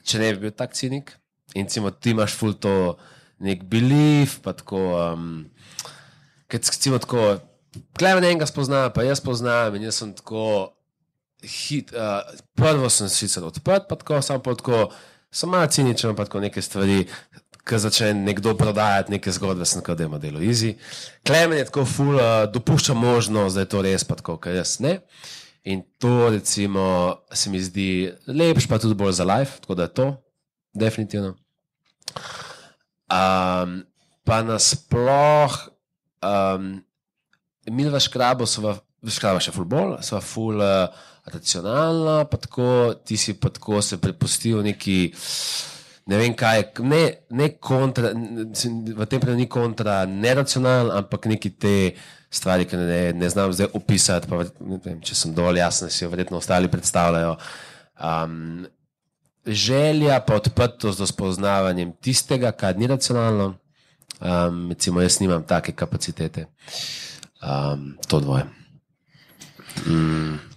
S1: če ne bi bil tak cinik. In recimo, ti imaš ful to nek belief, pa tako. Um, Ker recimo tako, Klemen enega spozna, pa jaz poznam in jaz sem tako hit. Uh, prvo sem sicer odprt, pa tako, samo pa tako, sem malo ciničen, pa tako neke stvari. Ko začne nekdo prodajati neke zgodbe, sem kot da ima delo easy. Klemen je tako ful, uh, dopušča možnost, da je to res, pa tako, ker jaz ne. In to, recimo, se mi zdi lepš, pa tudi bolj za life, tako da je to, definitivno. Um, pa nasploh, um, Milva Škrabo, sva, škraba še ful bolj, sva ful uh, racionalna, pa tako, ti si pa tako se prepustil neki, ne vem kaj, je, ne, ne kontra, n- mislim, v tem primeru ni kontra neracionalen, ampak neki te stvari, ki ne, ne znam zdaj opisati. Pa, ne vem, če sem dovolj jasen, si jo verjetno ostali predstavljajo. Um, želja pa odprtost do spoznavanjem tistega, kar ni racionalno. Um, recimo, jaz nimam take kapacitete. Um, to dvoje. Mm.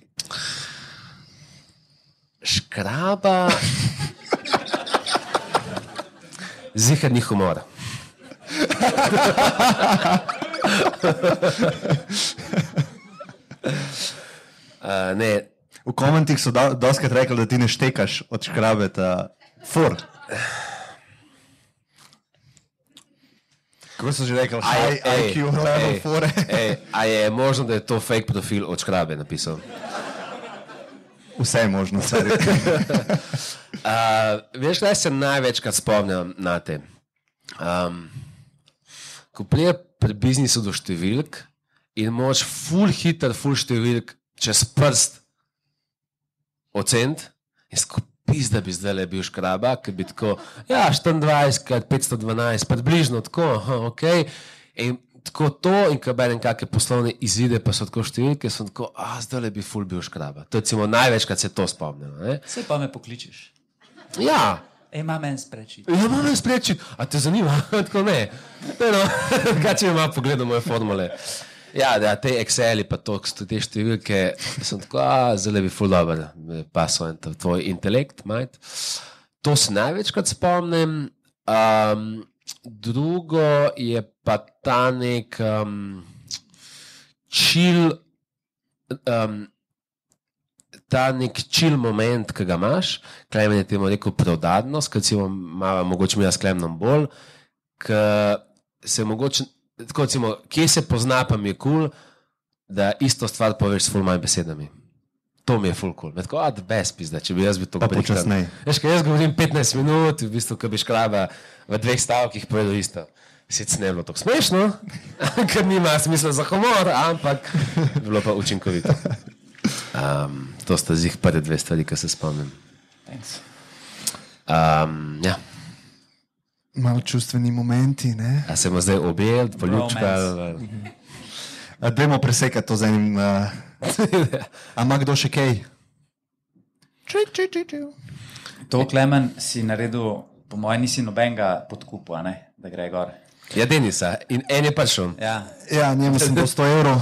S1: Škraba. Zihar ni humor. Uh, ne,
S2: V komentih so do- doskrat rekli, da ti ne štekaš od škrabeta. For. Kako so že rekli, high
S1: ej,
S2: IQ level
S1: ej,
S2: fore.
S1: ej, a je možno, da je to fake profil od škrabe napisal?
S2: Vse je možno, stari.
S1: Uh, veš, kaj se največkrat spomnim na te? Um, ko prije pri biznisu do številk in moč full hiter, full številk čez prst oceniti in skupaj, da bi zdaj le bil škraba, ki bi tako, ja, 24 krat 512, približno tako, aha, ok. In tako to, in ko berem kakšne poslovne izide, pa so tako številke, sem tako, a zdaj le bi full bil škraba. To je recimo največkrat se to spomnim. ne.
S3: Vse pa me pokličeš.
S1: Ja,
S3: Ej, ima meni spreči.
S1: Ja, moram spreči. A te zanima? Tako ne. ne no. Kaj če ima pogled moje formule? Ja, da te Exceli, pa to, so te številke, sem tako, zelo bi ful dobro, pasal in tvoj intelekt, majt. To se največkrat spomnim. Um, drugo je pa ta nek um, čil, um, ta nek čil moment, ki ga imaš, klemen je temu rekel prodanost, ki si malo, mogoče mi jaz klemnem bolj, ki se mogoče, tako recimo, kje se pozna, pa mi je kul, cool, da isto stvar poveš s ful manj besedami. To mi je full cool. Me Tako, a, bes pizda, če bi jaz bil to
S2: Pa
S1: prikran.
S2: počasneje.
S1: Veš, kaj jaz govorim 15 minut, v bistvu, ko bi škraba v dveh stavkih povedal isto. Sicer ne bi bilo tako smešno, ker nima smisla za humor, ampak bi bilo pa učinkovito. Um, to sta zih prve dve stvari, ki se spomnim.
S3: Thanks.
S1: Um, ja.
S2: Malo čustveni momenti, ne?
S1: A se bomo zdaj objeli, poljučkali?
S2: A Dajmo presekati to z enim. Uh... A ima kdo še kaj? Či, či, či, či.
S3: To, Klemen, si naredil, po mojem, nisi nobenega podkupa, ne? da gre gor.
S1: Ja, Denisa, in en je prišel.
S3: Ja,
S2: Ja, njemu sem dal 100 evrov.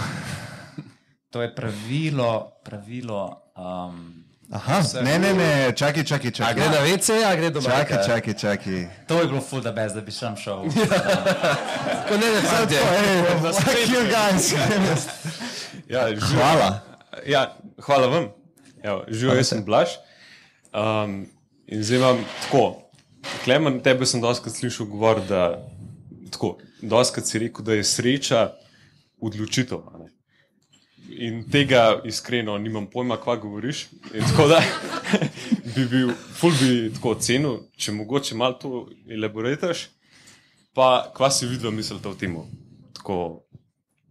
S3: to je pravilo, pravilo. Um,
S2: Aha, ne, ne, ne, čakaj, čakaj,
S1: A
S2: čakaj.
S1: gre na WC, a gre domov?
S2: Čakaj, čakaj, čakaj.
S3: to je bilo ful da brez, da bi sam šel.
S1: Ko ne, ne, fantje.
S2: Fuck you guys.
S4: Ja, živ,
S2: Hvala.
S4: ja, hvala vam. Živijo, jaz sem Blaž. Um, in zdaj imam tako. Klemen, tebe sem doskrat slišal govoriti, da tako, doskrat si rekel, da je sreča odločitev. In tega iskreno nimam pojma, kva govoriš. In tako da bi bil, ful bi tako ocenil, če mogoče malo to elaboriraš, pa kva si videl, mislite o tem. Tako,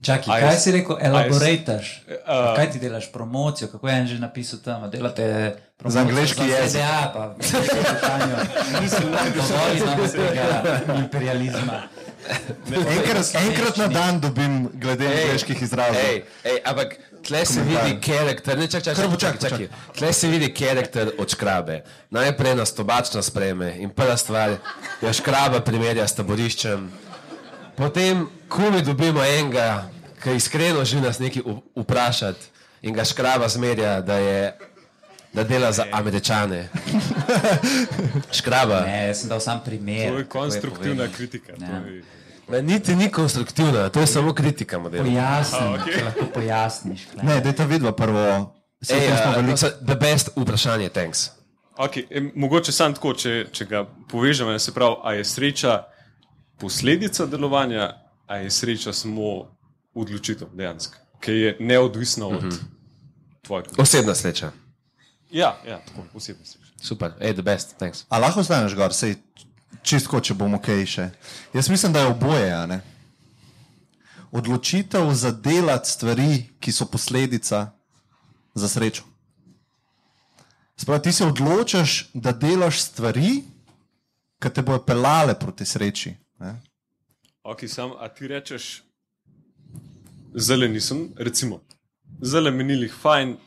S3: Čakaj,
S4: A
S3: kaj
S4: je-
S3: si rekel, elaborataš?
S4: A-
S3: Kaj ti delaš, promocijo, kako je en že napisal tam, delate promocijo
S2: angleški
S3: za
S2: jezik.
S3: ZDA, pa nisem dovolj znam tega imperializma.
S2: Enkrat, enkrat na dan dobim glede angliških izrazov.
S1: Ej, ej, ampak tle se
S2: Komentar.
S1: vidi karakter, ne čakaj, čakaj, čakaj, čakaj. Tle se vidi karakter od škrabe. Najprej nas tobačno spreme in prva stvar je škraba primerja s taboriščem. Potem, ko mi dobimo enega, ki iskreno želi nas nekaj vprašati in ga škraba zmerja, da, je, da dela za američane. Škraba.
S3: Ne, jaz sem dal sam primer.
S4: to je konstruktivna
S3: povedal.
S4: kritika.
S3: Ja.
S4: je-
S1: Ma, niti ni konstruktivna, to je samo kritika modela.
S3: Pojasni,
S4: A, okej.
S3: če lahko pojasniš. Klemen.
S2: Ne, daj ta vidva prvo.
S1: Ej, uh,
S2: veliko.
S1: the best vprašanje, thanks.
S4: Okay, mogoče samo tako, če, če ga povežemo, se pravi, a je sreča posledica delovanja, a je sreča samo odločitev dejansko, ki je neodvisna od mm -hmm. tvojega.
S1: Osebna sreča.
S4: Ja, ja, tako osebno sreča.
S1: Super, hey, the best, thanks.
S2: A lahko ostaneš gor, sej čistko, če bomo kaj še. Jaz mislim, da je oboje. a ne? Odločitev za delati stvari, ki so posledica za srečo. Sprav, ti se odločaš, da delaš stvari, ki te bojo pelale proti sreči. Ne?
S5: Ok, sam, a ti rečeš, zelo nisem, recimo, zelo menilih, fajn,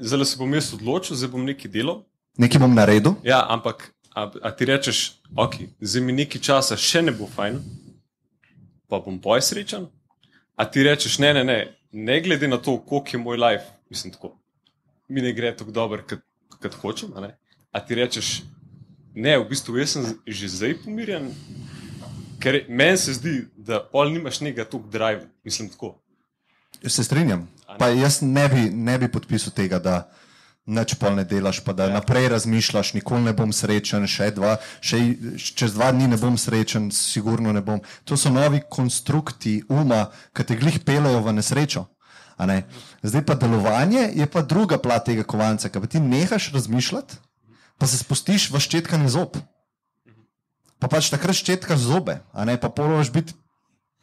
S5: zelo se bom jaz odločil, zdaj bom nekaj delal.
S2: Nekaj bom naredil,
S5: Ja, ampak a, a ti rečeš, ok, zdaj mi nekaj časa še ne bo fajn, pa bom poj srečen. A ti rečeš, ne, ne, ne, ne glede na to, koliko je moj life, mislim tako, mi ne gre tako dobro, kot- kot hočem. A, ne? a ti rečeš, ne, v bistvu jaz sem že zdaj pomirjen, ker meni se zdi, da pol nimaš nekega tok drive, mislim tako.
S2: se strinjam. Pa jaz ne bi, ne bi podpisal tega, da nič pol ne delaš, pa da ja. naprej razmišljaš, nikoli ne bom srečen, še dva, še, čez dva dni ne bom srečen, sigurno ne bom. To so novi konstrukti uma, ki te glih pelejo v nesrečo. Ne? Zdaj pa delovanje je pa druga plat tega kovanca, ki pa ti nehaš razmišljati, pa se spustiš v ščetkanje zob. Pa pač takrat ščetkaš zobe, a ne pa moraš biti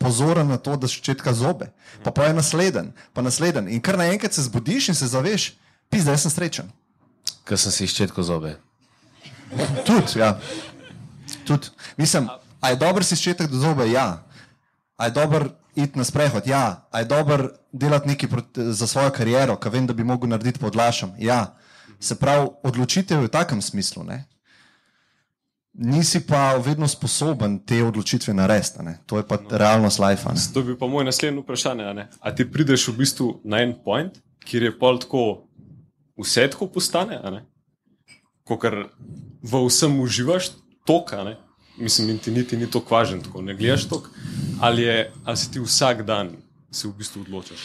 S2: pozoren na to, da ščetka zobe. Pa pa je nasleden, pa nasleden. In kar naenkrat se zbudiš in se zaveš, pizda, jaz sem srečen.
S1: Ker sem si ščetko zobe.
S2: Tudi, ja. Tudi. Mislim, a je dobro si ščetek do zobe? Ja. A je dobro iti na sprehod? Ja. A je dobro delati nekaj proti, za svojo kariero, ki vem, da bi mogel narediti podlašam? Ja. Se pravi, odločitev je v takem smislu. Ne? Nisi pa vedno sposoben te odločitve narediti. To je pa no. realnost life.
S5: To bi pa moj naslednji vprašanje. a. A ti prideš v bistvu na en point, kjer je pol tako vse tako postane, a ne? Kokar v vsem uživaš tok, a ne? Mislim, in ti niti ni to važen, tako ne gledaš tok, ali, je, ali si ti vsak dan se v bistvu odločaš.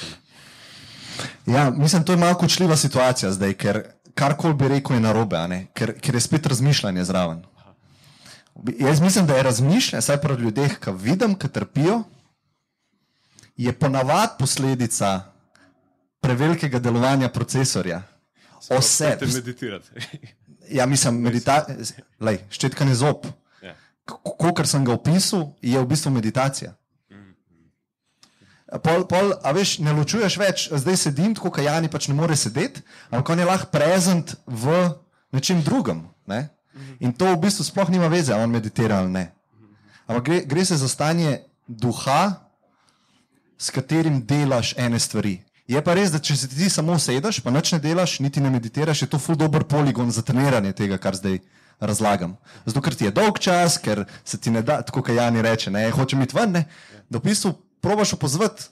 S2: Ja, mislim, to je malo kočljiva situacija zdaj, ker karkoli bi rekel, je narobe, ker, ker je spet razmišljanje zraven. Jaz mislim, da je razmišljanje, saj pri ljudeh, ki vidim, ki trpijo, je ponavadi posledica prevelikega delovanja procesorja. Vse.
S5: Te meditirati.
S2: Ja, mislim, meditacija, ščetkanje zob.
S5: Ja.
S2: Kot sem ga opisal, je v bistvu meditacija. Pol, pol, a veš, ne ločuješ več, zdaj sedim tako, kot Jani pač ne more sedeti, ampak on je lahko prezent v nečem drugem. Ne? In to v bistvu sploh nima veze, ali on meditira ali ne. Ampak gre, gre se za stanje duha, s katerim delaš ene stvari. Je pa res, da če se ti samo sedeš, pa nič ne delaš, niti ne meditiraš, je to ful dober poligon za treniranje tega, kar zdaj razlagam. Zato, ker ti je dolg čas, ker se ti ne da, tako kot Jani reče, ne, hočem iti ven, ne, da v bistvu probaš opozvati,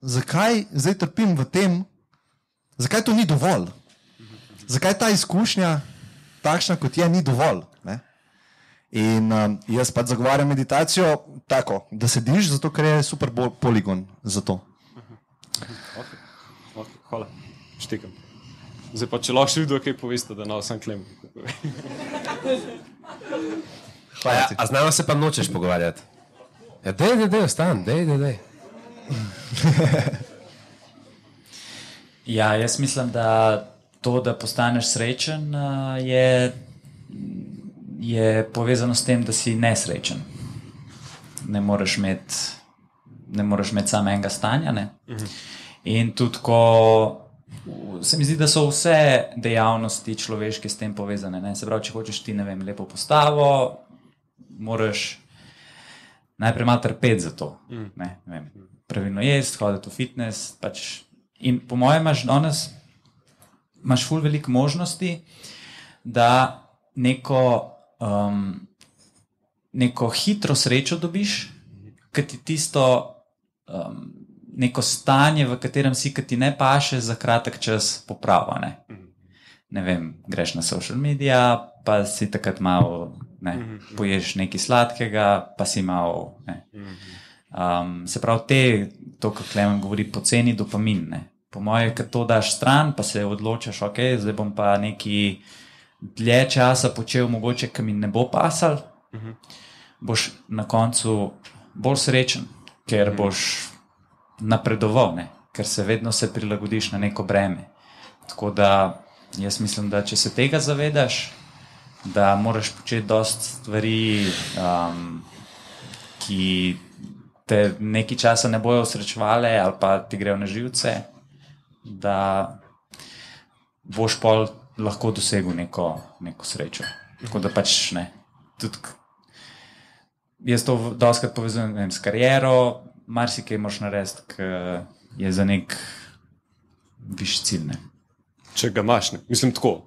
S2: zakaj zdaj trpim v tem, zakaj to ni dovolj. Zakaj ta izkušnja, takšna kot je, ni dovolj. Ne? In um, jaz pač zagovarjam meditacijo tako, da sediš, zato ker je super poligon za to.
S5: Okay. Okay, hvala, štekam. Zdaj pa, če lahko še vidno kaj poveste, da na vsem klem.
S2: Hvala
S1: Ja, a z nami se pa nočeš pogovarjati? Ja, dej, dej, dej, ostan, dej, dej, dej.
S3: Ja, jaz mislim, da to, da postaneš srečen, a, je, je povezano s tem, da si nesrečen. Ne moreš imeti, ne moreš imeti samo enega stanja. Ne? In tudi, ko se mi zdi, da so vse dejavnosti človeške s tem povezane. Ne? Se pravi, če hočeš ti ne vem, lepo postavo, moraš najprej malo trpeti za to. Ne, ne vem, pravilno jesti, hoditi v fitness. Pač. In po mojem, imaš danes imaš ful veliko možnosti, da neko, um, neko hitro srečo dobiš, ki ti tisto um, neko stanje, v katerem si, ki ti ne paše, za kratek čas popravlja. Ne? ne vem, greš na social medije, pa si takrat malo. Ne, poješ nekaj sladkega, pa si malo. Ne. Um, se pravi, te, to, kar Klemen govori, poceni dopamin. Ne. Po mojem, ki to daš stran, pa se odločiš, ok, zdaj bom pa nekaj dlje časa počel, mogoče, ki mi ne bo pasal, boš na koncu bolj srečen, ker boš napredoval, ne. ker se vedno se prilagodiš na neko breme. Tako da jaz mislim, da če se tega zavedaš, da moraš početi dosta stvari, um, ki te nekaj časa ne bojo srečevale ali pa ti grejo na živce, da boš pol lahko dosegel neko, neko srečo. Tako da pač ne. Tudi, k- jaz to doskrat povezujem vem, s kariero, marsikaj moš narediti, ki je za nek višji cilj. Ne.
S5: Če ga imaš, ne. mislim tako.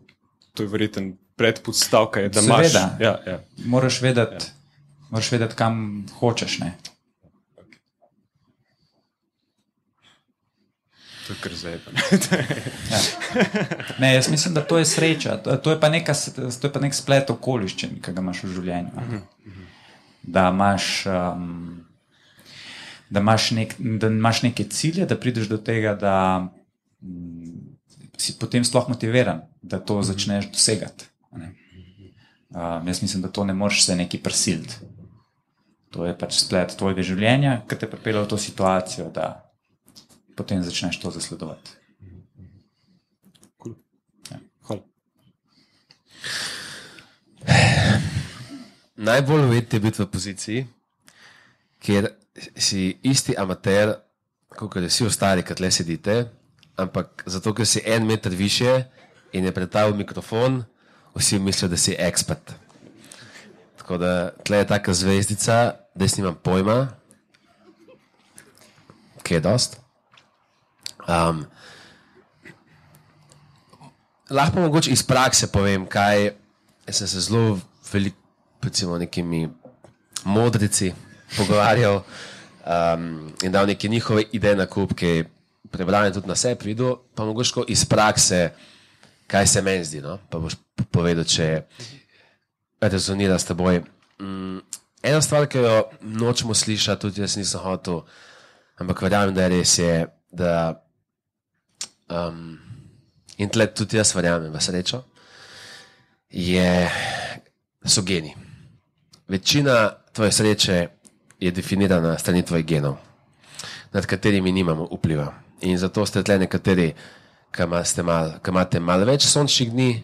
S5: To je verjeten predpostavka, je, da imaš.
S3: Seveda.
S5: Ja, ja.
S3: Moraš vedeti, ja. moraš vedeti, kam hočeš. Ne.
S5: To kar zdaj.
S3: Ne, jaz mislim, da to je sreča. To, to, je pa neka, to je pa nek splet okoliščin, ki ga imaš v življenju. a ne. Da imaš, um, da, imaš nek, da imaš neke cilje, da prideš do tega, da mm, si potem sploh motiviran, da to začneš dosegati. Um, jaz mislim, da to ne moreš se neki prisiliti. To je pač splet tvojega življenja, ki te pripelje v to situacijo, da potem začneš to zasledovati.
S5: Hvala.
S1: Najbolj uvedite biti v poziciji, kjer si isti amater, kot da vsi ostali, ki tle sedite, ampak zato, ker si en meter više in je pred tabo mikrofon, vsi mislijo, da si ekspert. Tako da tle je taka zvezdica, da jaz nimam pojma, kaj je dost. Um, lahko mogoče iz prakse povem, kaj sem se zelo veliko, recimo, nekimi modrici pogovarjal um, in dal neke njihove ideje na kup, ki prebral in tudi na sebi videl, pa mogoče iz prakse, kaj se meni zdi. No? Pa boš povedal, če rezonira s teboj. Mm, ena stvar, ki jo nočemo slišati, tudi jaz nisem hotel, ampak verjamem, da je res, je, da um, in tle tudi jaz verjamem v srečo, je, so geni. Večina tvoje sreče je definirana strani tvojih genov, nad katerimi nimamo vpliva. In zato ste tle nekateri, ki imate malo mal mal več sončnih dni,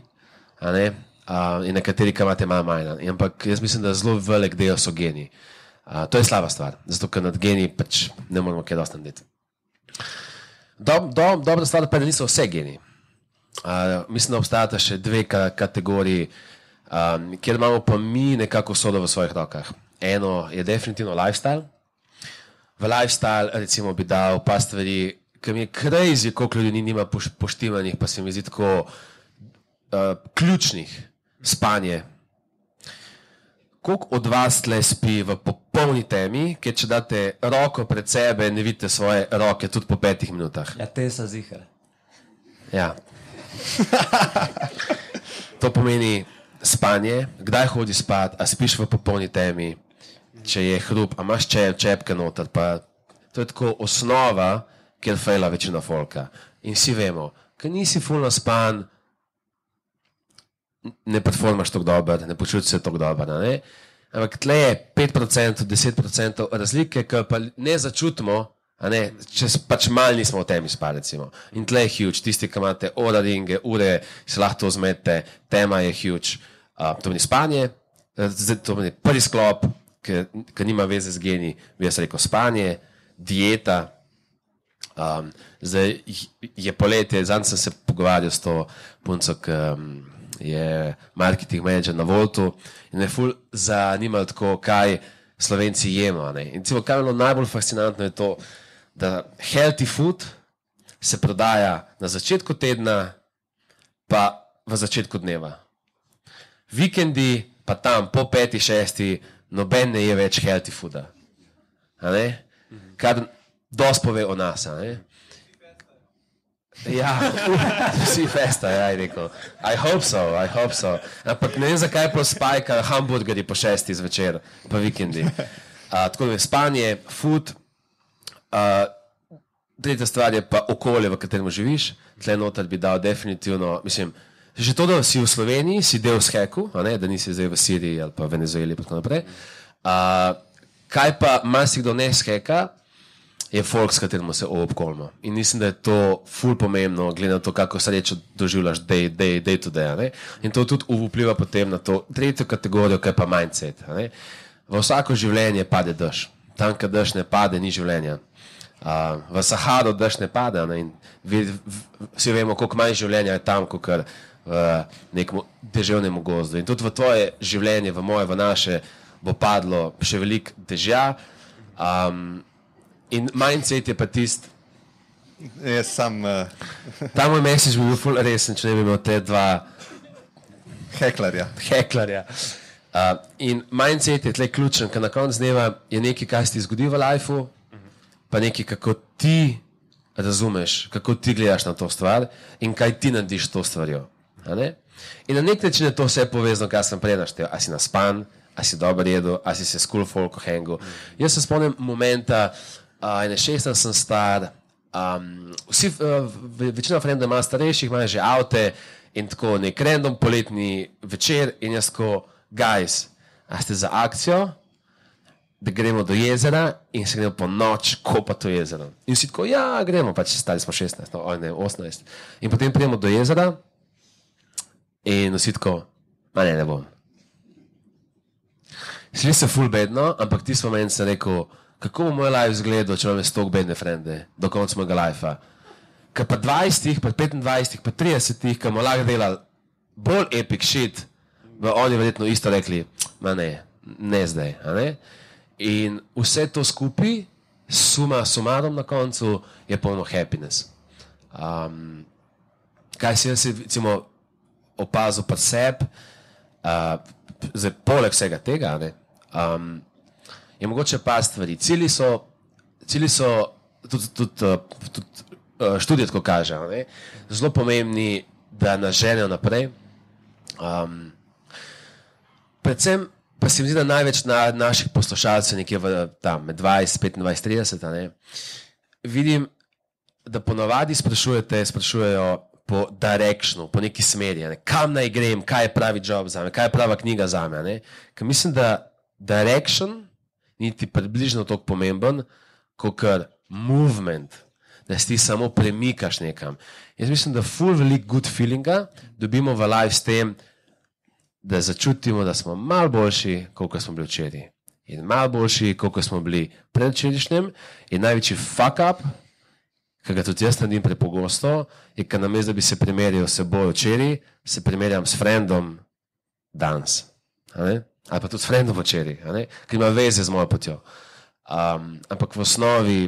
S1: a ne, a, in nekateri, ki imate malo manj. Ampak jaz mislim, da zelo velik del so geni. A, to je slaba stvar, zato ker nad geni pač ne moramo kaj dosti narediti. Dob, dob, dobra stvar pa je, da niso vse geni. Uh, mislim, da obstajata še dve ka kategoriji, um, kjer imamo pa mi nekako sodo v svojih rokah. Eno je definitivno lifestyle. V lifestyle, recimo, bi dal pa stvari, ki mi je crazy, koliko ljudi nima poš poštimanih, pa se mi zdi tako uh, ključnih. Spanje. Koliko od vas tle spi v popolni temi, ker če date roko pred sebe, ne vidite svoje roke tudi po petih minutah?
S3: Ja, te so zihar.
S1: Ja. To pomeni spanje, kdaj hodi spat, a spiš v popolni temi, če je hrup, a imaš čep, čepke noter. Pa, to je tako osnova, kjer fejla večina folka. In vsi vemo, ker nisi fulno span, ne performaš tako dobro, ne počutiš se tako dobro. ne. Ampak tle je 5%, 10% razlike, ki pa ne začutimo, ne, če pač mal nismo v temi spali. recimo. In tle je huge, tisti, ki imate ora ringe, ure, si lahko zmete, tema je huge. Uh, to pomeni spanje, eh, zdaj to pomeni prvi sklop, ki nima veze z geni, bi jaz rekel spanje, dieta, Um, zdaj je poletje, zadnjič sem se pogovarjal s to punco, ki um, je marketing manager na Voltu in me ful zanimalo, tako, kaj slovenci jemo. In recimo, kar je bilo najbolj fascinantno, je to, da healthy food se prodaja na začetku tedna, pa v začetku dneva. Vikendi, pa tam po peti, šesti, noben ne je več healthy fooda. Kar dosti pove o nas. a ne. Ja, vsi festa, ja, rekel. I hope so, I hope so. Ampak ne vem, zakaj pa spajka hamburgerji po šesti zvečer, pa vikendi. Uh, tako da je spanje, food. Uh, tretja stvar je pa okolje, v katerem živiš. Tle noter bi dal definitivno, mislim, že to, da si v Sloveniji, si del skeku, da nisi zdaj v Siriji ali pa Venezueli in tako naprej. Uh, kaj pa marsikdo ne skeka, je folk, s katerim se obkolmo. In mislim, da je to ful pomembno, glede na to, kako srečo doživljaš day, day, day to day. ne. In to tudi vpliva potem na to tretjo kategorijo, ki je pa mindset. ne. V vsako življenje pade dež. Tam, kjer dež ne pade, ni življenja. Uh, v Saharo dež ne pada. Ne? vi- v- Vsi vemo, koliko manj življenja je tam, kot v nekem deževnem gozdu. In tudi v tvoje življenje, v moje, v naše, bo padlo še veliko dežja. Um, in mindset je pa tisti,
S2: Jaz sem uh,
S1: ta moj message bi bil ful resen, če ne bi imel te dva
S2: heklarja.
S1: heklarja. Uh, in mindset je tle ključen, ker na koncu dneva je nekaj, kar se ti zgodi v lifeu, pa nekaj, kako ti razumeš, kako ti gledaš na to stvar in kaj ti narediš s to stvarjo. In na nek način je to vse povezano, kar sem prej naštel. A si naspan, a si dobro jedel, a si se school folk hangu. Jaz se spomnim momenta, uh, ene šest sem star, um, vsi, uh, ve- večina frendov ima starejših, imajo že avte in tako nek random poletni večer in jaz ko, guys, a ste za akcijo? da gremo do jezera in se gremo po noč kopati v jezero. In vsi tako, ja, gremo, pač stari smo 16, no, ne 18. In potem pridemo do jezera in vsi tako, ma ne, ne bom. Šli se full bedno, ampak ti smo meni se rekel, kako bo moj life izgledal, če imam stok bedne frende do konca mojega lifea. Ker pa 20, pa 25, pa 30, ki bomo lahko delali bolj epic shit, bo oni verjetno isto rekli, ma ne, ne zdaj. a Ne? In vse to skupaj, suma sumarom na koncu, je polno happiness. Kaj si jaz recimo opazil pri sebi, zdaj poleg vsega tega, ne, um, je mogoče pa stvari. Cilji so, cilji so tudi, tudi, uh, tudi uh, študije tako kažejo, ne, zelo pomembni, da nas ženijo naprej. Um, predvsem pa se mi zdi, da največ na, naših poslušalcev, nekje v, tam, med 20, 25, 30, a ne, vidim, da ponovadi sprašujete, sprašujejo po directionu, po neki smeri, ne, kam naj grem, kaj je pravi job za me, kaj je prava knjiga za me. Ker mislim, da direction niti približno tako pomemben, kot movement, da se ti samo premikaš nekam. Jaz mislim, da full velik good feelinga dobimo v life s tem, da začutimo, da smo malo boljši, kot smo bili včeraj. In malo boljši, kot smo bili predvčerajšnjem. In največji fuck up, ki ga tudi jaz naredim prepogosto, je, ker namesto da bi se primerjal s seboj včeraj, se primerjam s frendom danes. Ali pa tudi s frendom včeraj, ki ima veze z mojo potjo. Um, ampak v osnovi,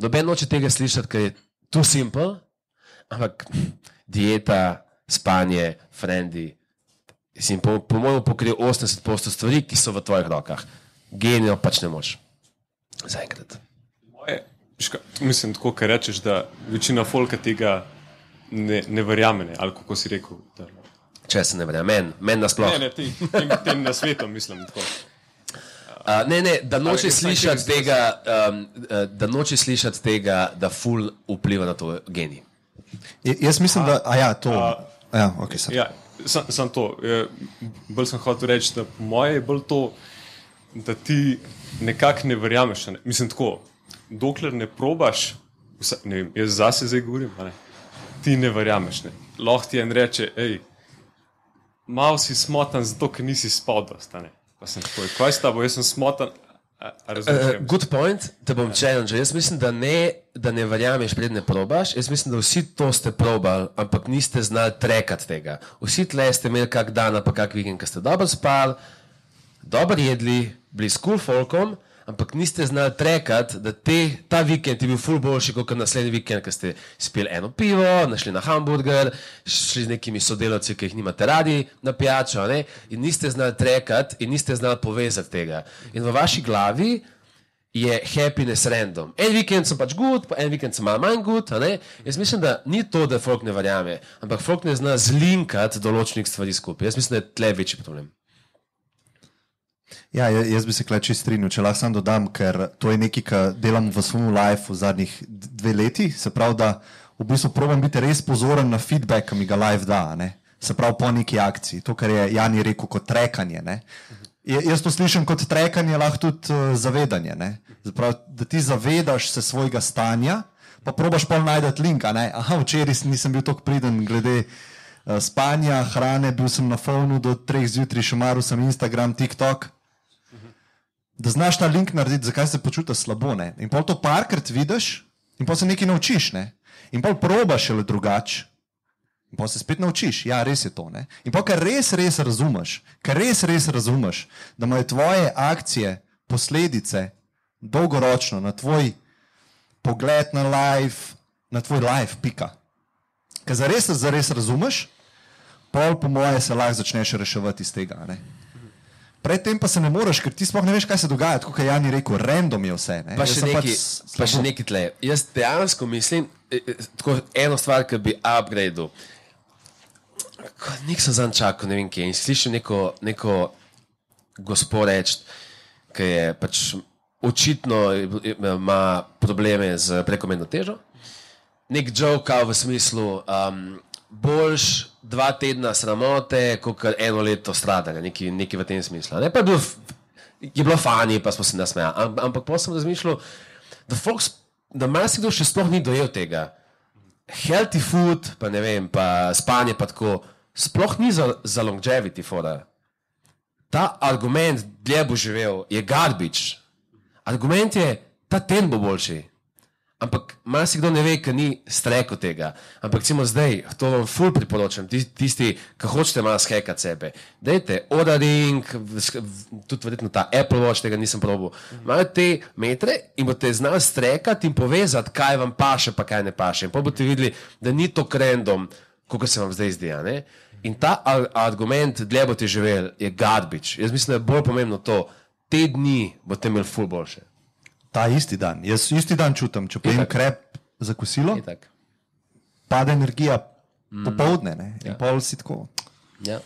S1: noben noče tega slišati, ker je tu simpel, ampak dieta, spanje, frendi. Po, po mojem pokrije 80% stvari, ki so v tvojih rokah. Genijo pač ne moš. Zaenkrat.
S5: Moje, veš kaj, mislim, tako, ker rečeš, da večina folka tega ne, ne verjame. Ali kako si rekel? Da,
S1: Če se ne verjamem, meni men nasploh.
S5: ne, ne, tem, tem, tem na svetu, mislim. Tako.
S1: Uh, ne, ne, da noče slišati tega, um, uh, da noče slišati tega, da ful vpliva na to genij.
S2: Jaz mislim, da a ja, to.
S5: a-
S2: Ja, okay, sorry.
S5: Ja, sam, sam to. je, Bolj sem hotel reči, da po moje je bolj to, da ti nekako ne verjameš. a Ne? Mislim tako, dokler ne probaš, vsa, ne vem, jaz zase zdaj govorim, a ne? ti ne verjameš. Ne? Lahko ti en reče, hej, malo si smotan, zato ker nisi spal dosta. ne. Pa sem tako, kaj s tabo, jaz sem smotan. A, a
S1: Uh, good point, te bom challenge. Jaz mislim, da ne, da ne verjameš, pred ne probaš. Jaz mislim, da vsi to ste probali, ampak niste znali trekati tega. Vsi tle ste imeli kak dan, pa kak vikend, ki ste dobro spali, dobro jedli, bili s cool folkom, ampak niste znali trekati, da te, ta vikend je bil ful boljši kot naslednji vikend, ker ste spili eno pivo, našli na hamburger, šli z nekimi sodelavci, ki jih nimate radi na pijačo, ne? in niste znali trekati in niste znali povezati tega. In v vaši glavi je happiness random. En vikend sem pač good, pa en vikend sem malo manj good. ne? Jaz mislim, da ni to, da folk ne verjame, ampak folk ne zna zlinkati določenih stvari skupaj. Jaz mislim, da je tle večji problem.
S2: Ja, ja- jaz bi se kleči strinjal, če lahko sam dodam, ker to je nekaj, kar delam v svojem lifeu zadnjih dve leti. Se pravi, da v bistvu probujem biti res pozoren na feedback, ki mi ga live da. Ne? Se pravi, po neki akciji, to, kar je Jani rekel kot trekanje. Ne? Jaz to slišim kot trekanje, lahko tudi uh, zavedanje. ne. Se Pravi, da ti zavedaš se svojega stanja, pa probaš pa najti link. Aha, včeraj nisem bil tako priden glede uh, spanja, hrane, bil sem na fonu do treh zjutraj, še maru sem Instagram, TikTok da znaš ta link narediti, zakaj se počutiš slabo. Ne? In pol to parkrat vidiš, in pol se nekaj naučiš, ne? in pol probaš še le drugače. In pa se spet naučiš, ja, res je to. Ne? In pa, kar res, res razumeš, kar res, res razumeš, da imajo tvoje akcije posledice dolgoročno na tvoj pogled na life, na tvoj life, pika. Ker za res, za res razumeš, pol po moje se lahko začneš reševati iz tega. Ne? Predtem pa se ne moreš, ker ti sploh ne veš, kaj se dogaja. Kot je Jani rekel, random je vse. Ne?
S1: Pa
S2: Jaz
S1: še, nekaj,
S2: pač
S1: pa še nekaj tle. Jaz dejansko mislim, eh, eh, tako eno stvar, ki bi upgradil. Nek sem zanj čakal, ne vem kje. In slišim neko, neko gospod reči, ki je pač očitno ima probleme z prekomerno težo. Nek joke v smislu, um, boljš dva tedna sramote, kot eno leto stradanja, nekaj, nekaj v tem smislu. Ne? Je bilo, je bilo fani, pa smo se nasmejali. Am, ampak potem sem razmišljal, da, da marsikdo še sploh ni dojel tega. Healthy food, pa ne vem, pa spanje, pa tako, sploh ni za, za longevity fora. Ta argument, dlje bo živel, je garbage. Argument je, ta ten bo boljši. Ampak marsikdo ne ve, ker ni streko tega. Ampak recimo zdaj, to vam ful priporočam, tis- tisti, ki hočete malo skekati sebe. Dajte, Oda Ring, tudi verjetno ta Apple Watch, tega nisem probil. Imajo te metre in boste znali strekati in povezati, kaj vam paše, pa kaj ne paše. In pa boste videli, da ni to krendom, kot se vam zdaj zdi. In ta ar argument, dlje boste živeli, je garbage. Jaz mislim, da je bolj pomembno to, te dni boste imeli ful boljše.
S2: Ta isti dan. Jaz isti dan čutim, če pojem krep za kosilo,
S1: Itak.
S2: pade energija popovdne ne? in
S1: Ja.
S2: pol si tako.
S1: Ja.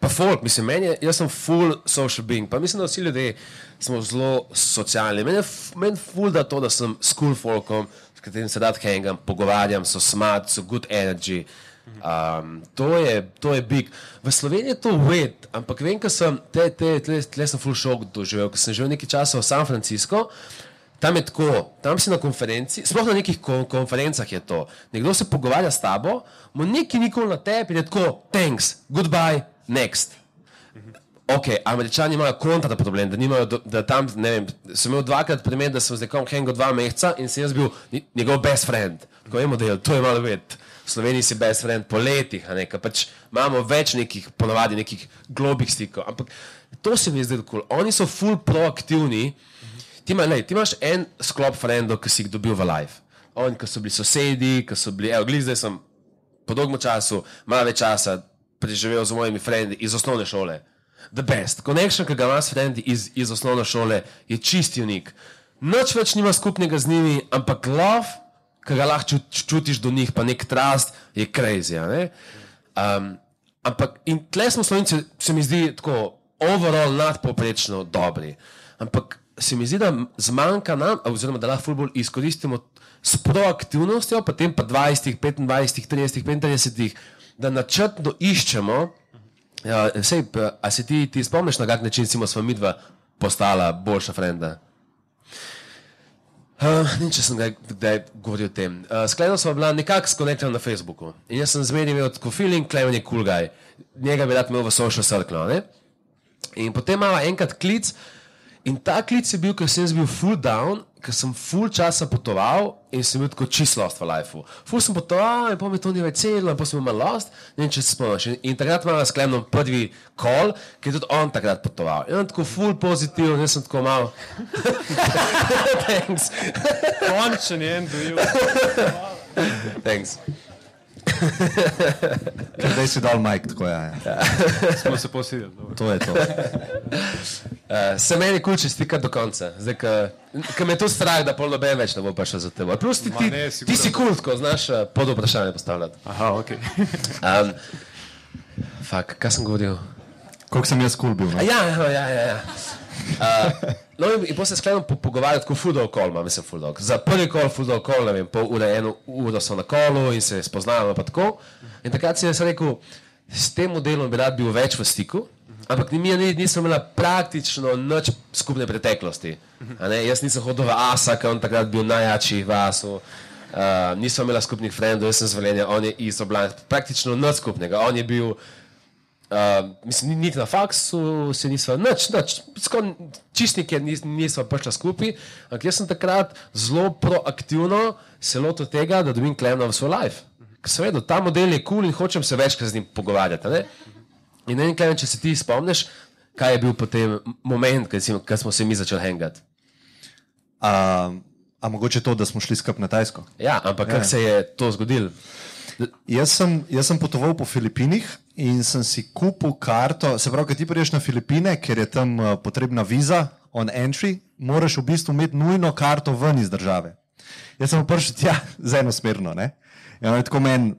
S1: Pa folk, mislim, meni je, jaz sem full social being, pa mislim, da vsi ljudje smo zelo socialni. Meni je f- meni ful da to, da sem s cool folkom, s katerim se rad hangam, pogovarjam, so smart, so good energy. Um, to, je, to je big. V Sloveniji je to wet, ampak vem, ker sem te, te, tle, tle sem full šok doživel, ker sem živel nekaj časa v San Francisco. Tam je tako, tam si na konferenci, sploh na nekih kon konferencah je to. Nekdo se pogovarja s tabo, mu neki nikoli na tebi je tako, thanks, goodbye, next. Ok, američani imajo kontra problem, da nimajo, do, da tam, ne vem, sem imel dvakrat primer, da sem z nekom hengal dva meseca in sem jaz bil njegov best friend. Tako vemo, da je to je malo ved. V Sloveniji si best friend po letih, ne, pač imamo več nekih, ponovadi nekih globih stikov. Ampak to se mi je zdelo kul. Cool. Oni so full proaktivni. Ti, ima, lej, ti imaš en sklop frendov, ki si jih dobil v live. Oni, ki so bili sosedi, ki so bili, evo, glej, zdaj sem po dolgem času, malo več časa preživel z mojimi frendi iz osnovne šole. The best. Connection, ki ga imaš s frendi iz, iz osnovne šole, je čist unik. Noč več nima skupnega z njimi, ampak love, ki ga lahko čut, čutiš do njih, pa nek trust, je crazy. Um, ampak in tle smo slovenci, se mi zdi tako overall nadpoprečno dobri. Ampak se mi zdi, da zmanjka nam, oziroma da lahko ful bolj izkoristimo s proaktivnostjo, potem pa 20, 25, 30, 35, da načrtno iščemo. Ja, sej, a se ti, ti spomniš, na kak način smo vami dva postala boljša frenda? Uh, ne če sem kdaj- kdaj govoril o tem. Uh, Sklenil sem bila nekako skonektirana na Facebooku. In jaz sem zmeraj imel tako feeling, kleven je cool guy. Njega bi rad imel v social circle. ne? In potem imamo enkrat klic, in ta klic je bil, ker sem jaz bil full down, ker sem full časa potoval in sem bil tako čist lost v lifeu. Full sem potoval in mi to ni več celo, in pa sem imel lost, ne vem, če se spomniš. In, in takrat imamo sklenjen prvi call, ki je tudi on takrat potoval. In on tako full pozitiv, jaz sem tako mal. Thanks.
S5: Končen je en dojil.
S1: Thanks.
S2: Zdaj si dal Mike, tako je. Ja.
S4: Smo se posedeli. dobro.
S2: To je to.
S1: Uh, se meni kul čestika do konca. Zdaj, ker me je to strah, da pol noben več ne bo prišel za tebe. Plus ti, ti,
S5: ne,
S1: ti si kul, ko znaš uh, pod vprašanje postavljati.
S4: Aha, ok.
S1: Um, fak, kaj sem govoril?
S2: Koliko sem jaz kul bil?
S1: A
S2: No?
S1: ja, ja, ja. ja, ja. Uh, no, in, in potem se sklenemo po, pogovarjati, kot fudo kol, ima, mislim, fudo. Za prvi kol, fudo kol, ne vem, pol ure, eno uro so na kolu in se spoznavamo, pa tako. In takrat si jaz rekel, s tem modelom bi rad bil več v stiku. Ampak mi ni, nismo imeli praktično nič skupne preteklosti. Jaz nisem hodil v Asa, ker on takrat bil najjačji v Asu. Uh, nismo imeli skupnih frendov, jaz sem zvoljen, on je iz Oblanja. Praktično nič skupnega. On je bil Uh, mislim, ni- niti na faksu se nismo, nič, nič, čistnike nis, nismo prišli skupaj, ampak jaz sem takrat zelo proaktivno se lotil tega, da dobim Klemna v svoj life. seveda, ta model je kul cool in hočem se večkrat z njim pogovarjati. ne. In ne vem, kaj, če se ti spomniš, kaj je bil potem moment, ko smo se mi začeli hangati.
S2: A, a mogoče to, da smo šli skupaj na Tajsko?
S1: Ja, ampak kako se je to zgodilo?
S2: Jaz sem, jaz sem potoval po Filipinih in sem si kupil karto. Se pravi, ko ti priješ na Filipine, ker je tam uh, potrebna viza on entry, moraš v bistvu imeti nujno karto ven iz države. Jaz sem prišel tja z enosmerno. Ne? Ja, no, tako meni,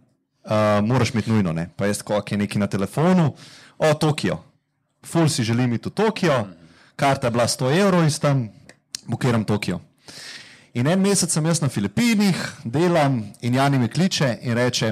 S2: uh, moraš imeti nujno. Ne? Pa jaz, ko je nekaj na telefonu, o Tokio. Ful si želim iti v Tokio, karta je bila 100 evrov in tam bukiram Tokio. In en mesec sem jaz na Filipinih, delam in Jani me kliče in reče: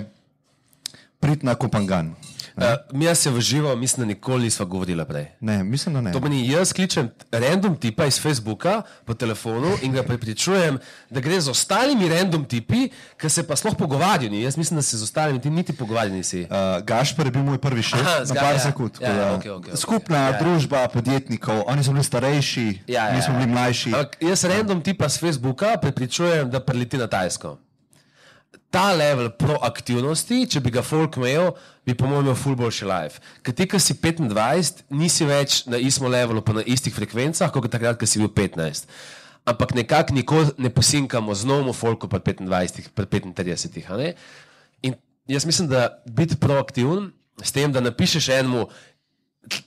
S2: Prid na Kopangan.
S1: Uh, mi se v živo, mislim, da nikoli nismo govorili prej.
S2: Ne, mislim, da ne.
S1: To meni jaz kličem random tipa iz Facebooka po telefonu in ga prepričujem, da gre z ostalimi random tipi, ki se pa sploh pogovarjajo. Jaz mislim, da se z ostalimi ti niti pogovarjali nisi.
S2: Uh, Gašpor je bil moj prvi šef
S1: Aha,
S2: na
S1: zga-
S2: par
S1: ja.
S2: sekund.
S1: Ja, ja, okej, okej.
S2: Skupna
S1: Ja, ja.
S2: družba podjetnikov, oni so bili starejši,
S1: Ja, ja,
S2: mi smo
S1: ja.
S2: bili mlajši.
S1: Ampak jaz random tipa z Facebooka prepričujem, da preleti na Tajsko. Ta level proaktivnosti, če bi ga folk imel, bi po mojem imel ful boljši life. Ker ti, ki si 25, nisi več na istem levelu, pa na istih frekvencah, kot takrat, ko si bil 15. Ampak nekako nikoli ne posinkamo z novim folkom pred 25, pred 35. a ne? In jaz mislim, da biti proaktiven s tem, da napišeš enemu,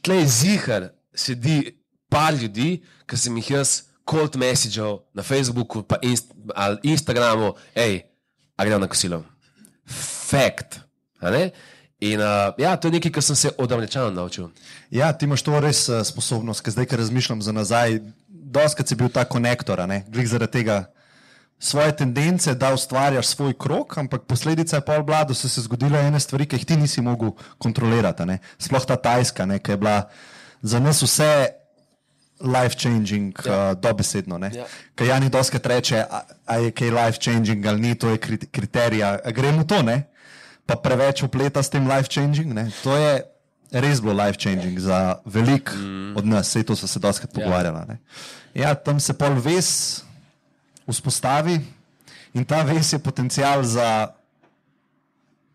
S1: tle zihar, sedi par ljudi, ki sem jih jaz cold messageal na Facebooku ali Instagramu, hej, a gremo na kosilo. Fakt. In uh, ja, to je nekaj, kar sem se od Američanov naučil.
S2: Ja, ti imaš to res uh, sposobnost, ker zdaj, ko razmišljam za nazaj, doskrat si bil ta konektor, glih zaradi tega svoje tendence, da ustvarjaš svoj krok, ampak posledica je pol bila, da so se zgodile ene stvari, ki jih ti nisi mogel kontrolirati. ne. Sploh ta Tajska, ne, ki je bila za nas vse life changing, ja. uh, dobesedno.
S1: Ja.
S2: Ja. Ker Jani doskrat reče, a, a je kaj life changing ali ni, to je krit- kriterij, a gremo to, ne? pa preveč upleta s tem life changing. Ne? To je res bilo life changing za velik mm. od nas, vse to so se doskrat pogovarjali. ne. Ja, tam se pol ves vzpostavi in ta ves je potencial za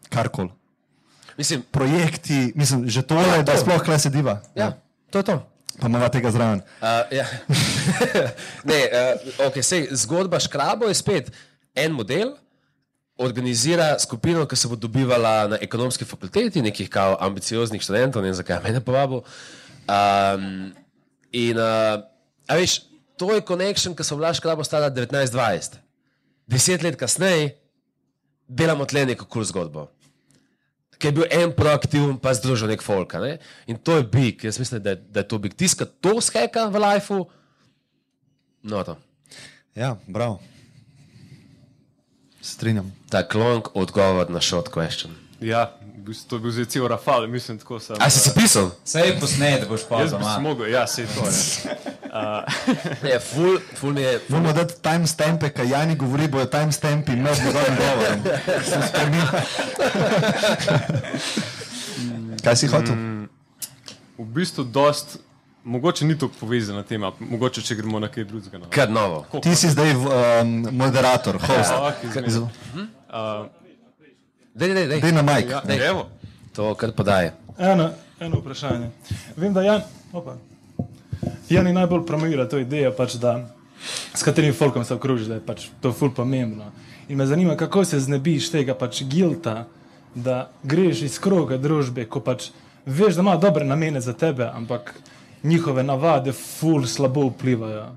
S2: karkoli.
S1: Mislim,
S2: Projekti, mislim, že to je, da
S1: to.
S2: sploh kle sediva.
S1: ja, to je to.
S2: Pa imamo tega zraven.
S1: Uh, ja. ne, uh, okay, sej, zgodba Škrabo je spet en model. Organizira skupino, ki se bo dobivala na ekonomski fakulteti, nekih kao ambicioznih študentov, ne vem zakaj me ne povabil. Um, in, uh, a veš, to je connection, ki so vlaš Škrabo stala 1920. Deset let kasneje delamo tle neko kul zgodbo. Ki je bil en proaktiven, pa združil nek folk. a Ne? In to je big, jaz mislim, da, je- da je to big. Tiska to skeka v lifeu, no to.
S2: Ja, prav. Se Strinjam.
S1: Tak long odgovor na short question.
S5: Ja, to je bil zdaj cel rafal, mislim tako sem.
S1: A si si pisal?
S3: Vse je posnet, da boš pa
S5: Jaz bi si
S3: doma.
S5: mogel, ja, se to je.
S1: Ne, ful, ful mi je.
S2: Moramo dati timestampe, kaj Jani govori, bojo timestampi med njegovim govorom. Se spremeni. Kaj si hotel?
S5: V bistvu dost, mogoče ni tako povezana tema, mogoče če gremo na kaj drugega. No.
S1: Kar novo.
S2: Ti si zdaj um, moderator, host.
S5: A, okej, zmeraj.
S1: Dej, dej, dej.
S2: Dej na majk.
S5: Ja,
S1: Dej.
S5: evo.
S1: To kar podaj.
S6: Eno, eno vprašanje. Vem, da Jan, opa, Jan je najbolj promovira to idejo, pač, da, s katerim folkom se okružiš, da je pač to ful pomembno. In me zanima, kako se znebiš tega pač gilta, da greš iz kroga družbe, ko pač veš, da ima dobre namene za tebe, ampak njihove navade ful slabo vplivajo.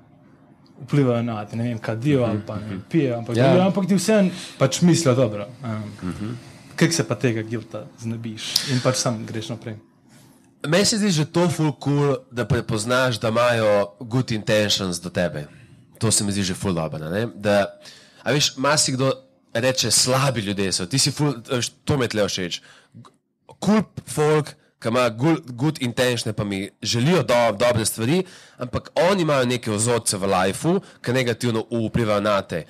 S6: Vplivajo na te, ne vem, kadijo ali pa ne pijejo, ampak,
S1: Ja.
S6: ja. ampak ti vseeno pač mislijo dobro. Um, Kaj se pa tega gilta znebiš in pač sam greš naprej.
S1: Meni se zdi že to ful cool, da prepoznaš, da imajo good intentions do tebe. To se mi zdi že ful dobro. Da, a veš, marsikdo reče, slabi ljudje so, ti si ful, to mi je tle všeč. Cool folk, ki ima good, intention, pa mi želijo do, dobre stvari, ampak oni imajo neke vzorce v lifeu, ki negativno vplivajo na te.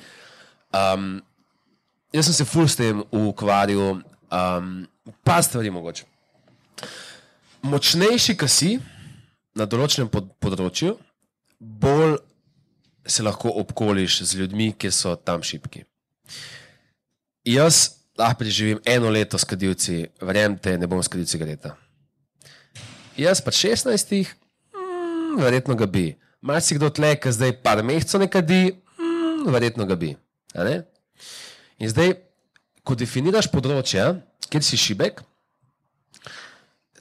S1: Um, jaz sem se ful s tem ukvarjal, um, pa stvari mogoče močnejši, ki si na določenem pod, področju, bolj se lahko obkoliš z ljudmi, ki so tam šipki. Jaz lahko preživim eno leto s kadilci, verjemite, ne bom skadil cigareta. Jaz pa 16, mm, verjetno ga bi. Malce kdo tle, ki zdaj par mesecev ne kadi, mm, verjetno ga bi. In zdaj, ko definiraš področje, kjer si šibek,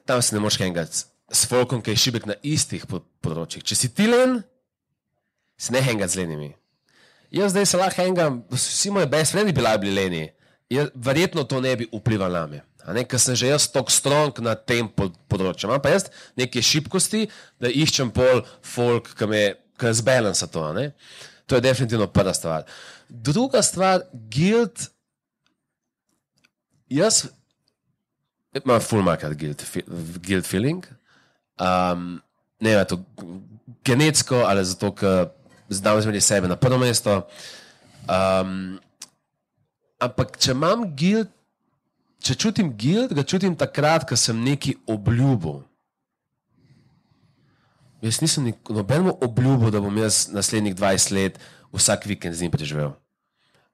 S1: tam se ne moreš hengati s folkom, ki je šibek na istih po- področjih. Če si ti len, se ne hengati z lenimi. Jaz zdaj se lahko hengam, vsi moji best friends bi bili leni. Jaz, verjetno to ne bi vplivalo na me. Ker sem že jaz tako strong na tem pod, področju. Imam pa jaz neke šibkosti, da iščem pol folk, ki me zbalansa to. ne. To je definitivno prva stvar. Druga stvar, guilt. Jaz imam full market guilt, fe- guilt feeling. Um, ne vem, to genetsko ali zato, ker znam zmeri sebe na prvo mesto. Um, ampak če imam guilt, če čutim guilt, ga čutim takrat, ko sem neki obljubil. Jaz nisem nobenemu obljubil, da bom jaz naslednjih 20 let vsak vikend z njim preživel.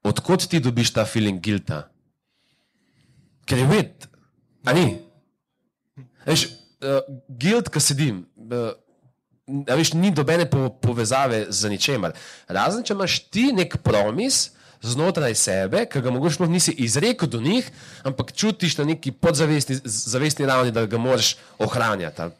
S1: Odkot ti dobiš ta feeling guilta? Ker je vid, a ni? Veš, uh, guilt, ki sedim, uh, veš, ni dobene po, povezave z ničemer. Razen če imaš ti nek promis znotraj sebe, ki ga mogoče sploh nisi izrekel do njih, ampak čutiš na neki podzavestni zavestni ravni, da ga moraš ohranjati. ali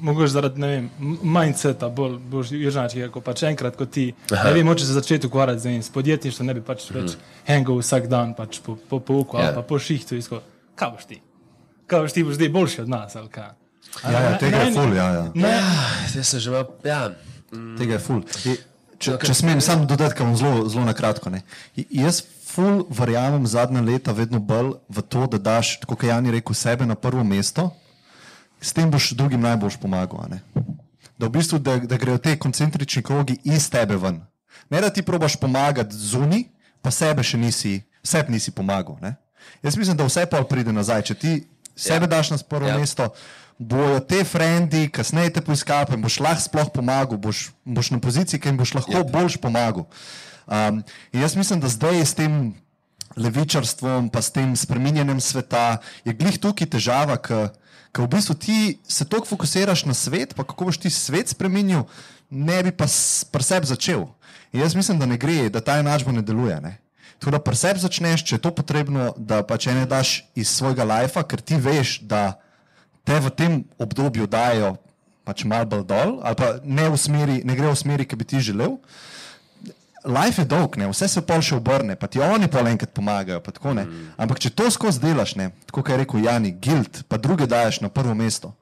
S6: Mogoče zaradi, ne vem, m- mindseta, bolj, bolj južnačkega, ko pač enkrat, ko ti, ne vem, moče se začeti ukvarjati z s podjetništvom, ne bi pač več hangal vsak dan, pač po, po pouku
S1: Ja.
S6: ali pa po šihtu, izko, kaj boš ti? Kaj boš ti, boš zdaj boljši od nas, ali kaj? A
S2: Ja, ja,
S6: ne-
S2: tega je
S6: ne-
S2: ful, ja, ja.
S6: Ne,
S1: Jaz sem že mal, ja.
S2: Tega je ful. Če, če smem samo dodati, kam zelo, zelo na kratko. Ne. Jaz ful verjamem zadnja leta vedno bolj v to, da daš, tako kot Jani rekel, sebe na prvo mesto, s tem boš drugim najbolj pomagal. Da, v bistvu, da, da grejo te koncentrični krogi iz tebe ven. Ne da ti probaš pomagati zunaj, pa sebe še nisi, sebi nisi pomagal. Ne. Jaz mislim, da vse pa pride nazaj. Če ti sebe daš na prvo
S1: Ja.
S2: mesto, bojo te frendi, kasneje te poiskajo in boš lahko sploh pomagal, boš, boš na poziciji, ki jim boš lahko yep. boljš pomagal. Um, jaz mislim, da zdaj s tem levičarstvom, pa s tem spreminjanjem sveta, je glih tukaj težava, ker v bistvu ti se toliko fokusiraš na svet, pa kako boš ti svet spremenil, ne bi pa pri sebi začel. In jaz mislim, da ne gre, da ta enačba ne deluje. Ne? Tako da pri sebi začneš, če je to potrebno, da pač ene daš iz svojega lajfa, ker ti veš, da te v tem obdobju dajo pač malo bolj dol, ali pa ne, v smeri, ne gre v smeri, ki bi ti želel. Life je dolg, ne? vse se pol še obrne, pa ti oni pol enkrat pomagajo. pa tako, ne. Ampak če to skozi delaš, ne, tako kot je rekel Jani, guild, pa druge daješ na prvo mesto,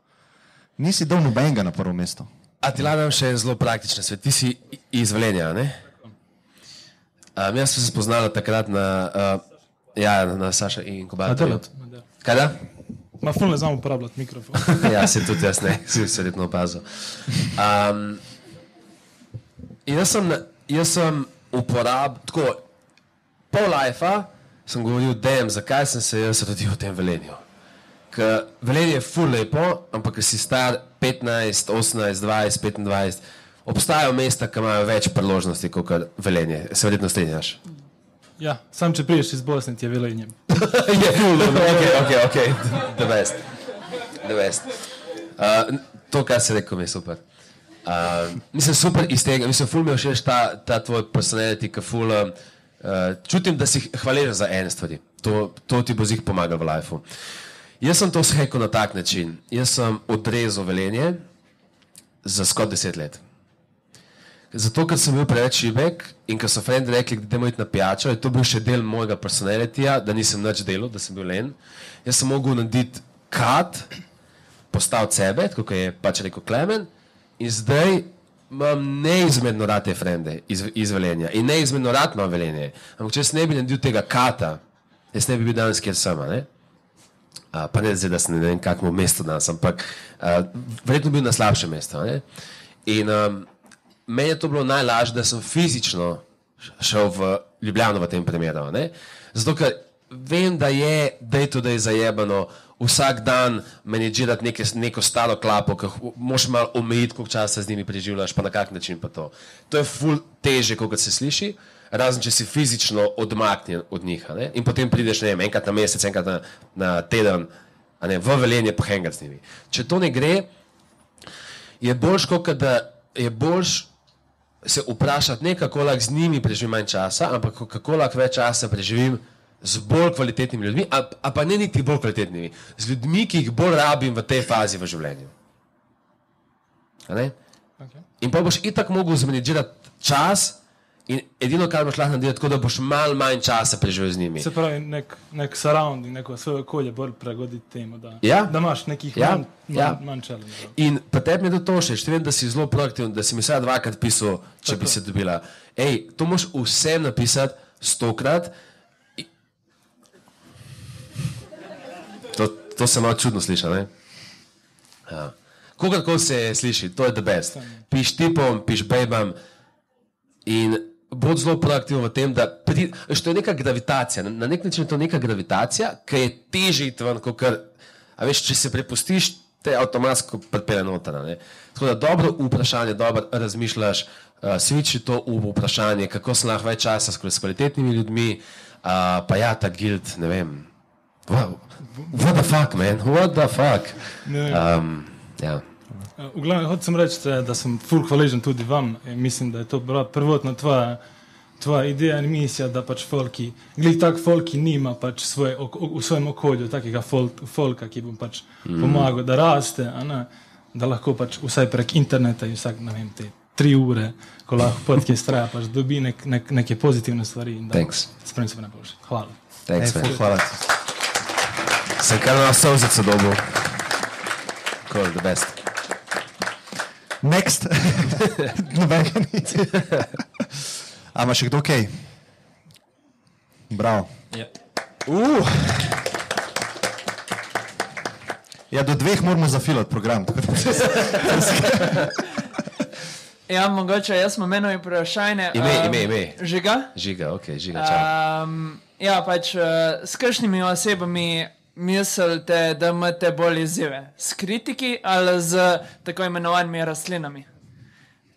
S2: nisi dal nobenega na prvo mesto.
S1: A ti ladam še zelo praktične svet. Ti si iz Velenja, ne? Um, jaz sem se spoznal takrat na, uh, ja, na Saša in Kobatorju.
S6: Adelat. Ma ful ne znam uporabljati mikrofon.
S1: ja, se tudi jaz ne, si se verjetno opazil. Um, jaz sem, jaz sem uporabil, tako, pol lajfa sem govoril, da zakaj sem se jaz rodil v tem velenju. Ker velenje je ful lepo, ampak si star 15, 18, 20, 25, obstajajo mesta, ki imajo več priložnosti kot velenje. Se verjetno strinjaš.
S6: Ja, sam če priješ iz Bosne, ti je velenjem.
S1: je ful, ok, ok, ok, the best. The best. Uh, to, kar si rekel, mi je super. Uh, mislim, super iz tega, mislim, ful mi je všeč ta, ta tvoj personality, ki ful. Uh, čutim, da si hvaležen za ene stvari. To, to ti bo zih pomagal v lifeu. Jaz sem to shekal na tak način. Jaz sem odrezal velenje za skoraj deset let. Zato, ker sem bil preveč šibek in ker so frendi rekli, da idemo iti na pijačo, je to bil še del mojega personalitija, da nisem več delal, da sem bil len. Jaz sem mogel narediti kat, postaviti sebe, kot je pač rekel Klemen, in zdaj imam neizmerno rad te frende iz, iz Velenja in neizmerno rad imam Velenje. Ampak če jaz ne bi naredil tega kata, jaz ne bi bil danes, kjer sem. a ne? Uh, pa ne zdaj, da sem ne vem, kakšno mesto danes, ampak uh, verjetno bil na slabšem mestu. a ne. In um, meni je to bilo najlažje, da sem fizično šel v Ljubljano v tem primeru. ne. Zato, ker vem, da je day-to-day zajebano vsak dan menedžirati neke, neko staro klapo, ki moš malo omejiti, koliko časa z njimi preživljaš, pa na kak način pa to. To je ful teže, kot se sliši, razen če si fizično odmaknjen od njih. Ne? In potem prideš ne vem, enkrat na mesec, enkrat na, na teden, a ne, v velenje pohengati z njimi. Če to ne gre, je boljš, kot da je boljš se vprašati, ne kako lahko z njimi preživim manj časa, ampak kako lahko več časa preživim z bolj kvalitetnimi ljudmi, a, a pa ne niti bolj kvalitetnimi, z ljudmi, ki jih bolj rabim v tej fazi v življenju.
S6: Okay.
S1: In pa boš itak mogel zmanjšati čas, in edino, kar boš lahko naredil, je tako da boš malo manj časa preživel z njimi.
S6: Se pravi, nek, nek surrounding, neko svoje okolje bolj prilagoditi temu, da,
S1: Ja.
S6: da imaš nekih
S1: Ja,
S6: manj, manj,
S1: ja.
S6: manj challenge.
S1: In pa tebi je to to še, še vem, da si zelo proaktiven, da si mi vsaj dvakrat pisal, če bi
S6: Tako.
S1: se dobila. Ej, to moš vsem napisati stokrat. To, to se malo čudno sliši, ne? Ja. Kogarkoli se sliši, to je the best. Piš tipom, piš bejbam in bod zelo proaktiven v tem, da pri, to je neka gravitacija. Na, na nek način je to neka gravitacija, ki je težje iti ven, kot kar, a veš, če se prepustiš, te avtomatsko pripelje noter. ne. Tako da dobro vprašanje, dobro razmišljaš, uh, sviči to v vprašanje, kako se lahko več časa s s kvalitetnimi ljudmi, uh, pa ja, ta guild, ne vem. Wow. What the fuck, man? What the fuck? Um, ja.
S6: V glavnem, hočem reči, da- da sem full hvaležen tudi vam. In mislim, da je to bila prvotna tvoja, tvoja ideja in misija, da pač folki, glej tak folki nima pač svoje, ok, v svojem okolju takega fol, folka, ki bo pač mm. pomagal, da raste, a ne, da lahko pač vsaj prek interneta in vsak, ne vem, te tri ure, ko lahko podcast traja, pač dobi nek, nek, neke pozitivne stvari in da
S1: Thanks.
S6: spremem se najboljše. Hvala.
S1: Thanks,
S2: Ej, hvala.
S1: Sem kar na solzice dobil. Cool, the best.
S2: Next. Nobenega ni. A ima še kdo kaj? Bravo.
S3: Ja.
S2: Uh. Ja, do dveh moramo zafilati program.
S7: Ja, mogoče jaz imam eno vprašanje.
S1: Ime,
S7: em,
S1: ime, ime.
S7: Žiga?
S1: Žiga, ok, žiga, čau.
S7: Um, ja, pač uh, s kakšnimi osebami mislite, da imate bolj izzive? S kritiki ali z tako imenovanimi rastlinami?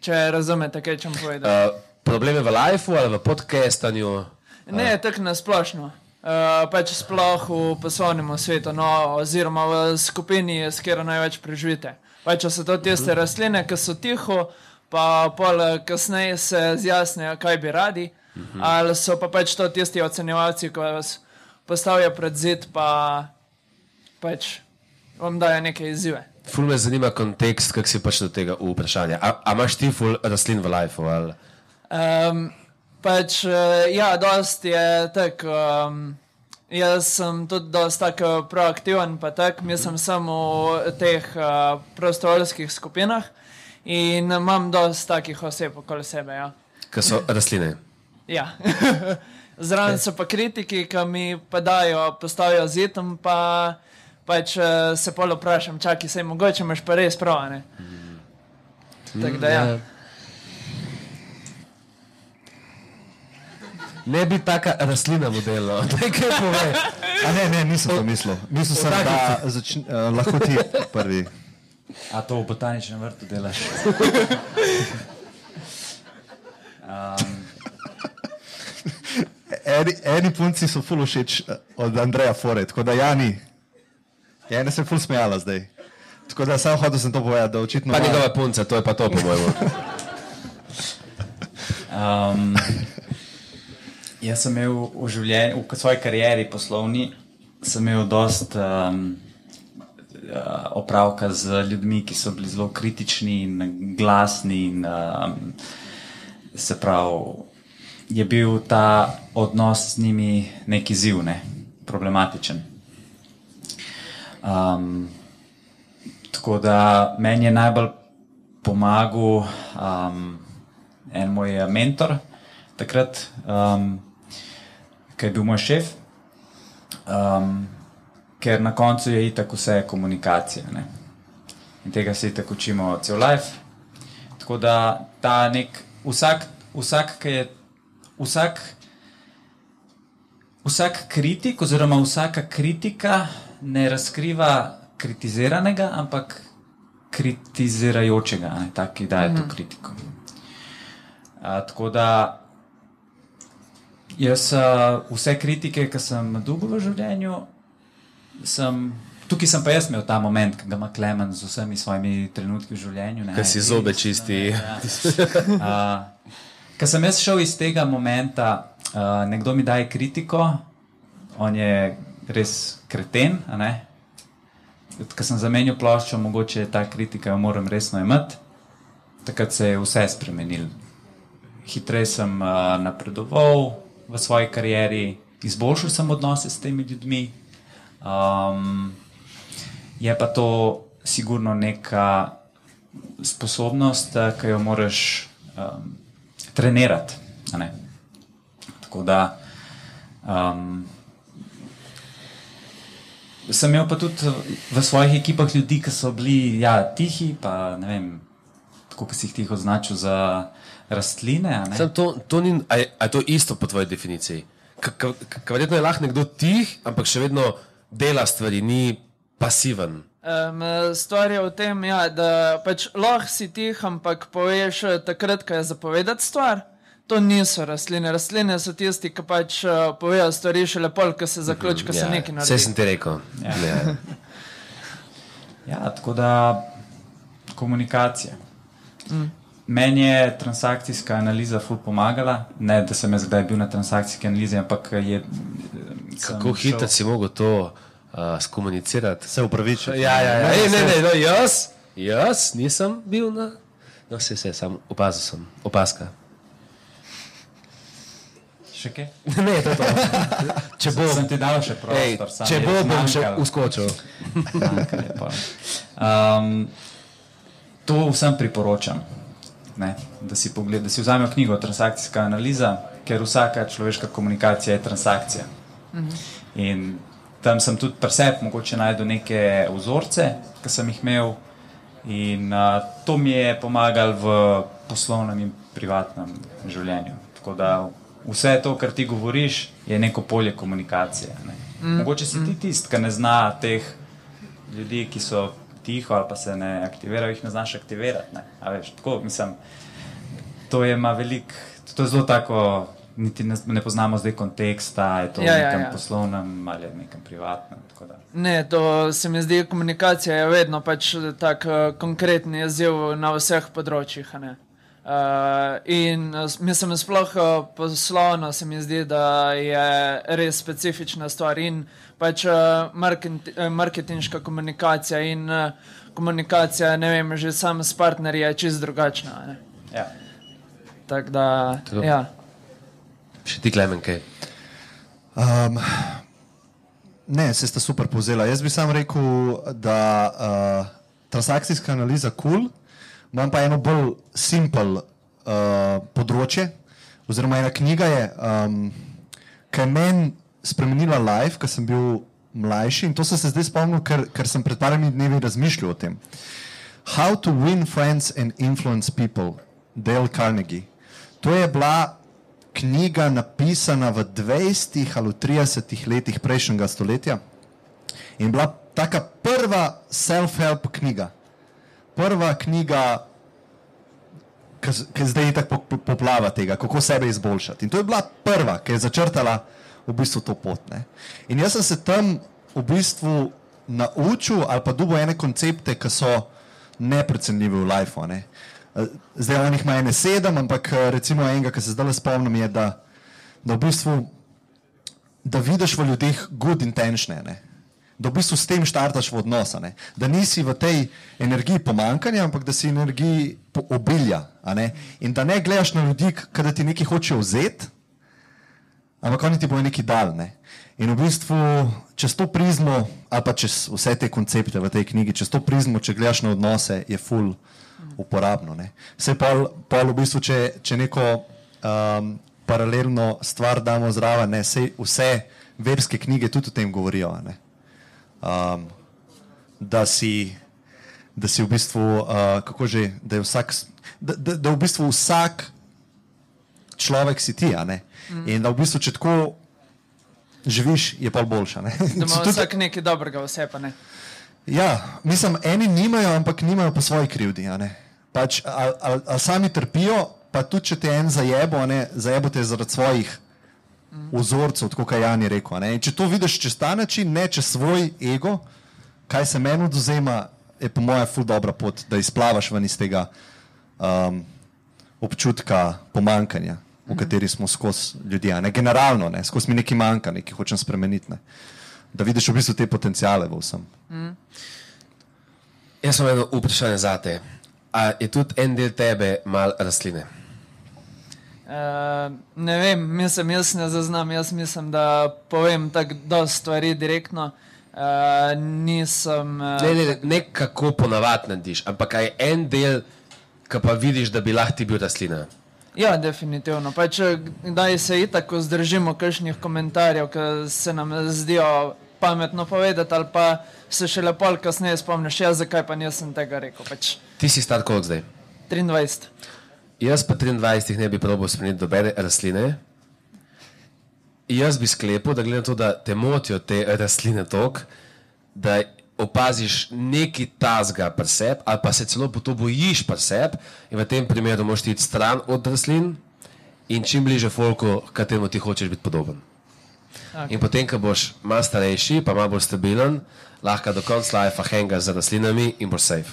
S7: Če razumete, kaj čem povedati.
S1: Uh, probleme v lifeu ali v podcastanju?
S7: Ne, tako nasplošno. Uh, pač sploh v poslovnem svetu, no, oziroma v skupini, s katero največ preživite. Pač so to tiste rastline, ki so tiho, pa pol eh, kasneje se zjasnijo, kaj bi radi, ali so pa pač to tisti ocenjevalci, ki vas postavijo pred zid, pa pač vam dajo neke izzive.
S1: Ful me zanima kontekst, kako si pač do tega vprašanja. A, a imaš ti ful rastlin v lifeu? Ali?
S7: Um, pač, uh, ja, dost je tako. Um, jaz sem tudi dosti tako proaktiven, pa tako, mislim, sem v teh uh, prostovoljskih skupinah in imam dosti takih oseb okoli sebe. Ja.
S1: Kaj so rastline?
S7: Ja. Zraven so pa kritiki, ki mi pa dajo, postavijo zitom, pa pač uh, se pol vprašam, čakaj, se mogoče imaš pa res prav, ne? Tako da ja.
S1: Ne bi taka rastlina modela, nekaj pove.
S2: A ne, ne, nisem to mislil. Mislil sem, da uh, lahko ti prvi.
S3: A to v botaničnem vrtu delaš? Um,
S2: Eni, eni punci so ful všeč eh, od Andreja Fore, tako da Jani, Jani se je ful smejala zdaj. Tako da sam hodil sem to povedati, da očitno.
S1: Pa
S2: ima-
S1: njegova punca, to je pa to, po mojemu.
S3: um, jaz sem imel v življenju, v svoji karieri poslovni, sem imel dost um, uh, opravka z ljudmi, ki so bili zelo kritični in glasni. In, um, se pravi, je bil ta odnos z njimi neki ziv, ne, problematičen. Um, tako da meni je najbolj pomagal um, en moj eh, mentor, takrat, um, ki je bil moj šef, um, ker na koncu je itak vse komunikacija. Ne? In tega se itak učimo cel life. Tako da ta nek, vsak, vsak ki je, vsak, vsak kritik, oziroma vsaka kritika ne razkriva kritiziranega, ampak kritizirajočega, a ne, tak, ki daje to kritiko. A, tako da Jaz uh, vse kritike, ki sem dobil v življenju, sem, tukaj sem pa jaz imel ta moment, ki ga ima Klemen z vsemi svojimi trenutki v življenju. ne,
S1: Ko si zobe
S3: ne,
S1: čisti.
S3: Ja. Uh, Ker sem jaz šel iz tega momenta, uh, nekdo mi daje kritiko, on je res kreten. Ko sem zamenjal ploščo, mogoče ta kritika jo moram resno imeti. Takrat se je vse spremenilo. Hitreje sem uh, napredoval v svoji karieri, izboljšal sem odnose s temi ljudmi. Um, je pa to sigurno neka sposobnost, eh, ki jo moraš um, trenirati. Tako da um, sem imel pa tudi v svojih ekipah ljudi, ki so bili ja, tihi, pa ne vem, tako kot si jih tiho označil za rastline.
S1: Sam to, to ni, a je, a je to isto po tvoji definiciji? Verjetno je lahko nekdo tih, ampak še vedno dela stvari, ni pasiven.
S7: Um, stvar je v tem, ja, da pač lahko si tih, ampak poveš eh, takrat, ko je zapovedati stvar. To niso rastline. Rastline so tisti, ki pač uh, povejo stvari še lepo, ko se zaključi, ko se nekaj
S1: Vse
S7: naredi.
S1: sem ti rekel.
S3: Ja.
S1: Ja.
S3: Ja, tako da komunikacija. Mm. Meni je transakcijska analiza ful pomagala, ne da sem jaz kdaj bil na transakcijski analizi, ampak je. sem
S1: Kako hitro si mogel to uh, skomunicirati?
S2: Se upravičujem.
S1: Ja, ja, ja. Ej, ne, ne, no, jaz, jaz nisem bil na. No, vse, vse, sam opazil sem, opaska.
S3: Še kaj?
S1: Ne, to je to. Če bo,
S3: Sem ti dal še
S1: ej,
S3: prostor, samo
S1: če bo, bom še uskočil.
S3: Um, to vsem priporočam, ne, da si, pogled, da si vzamejo knjigo Transakcijska analiza, ker vsaka človeška komunikacija je transakcija. In tam sem tudi pri sebi mogoče najdel neke vzorce, ki sem jih imel, in uh, to mi je pomagalo v poslovnem in privatnem življenju. Tako da vse to, kar ti govoriš, je neko polje komunikacije. Ne. Mm. Mogoče si ti tisti, ki ne zna teh ljudi, ki so tiho ali pa se ne aktivirajo, jih ne znaš aktivirati. Ne. A Veš, tako, mislim, to je ima velik, to je zelo tako. Niti ne, ne poznamo zdaj konteksta, je to
S7: Ja,
S3: v
S7: ja,
S3: nekem
S7: ja.
S3: poslovnem ali nekem privatnem. tako da.
S7: Ne, to se mi zdi, komunikacija je vedno pač tak uh, konkreten izziv na vseh področjih. a ne. Uh, in mislim, sploh uh, poslovno se mi zdi, da je res specifična stvar in pač uh, market, uh, marketinška komunikacija in uh, komunikacija, ne vem, že sam s partnerji je čist drugačna. a ne.
S3: Ja.
S7: Tako da,
S1: True.
S7: ja.
S1: Še ti, Klemen, kaj?
S2: Um, ne, se sta super povzela. Jaz bi sam rekel, da uh, transakcijska analiza kul, cool, imam pa eno bolj simpel uh, področje, oziroma ena knjiga je, um, ki je meni spremenila life, ko sem bil mlajši in to sem se zdaj spomnil, ker, ker sem pred parimi dnevi razmišljal o tem. How to win friends and influence people, Dale Carnegie. To je bila knjiga napisana v 20 ali v 30 letih prejšnjega stoletja in bila taka prva self-help knjiga. Prva knjiga, ki zdaj tako po- po- poplava tega, kako sebe izboljšati. In to je bila prva, ki je začrtala v bistvu to pot. Ne. In jaz sem se tam v bistvu naučil ali pa dubo ene koncepte, ki so neprecenljivi v lifeu. Ne. Eh, Zdaj on jih ima ene sedem, ampak eh, recimo enega, ki se zdaj le spomnim, je, da, da v bistvu da vidiš v ljudeh good intention, ne? da v bistvu s tem štartaš v odnos, a ne? da nisi v tej energiji pomankanja, ampak da si energiji obilja. ne? In da ne gledaš na ljudi, k- da ti nekaj hočejo vzeti, ampak oni ti bojo nekaj dal. Ne? In v bistvu čez to prizmo, ali pa čez vse te koncepte v tej knjigi, čez to prizmo, če gledaš na odnose, je full uporabno. Ne? Vse pol, pol v bistvu, če, če neko um, paralelno stvar damo zraven, ne, sej vse verske knjige tudi o tem govorijo. ne. Um, da si, da si v bistvu, uh, kako že, da je vsak, da, da, da v bistvu vsak človek si ti, ne. In da v bistvu, če tako živiš, je pa boljša. ne.
S7: Da ima
S2: Tudi-
S7: vsak nekaj dobrega, vse pa ne.
S2: Ja, mislim, eni nimajo, ampak nimajo po svoji krivdi. Pač, ali, ali, ali sami trpijo, pa tudi če te en zajebo, ne, zajebo te zaradi svojih vzorcev, tako kot je Jan je rekel. če to vidiš čez ta način, ne čez svoj ego, kaj se meni oduzema, je po mojem ful dobra pot, da izplavaš ven iz tega um, občutka pomankanja, v kateri smo skozi ljudi. a Ne? Generalno, ne? skozi mi nekaj manjka, nekaj hočem spremeniti. Ne? Da vidiš v bistvu te potencijale v vsem.
S1: Jaz sem eno vprašanje za te. A je tudi en del tebe mal rastline?
S7: Uh, ne vem, mislim, jaz ne zaznam, jaz mislim, da povem tako dosti stvari direktno. Uh, nisem. Uh,
S1: Ne, ne, ne, ne kako ponavadi narediš, ampak je en del, ki pa vidiš, da bi lahko ti bil rastlina.
S7: Ja, definitivno. Pa če kdaj se itako zdržimo kakšnih komentarjev, ki se nam zdijo pametno povedati, ali pa se še lepo kasneje spomniš, ja, zakaj pa nisem tega rekel. Pač
S1: Ti si star koliko zdaj?
S7: 23.
S1: Jaz pa 23 ne bi probil spremeniti dobene rastline. Jaz bi sklepal, da glede na to, da te motijo te rastline tok, da opaziš nekaj tazga pri sebi, ali pa se celo po to bojiš pri sebi, in v tem primeru moš iti stran od rastlin in čim bliže folku, kateremu ti hočeš biti podoben. Okay. In potem, ko boš malo starejši, pa malo bolj stabilen, lahko do konca life hengaš za rastlinami in boš safe.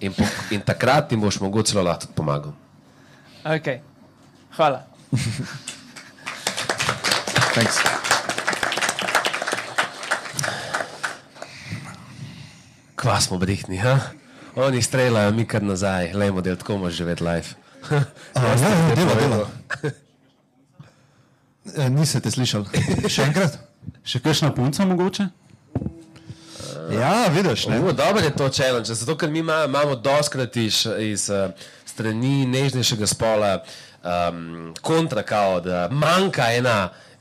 S1: In, po, in takrat ti boš mogoče celo lahko pomagal.
S7: Okay. Hvala.
S2: Thanks.
S1: Kva smo brihni, ha? Oni streljajo, mi kar nazaj, le model, tako moraš živeti life.
S2: A, ja, ja, dela, dela. E, Niste te slišali? Še enkrat?
S4: Še kakšna punca mogoče?
S2: Ja, vidiš. Ne?
S1: No, dobro je to challenge, zato ker mi ima, imamo doskrat iz, iz uh, strani nežnejšega spola um, kontra, kao, da manjka ena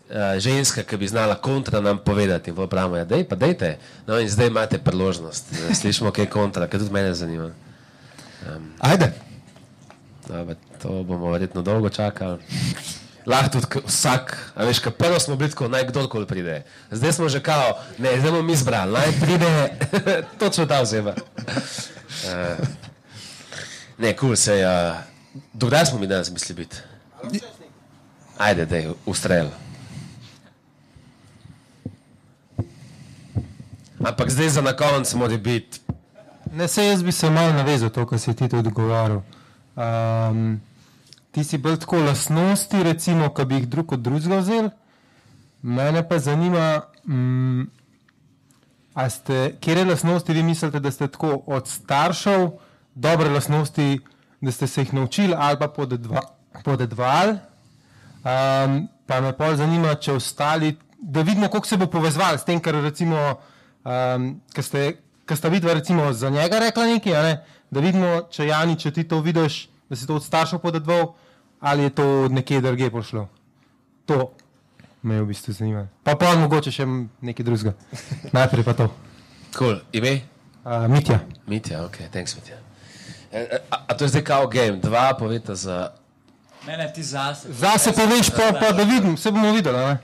S1: uh, ženska, ki bi znala kontra nam povedati. In pravimo, ja, dej pa dejte. No in zdaj imate priložnost, da slišimo, kaj je kontra, ker tudi mene zanima.
S2: Ajde.
S1: Dobre, to bomo verjetno dolgo čakali. Lahko tudi vsak, a veš, kaj prvo smo bili tako, naj kdorkoli pride. Zdaj smo že kao, ne, zdaj bomo mi izbrali, naj pride točno ta oseba. Uh, ne, kul cool, se je. Uh, Dokdaj smo mi danes mislili biti? Ajde, dej, ustrel. Ampak zdaj za na konec mora biti.
S8: Ne, se jaz bi se malo navezal to, kar si ti tudi govoril. Um, ti si bolj tako lasnosti, recimo, ki bi jih drug od drugega vzel. Mene pa zanima, um, kje lasnosti vi mislite, da ste tako od staršev dobre lasnosti, da ste se jih naučili ali pa podedva, podedvali. Um, pa me pa zanima, če ostali, da vidimo, kako se bo povezval s tem, kar recimo, um, kar ste, kar sta vidva recimo za njega rekla nekaj, a ne? da vidimo, če Jani, če ti to vidiš, da si to od staršev podedval, ali je to od nekje druge pošlo. To me je v bistvu zanimalo. Pa pa mogoče še nekaj drugega. Najprej pa to.
S1: Cool. Ime?
S8: Uh, Mitja.
S1: Mitja, ok, thanks, Mitja. E, e, A, a to je zdaj kao game, dva poveta za.
S3: Ne, ne, ti zase.
S8: Zase poveš, pa, pa da vidim, vse bomo videli. a Ne?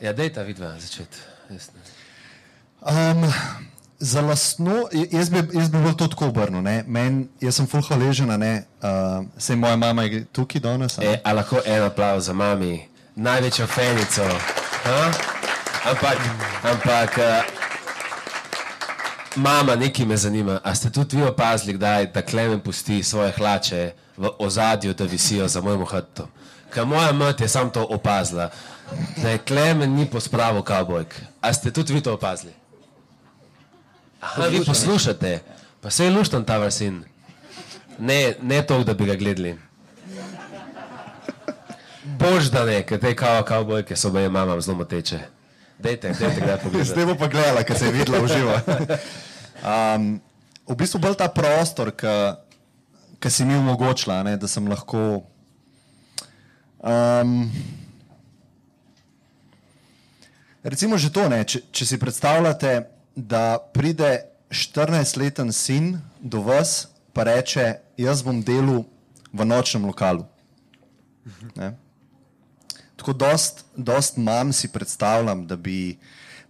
S1: Ja, dej ta vidva začeti. Jaz ne.
S2: Um, za lastno, jaz bi, jaz bi bolj to tako obrnil. Men, jaz sem full hvaležen, uh, se moja mama je tukaj danes.
S1: E, a lahko en aplauz za mami, največjo fenico. Ha? Ampak, ampak, uh, mama, nekaj me zanima. A ste tudi vi opazili, kdaj da Klemen pusti svoje hlače v ozadju, da visijo za mojim hrbtom? Ker moja mat je sam to opazila, da je Klemen ni pospravil kavbojk. A ste tudi vi to opazili? Aha, vi poslušate, pa se je luštan ta vrsin. Ne, ne to, da bi ga gledali. Bož da ne, ker te kao, kavbojke so moje mamam zelo moteče. Dejte, dejte, kdaj pogledate.
S2: Zdaj bo pa gledala, ker se je videla v živo. Um, v bistvu bolj ta prostor, ki si mi omogočila, ne, da sem lahko. Um, recimo že to, ne, če, če si predstavljate, da pride 14-leten sin do vas, pa reče: Jaz bom delal v nočnem lokalu. Ne. Tako dost, dost mam si predstavljam, da bi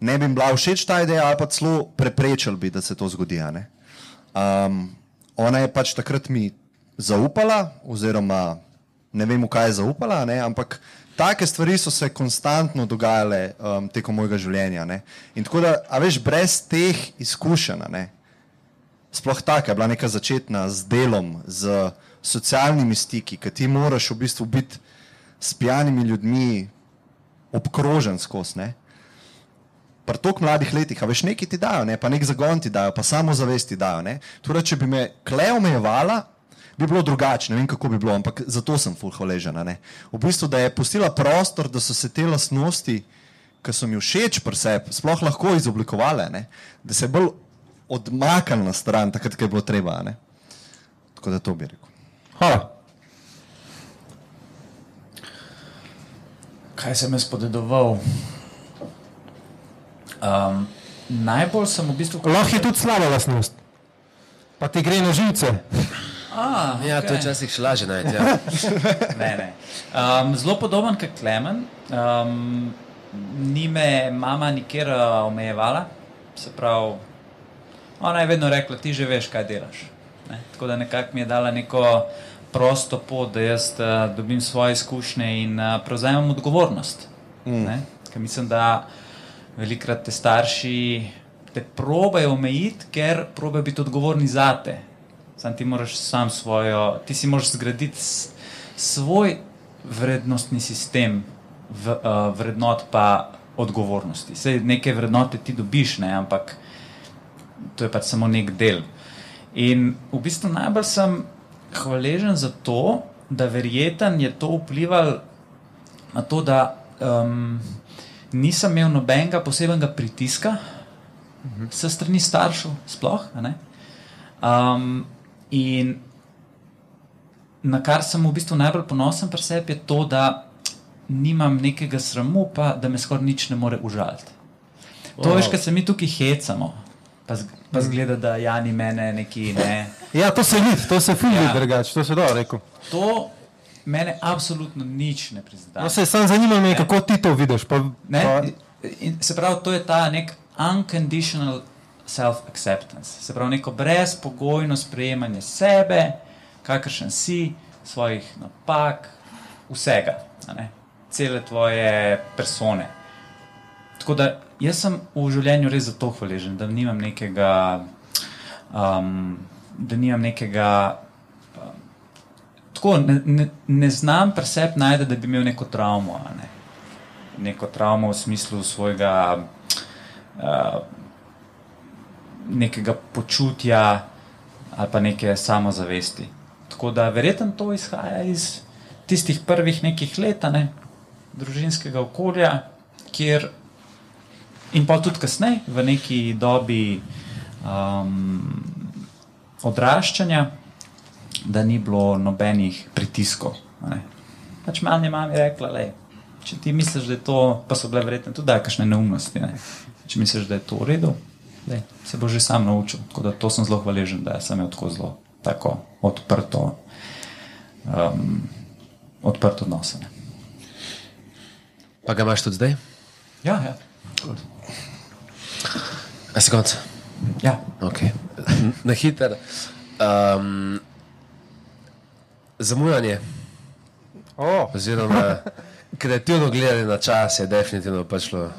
S2: ne bi bila všeč ta ideja, ali pa celo preprečili bi, da se to zgodi. Um, ona je pač takrat mi zaupala, oziroma ne vem, kaj je zaupala, ne? ampak take stvari so se konstantno dogajale um, tekom mojega življenja. Ne? In tako da, a veš, brez teh izkušenj, sploh taka je bila neka začetna z delom, z socialnimi stiki, ki ti moraš v bistvu biti s pijanimi ljudmi obkrožen skozi. Pri toliko mladih letih, a veš, nekaj ti dajo, ne? pa nek zagon ti dajo, pa samo zavesti dajo. ne. Torej, če bi me kle omejevala, bi bilo drugače, ne vem kako bi bilo, ampak zato sem full hvaležen. a ne. V bistvu, da je pustila prostor, da so se te lastnosti, ki so mi všeč pri sebi, sploh lahko izoblikovale, ne? da se je bolj odmaknila na stran, takrat, ko je bilo treba. a ne. Tako da to bi rekel.
S8: Hvala.
S3: Kaj sem jaz podedoval? Um, najbolj sem v bistvu.
S8: Lahko je tudi slaba lastnost. Pa ti gre na živce.
S3: Ah,
S1: Ja, to je včasih še lažje najti. Ja.
S3: Ne, ne. Um, zelo podoben kot Klemen. Um, ni me mama nikjer uh, omejevala, se pravi, ona je vedno rekla: ti že veš, kaj delaš. Ne? Tako da nekako mi je dala neko prosto pot, da jaz uh, dobim svoje izkušnje in uh, prevzamem odgovornost. Mm. Ker mislim, da velikrat te starši te probejo omejiti, ker probejo biti odgovorni zate. Sam ti moraš sam svojo, ti si moraš zgraditi svoj vrednostni sistem v, uh, vrednot pa odgovornosti. Sej neke vrednote ti dobiš, ne, ampak to je pač samo nek del. In v bistvu najbolj sem hvaležen za to, da verjeten je to vplivalo na to, da um, nisem imel nobenega posebnega pritiska s strani staršev, sploh. Um, in na kar sem v bistvu najbolj ponosen pri sebi, je to, da nimam nekega sramu, pa da me skoraj nič ne more užaliti. To veš, ker se mi tukaj hecamo, pa, pa zgleda, da Jani mene neki ne.
S8: Ja, to se vidi, to se fulje
S3: Ja.
S8: drugače, to se da rekel.
S3: To mene absolutno nič ne prizadene.
S8: No, se sam zanima me, kako ti to vidiš. Pa,
S3: Ne?
S8: pa,
S3: In se pravi, to je ta nek unconditional self-acceptance. Se pravi, neko brezpogojno sprejemanje sebe, kakršen si, svojih napak, vsega, cele tvoje persone. Tako da jaz sem v življenju res zato hvaležen, da nimam nekega, um, da nimam nekega. um, Tako, ne, ne, ne znam pri sebi najti, da bi imel neko travmo. Ne? Neko travmo v smislu svojega uh, nekega počutja ali pa neke samozavesti. Tako da verjetno to izhaja iz tistih prvih nekih let, ne, družinskega okolja, kjer in pa tudi kasneje, v neki dobi um, odraščanja, da ni bilo nobenih pritiskov. ne. Pač malo je mami rekla, le, če ti misliš, da je to, pa so bile verjetno tudi kakšne neumnosti. Ne. Če misliš, da je to v redu, lej, se bo že sam naučil. Tako da to sem zelo hvaležen, da sem imel tako zelo tako odprto, um, odprto odnos. ne.
S1: Pa ga imaš tudi zdaj?
S3: Ja, ja.
S1: A si konc?
S3: ja.
S1: Okay. Na hiter. Um, zamujanje,
S8: oh,
S1: oziroma kreativno gledanje na čas je definitivno prišlo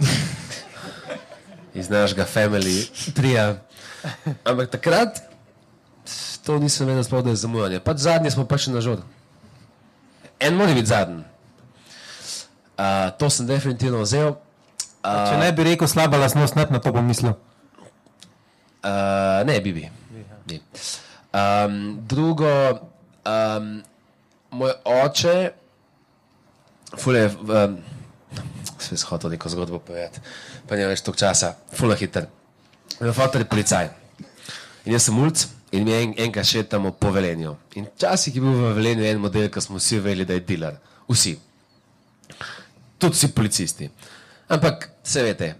S1: iz našega family trija. Ampak takrat to nisem vedel, sploh, da je zamujanje. Pač zadnji smo prišli na žod. En mora biti zadnji. Uh, to sem definitivno vzel. Uh,
S8: če ne bi rekel slaba lastnost, ne na to bom mislil.
S1: Uh, ne, Bibi. Bi. Um, drugo, um, moj oče, fule, um, se je hotel neko zgodbo povedati, pa ne več toliko časa, fule hiter. Moj fotor je policaj. In jaz sem mulj in mi en, enkrat šetamo po velenju. In včasih je bil v velenju en model, ki smo vsi vedeli, da je dealer. Vsi. Tudi vsi policisti. Ampak, se veste,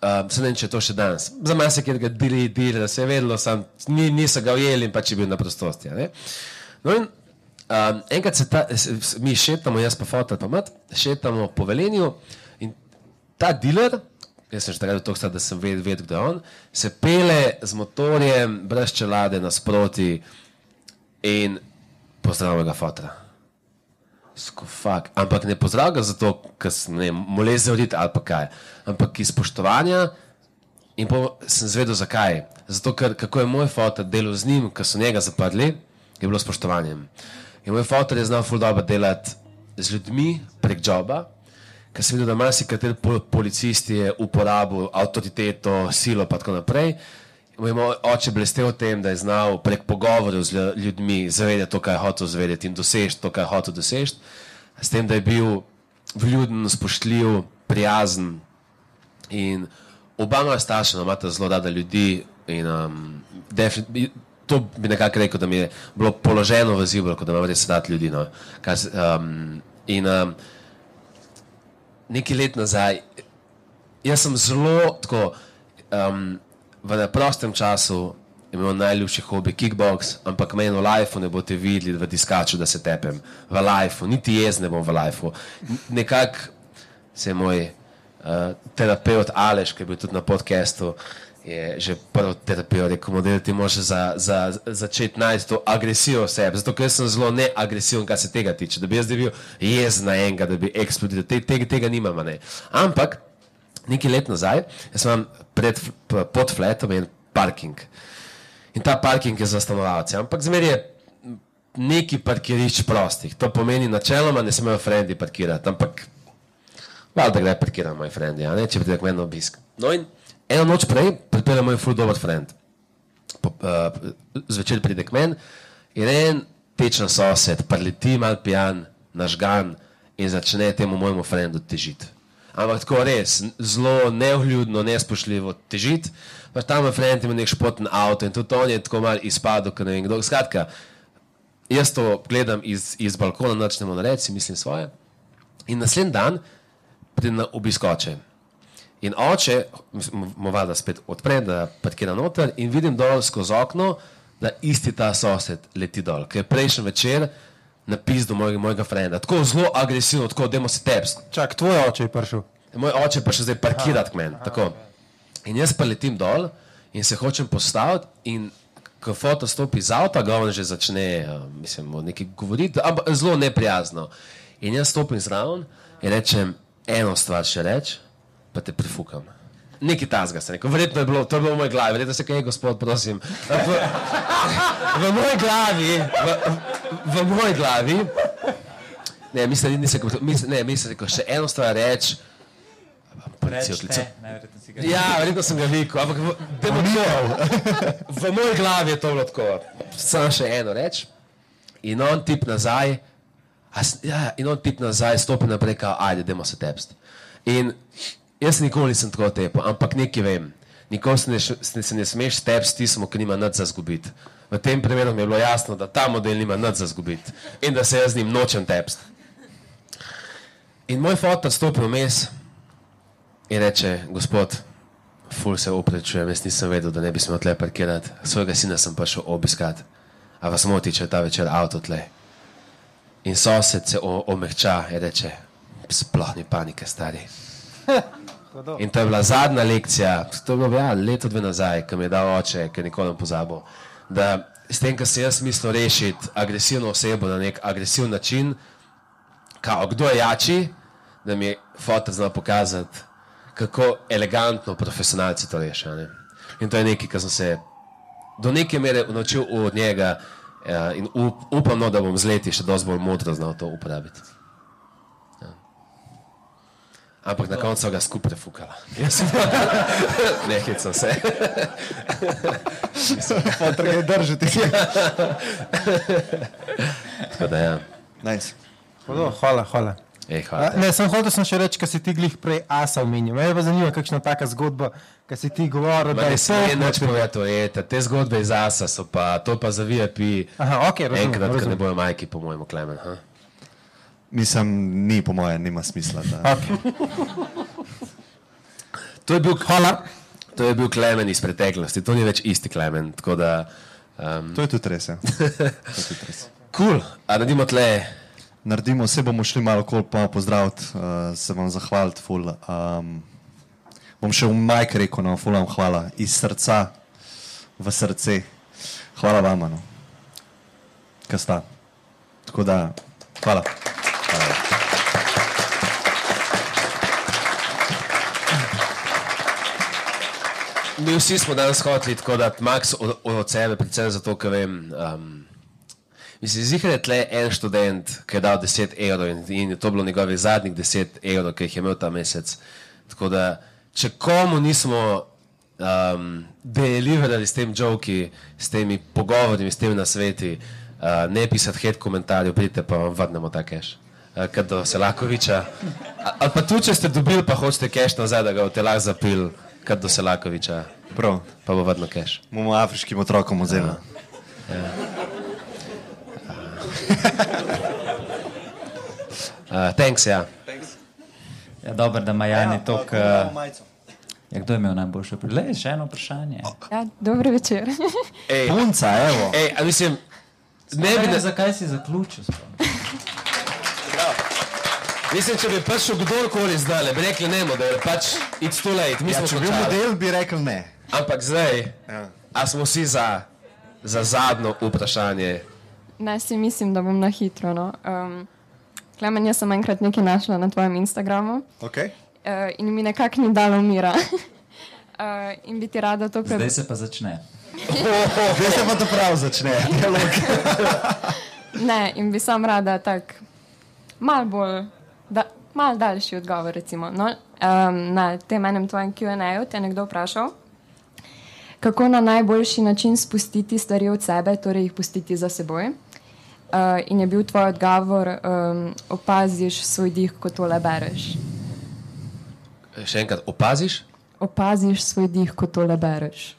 S1: um, se ne vem, če je to še danes. Za nas je, ker ga deli, deli, da se je vedelo, sam, ni, niso ga ujeli in pač je bil na prostosti. a ne. No in um, enkrat se ta, mi šetamo, jaz pa fotor, pa mat, šetamo po velenju ta dealer, jaz sem že takrat tako star, da sem vedel, ved, kdo je on, se pele z motorjem, brez čelade nasproti in pozdravlja ga fotora. Skofak. Ampak ne pozdravlja zato, ker sem molezel oditi ali pa kaj. Ampak iz spoštovanja. In pa sem zvedel, zakaj. Zato, ker kako je moj fotor delal z njim, ko so njega zaprli, je bilo spoštovanje. In moj fotor je znal ful dobro delati z ljudmi prek joba, ker sem videl, da marsikateri pol, policist je uporabil avtoriteto, silo in tako naprej. Moj oče blestev v tem, da je znal prek pogovorov z lju- ljudmi zavedati to, kar je hotel zavedati in doseči to, kar je hotel doseči. S tem, da je bil vljuden, spoštljiv, prijazen. In oba moja starša imata zelo rada ljudi. In, um, to bi nekako rekel, da mi je bilo položeno v zibru, da imam res rad ljudi. No. Kar, um, in um, nekaj let nazaj, jaz sem zelo tako. Um, v prostem času imel najljubši hobi kickbox, ampak meni v lifeu ne boste videli v diskaču, da se tepem. V lifeu, niti jaz ne bom v lifeu. Nekako se je moj uh, terapeut Aleš, ki je bil tudi na podkastu, je že prvi terapeut rekel, da ti moraš za, za, začeti najti to agresijo v sebi. Zato, ker sem zelo neagresiven, kar se tega tiče. Da bi jaz bil jezen na enega, da bi eksplodiral. Te, tega, tega nimam. Ne. Ampak nekaj let nazaj, jaz imam pred, pod fletom en parking. In ta parking je za stanovalce, ampak zmeraj je neki parkirišč prostih. To pomeni, načeloma ne smejo frendi parkirati, ampak valjda gre parkirati moj frendi, če pride k meni obisk. No in eno noč prej pripelje moj full dober friend. Po, uh, zvečer pride k meni in en tečen sosed, preleti mal pijan, nažgan in začne temu mojemu frendu težiti. Ampak tako res, zelo neuljudno, nespoštljivo težiti. Pa tam je frend ima nek športen avto in tudi on je tako mal izpadel, ker ne vem kdo. Skratka, jaz to gledam iz, iz balkona, načnemo na reči, mislim svoje. In naslednji dan pridem na obisk oče. In oče, mu valjda spet odpre, da parkira noter in vidim dol skozi okno, da isti ta sosed leti dol, ker prejšnji večer napis do mojega, mojega frenda. Tako zelo agresivno, tako da se tepst.
S8: Čak, tvoj oče je prišel.
S1: Moj oče pa še zdaj parkirati k meni. tako. In jaz pa letim dol in se hočem postaviti, in ko foto stopi iz avta, ga on že začne, uh, mislim, o nekaj govoriti, ampak zelo neprijazno. In jaz stopim zraven in rečem eno stvar še reč, pa te prifukam. Nekaj tasga se rekel, verjetno je bilo, to je bilo v moji glavi, verjetno se kaj, gospod, prosim. V, v moji glavi, v, v moji glavi, ne, mislim, da nisem, mislim, ne, mislim, da še eno stvar reči, policijo klical. Ja, verjetno sem ga rekel, ampak v, dajmo tako, v moji glavi je to bilo tako. Sam še eno reč. In on tip nazaj, a, ja, in on tip nazaj, stopi naprej, kao, ajde, dajmo se tepst. In jaz nikoli nisem tako tepel, ampak nekaj vem. Nikoli se ne, se, ne smeš tepsti, smo, ki nima nič za zgubiti. V tem primeru mi je bilo jasno, da ta model nima nič za zgubiti in da se jaz z njim nočem tepst. In moj fotor stopi vmes in reče, gospod, ful se oprečujem, jaz nisem vedel, da ne bi smel tle parkirati. Svojega sina sem prišel obiskat. A vas moti, če je ta večer avto tle? In sosed se omehča in reče, sploh ni panike, stari. In to je bila zadnja lekcija, to je bilo ja, leto dve nazaj, ki mi je dal oče, ki nikoli ne pozabil. Da s tem, kar sem jaz mislil rešiti agresivno osebo na nek agresiven način, kao, kdo je jači, da mi je fotor znal pokazati, kako elegantno profesionalci to rešijo. In to je nekaj, kar sem se do neke mere naučil od njega ja, in up, upam, no, da bom z leti še dosti bolj modro znal to uporabiti. Ampak na koncu so ga skupaj fukala. Jaz sem nekaj sem se.
S2: Ga je držati.
S1: Tako da ja.
S2: Nice.
S8: Hodo, hvala, hvala.
S1: Ej,
S8: A,
S1: hvala.
S8: Ne, sem hotel sem še reči, kar si ti glih prej asa omenil. Me pa zanima, kakšna taka zgodba, ki si ti govoril,
S1: Ma
S8: da
S1: Ne
S8: je
S1: smem
S8: to.
S1: več povedati, o eta. te zgodbe iz Asa so pa, to pa za VIP.
S8: Aha, ok, razumem.
S1: Enkrat, ko ne bojo majki, po mojem, klemen. Ha?
S2: Mislim, ni po mojem, nima smisla. Da.
S8: Okay.
S1: To je bil, hvala. To je bil klemen iz preteklosti, to ni več isti klemen. Da, um,
S2: To je tudi res. Ja. Res.
S1: cool, a naredimo tle.
S2: Naredimo, vse bomo šli malo kol pa pozdraviti, uh, se vam zahvaliti, ful. Um, bom še v majk rekel, no, ful vam hvala, iz srca v srce. Hvala vam, no. Kaj sta. Tako da, hvala.
S1: Mi vsi smo danes hoteli tako dati maks od, od sebe, predvsem zato, ker vem. Um, Mislim, zihar je tle en študent, ki je dal 10 evrov in, in je to bilo njegovih zadnjih 10 evrov, ki jih je imel ta mesec. Tako da, če komu nismo um, deliverali s tem joki, s temi pogovori, s temi nasveti, uh, ne pisati hate komentarjev, pridite pa vam vrnemo ta keš. Uh, Kad do Selakoviča. Ali pa tudi, če ste dobili, pa hočete keš nazaj, da ga v telah zapil, kad do Selakoviča,
S2: Prav,
S1: pa bo vrnil keš.
S2: bomo afriškim otrokom vzeli.
S1: Uh, thanks, ja.
S3: Ja, dobro, da ima Jani to, k... ja, kdo je imel najboljše priložnost. Le, še eno vprašanje.
S9: Ja, dobro večer.
S1: Ej,
S2: Punca, evo.
S1: ej, a mislim, ne bi,
S3: ne, zakaj si zaključil? sploh?
S1: Mislim, če bi prišel kdorkoli zdaj, bi rekli ne, da je pač it's too late, mi
S2: Ja,
S1: smo
S2: če bi bil model, bi rekel ne.
S1: Ampak zdaj,
S2: Ja.
S1: a smo vsi za, za zadnjo vprašanje.
S9: Naj si mislim, da bom na hitro. No. Um, Klemen, jaz sem enkrat nekaj našla na tvojem Instagramu
S2: Okay.
S9: uh, in mi nekako ni dalo mira. uh, in bi ti rada to
S3: Zdaj
S9: prebrala.
S3: se pa začne.
S2: Zdaj se pa to prav začne. dialog.
S9: Ne, in bi sam rada tak mal bolj, da, mal daljši odgovor. Recimo. No, um, na tem enem tvojem QA-ju te je nekdo vprašal, kako na najboljši način spustiti stvari od sebe, torej jih pustiti za seboj. Uh, in je bil tvoj odgovor, um, opaziš svoj dih, ko tole bereš.
S1: Še enkrat, opaziš?
S9: Opaziš svoj dih, ko tole bereš.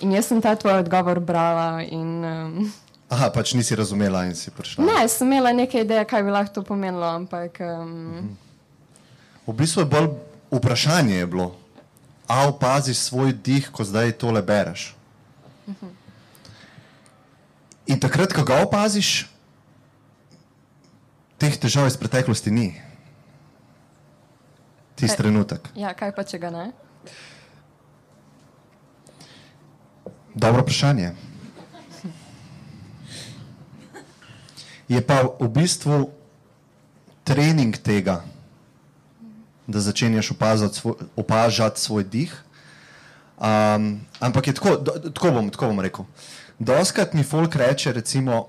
S9: In jaz sem ta tvoj odgovor brala in um,
S2: Aha, pač nisi razumela in si prišla.
S9: Ne, sem imela neke ideje, kaj bi lahko to pomenilo, ampak um,
S2: V bistvu je bolj vprašanje je bilo, a opaziš svoj dih, ko zdaj tole bereš. In takrat, ko ga opaziš, teh težav iz preteklosti ni. Tisti trenutek.
S9: ja, kaj pa če ga ne?
S2: Dobro vprašanje. Je pa v bistvu trening tega, da začenjaš opazati svoj, opažati svoj dih. Um, ampak je tako, do, tako, bom, tako bom rekel. Doskrat mi folk reče, recimo,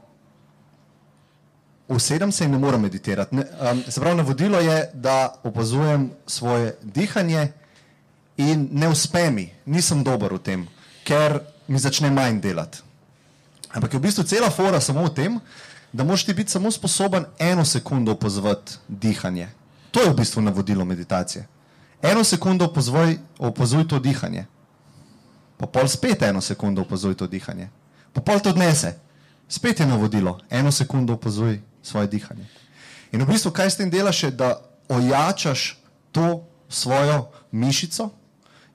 S2: usedem se in ne morem meditirati. Ne, um, se pravi, navodilo je, da opazujem svoje dihanje in ne uspe mi, nisem dober v tem, ker mi začne manj delati. Ampak je v bistvu cela fora samo v tem, da moš ti biti samo sposoben eno sekundo opazovati dihanje. To je v bistvu navodilo meditacije. Eno sekundo opazuj, opazuj to dihanje, pa pol spet eno sekundo opazuj to dihanje, pa pol to odnese. Spet je navodilo, eno sekundo opazuj svoje dihanje. In v bistvu, kaj s tem delaš, je, da ojačaš to svojo mišico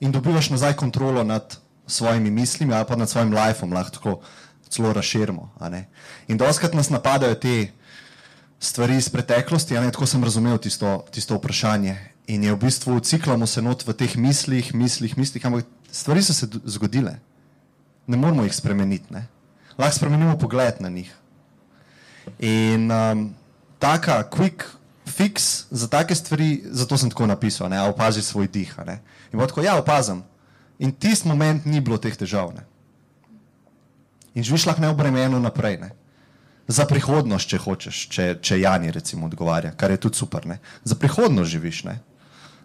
S2: in dobivaš nazaj kontrolo nad svojimi mislimi ali pa nad svojim lifeom, lahko tako celo ne. In doskrat nas napadajo te stvari iz preteklosti, tako sem razumel tisto, tisto vprašanje. In je v bistvu ciklamo se not v teh mislih, mislih, mislih, ampak stvari so se zgodile. Ne moramo jih spremeniti. Ne? Lahko spremenimo pogled na njih. In um, taka quick fix za take stvari, zato sem tako napisal, ne, a opazi svoj dih. ne. In bo tako, ja, opazim. In tisti moment ni bilo teh težav. Ne. In živiš lahko neobremenjeno naprej. Ne. Za prihodnost, če hočeš, če, če Jani recimo odgovarja, kar je tudi super. Ne. Za prihodnost živiš, ne.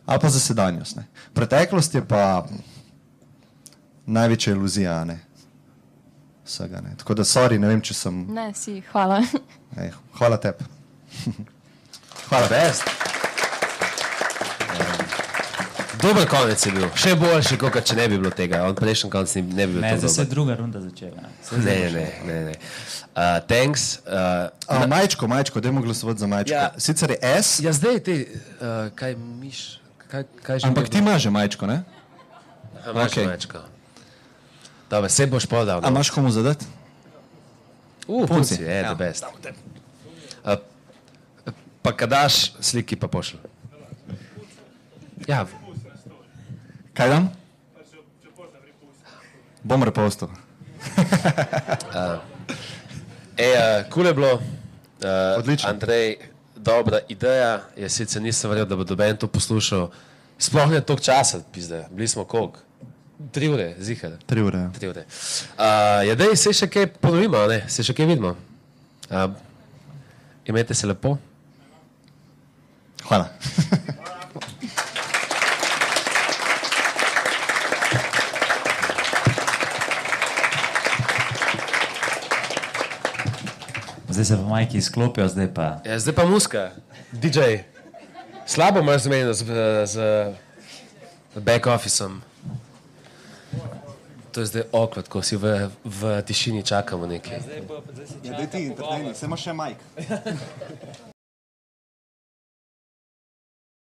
S2: ali pa za sedanjost. Ne. Preteklost je pa največja iluzija. Ne. Vsega, ne. Tako da, sorry, ne vem, če sem.
S9: Ne, si, hvala.
S2: Ej, hvala tebi.
S1: Hvala, best. Dober konec je bil, še boljši, kot če ne bi bilo tega. On prejšnji konec ni- ne bi bil
S3: Ne, zdaj se je druga runda začela.
S1: Ne, ne, ne, ne. ne. Uh, thanks. Uh,
S2: A, majčko, majčko, dajmo glasovati za majčko.
S1: Ja.
S2: Ja. Sicer je S, ja.
S1: ja, zdaj ti, uh, kaj miš, kaj, kaj že
S2: ampak ti imaš že majčko, ne?
S1: imaš
S2: okej.
S1: mečko. Dobro, se boš podal.
S2: A
S1: No.
S2: imaš komu zadati?
S1: Uh,
S2: punci.
S1: je,
S2: Ja.
S1: ja. best. Uh, pa kadaš sliki, pa pošlji. Ja,
S2: Kaj dam? Bom repostal.
S1: E, uh, kul je bilo, uh,
S2: Odlično.
S1: Andrej, dobra ideja. Jaz sicer nisem verjel, da bo doben to poslušal. Sploh ne toliko časa, pizde. bili smo koliko? Tri ure, zihar.
S2: Tri ure. ja.
S1: Tri ure. Uh, ja, dej, se še kaj ponovimo, ne? se še kaj vidimo. Uh, imejte se lepo.
S2: Hvala.
S3: Zdaj se pa majki izklopijo, zdaj pa.
S1: Ja, zdaj pa muska, DJ. Slabo imaš zmeden z, z, z back officeom. To je zdaj okvat, ko si v, v tišini čakamo nekaj.
S2: Ja, daj ti, interveni, se imaš še majk.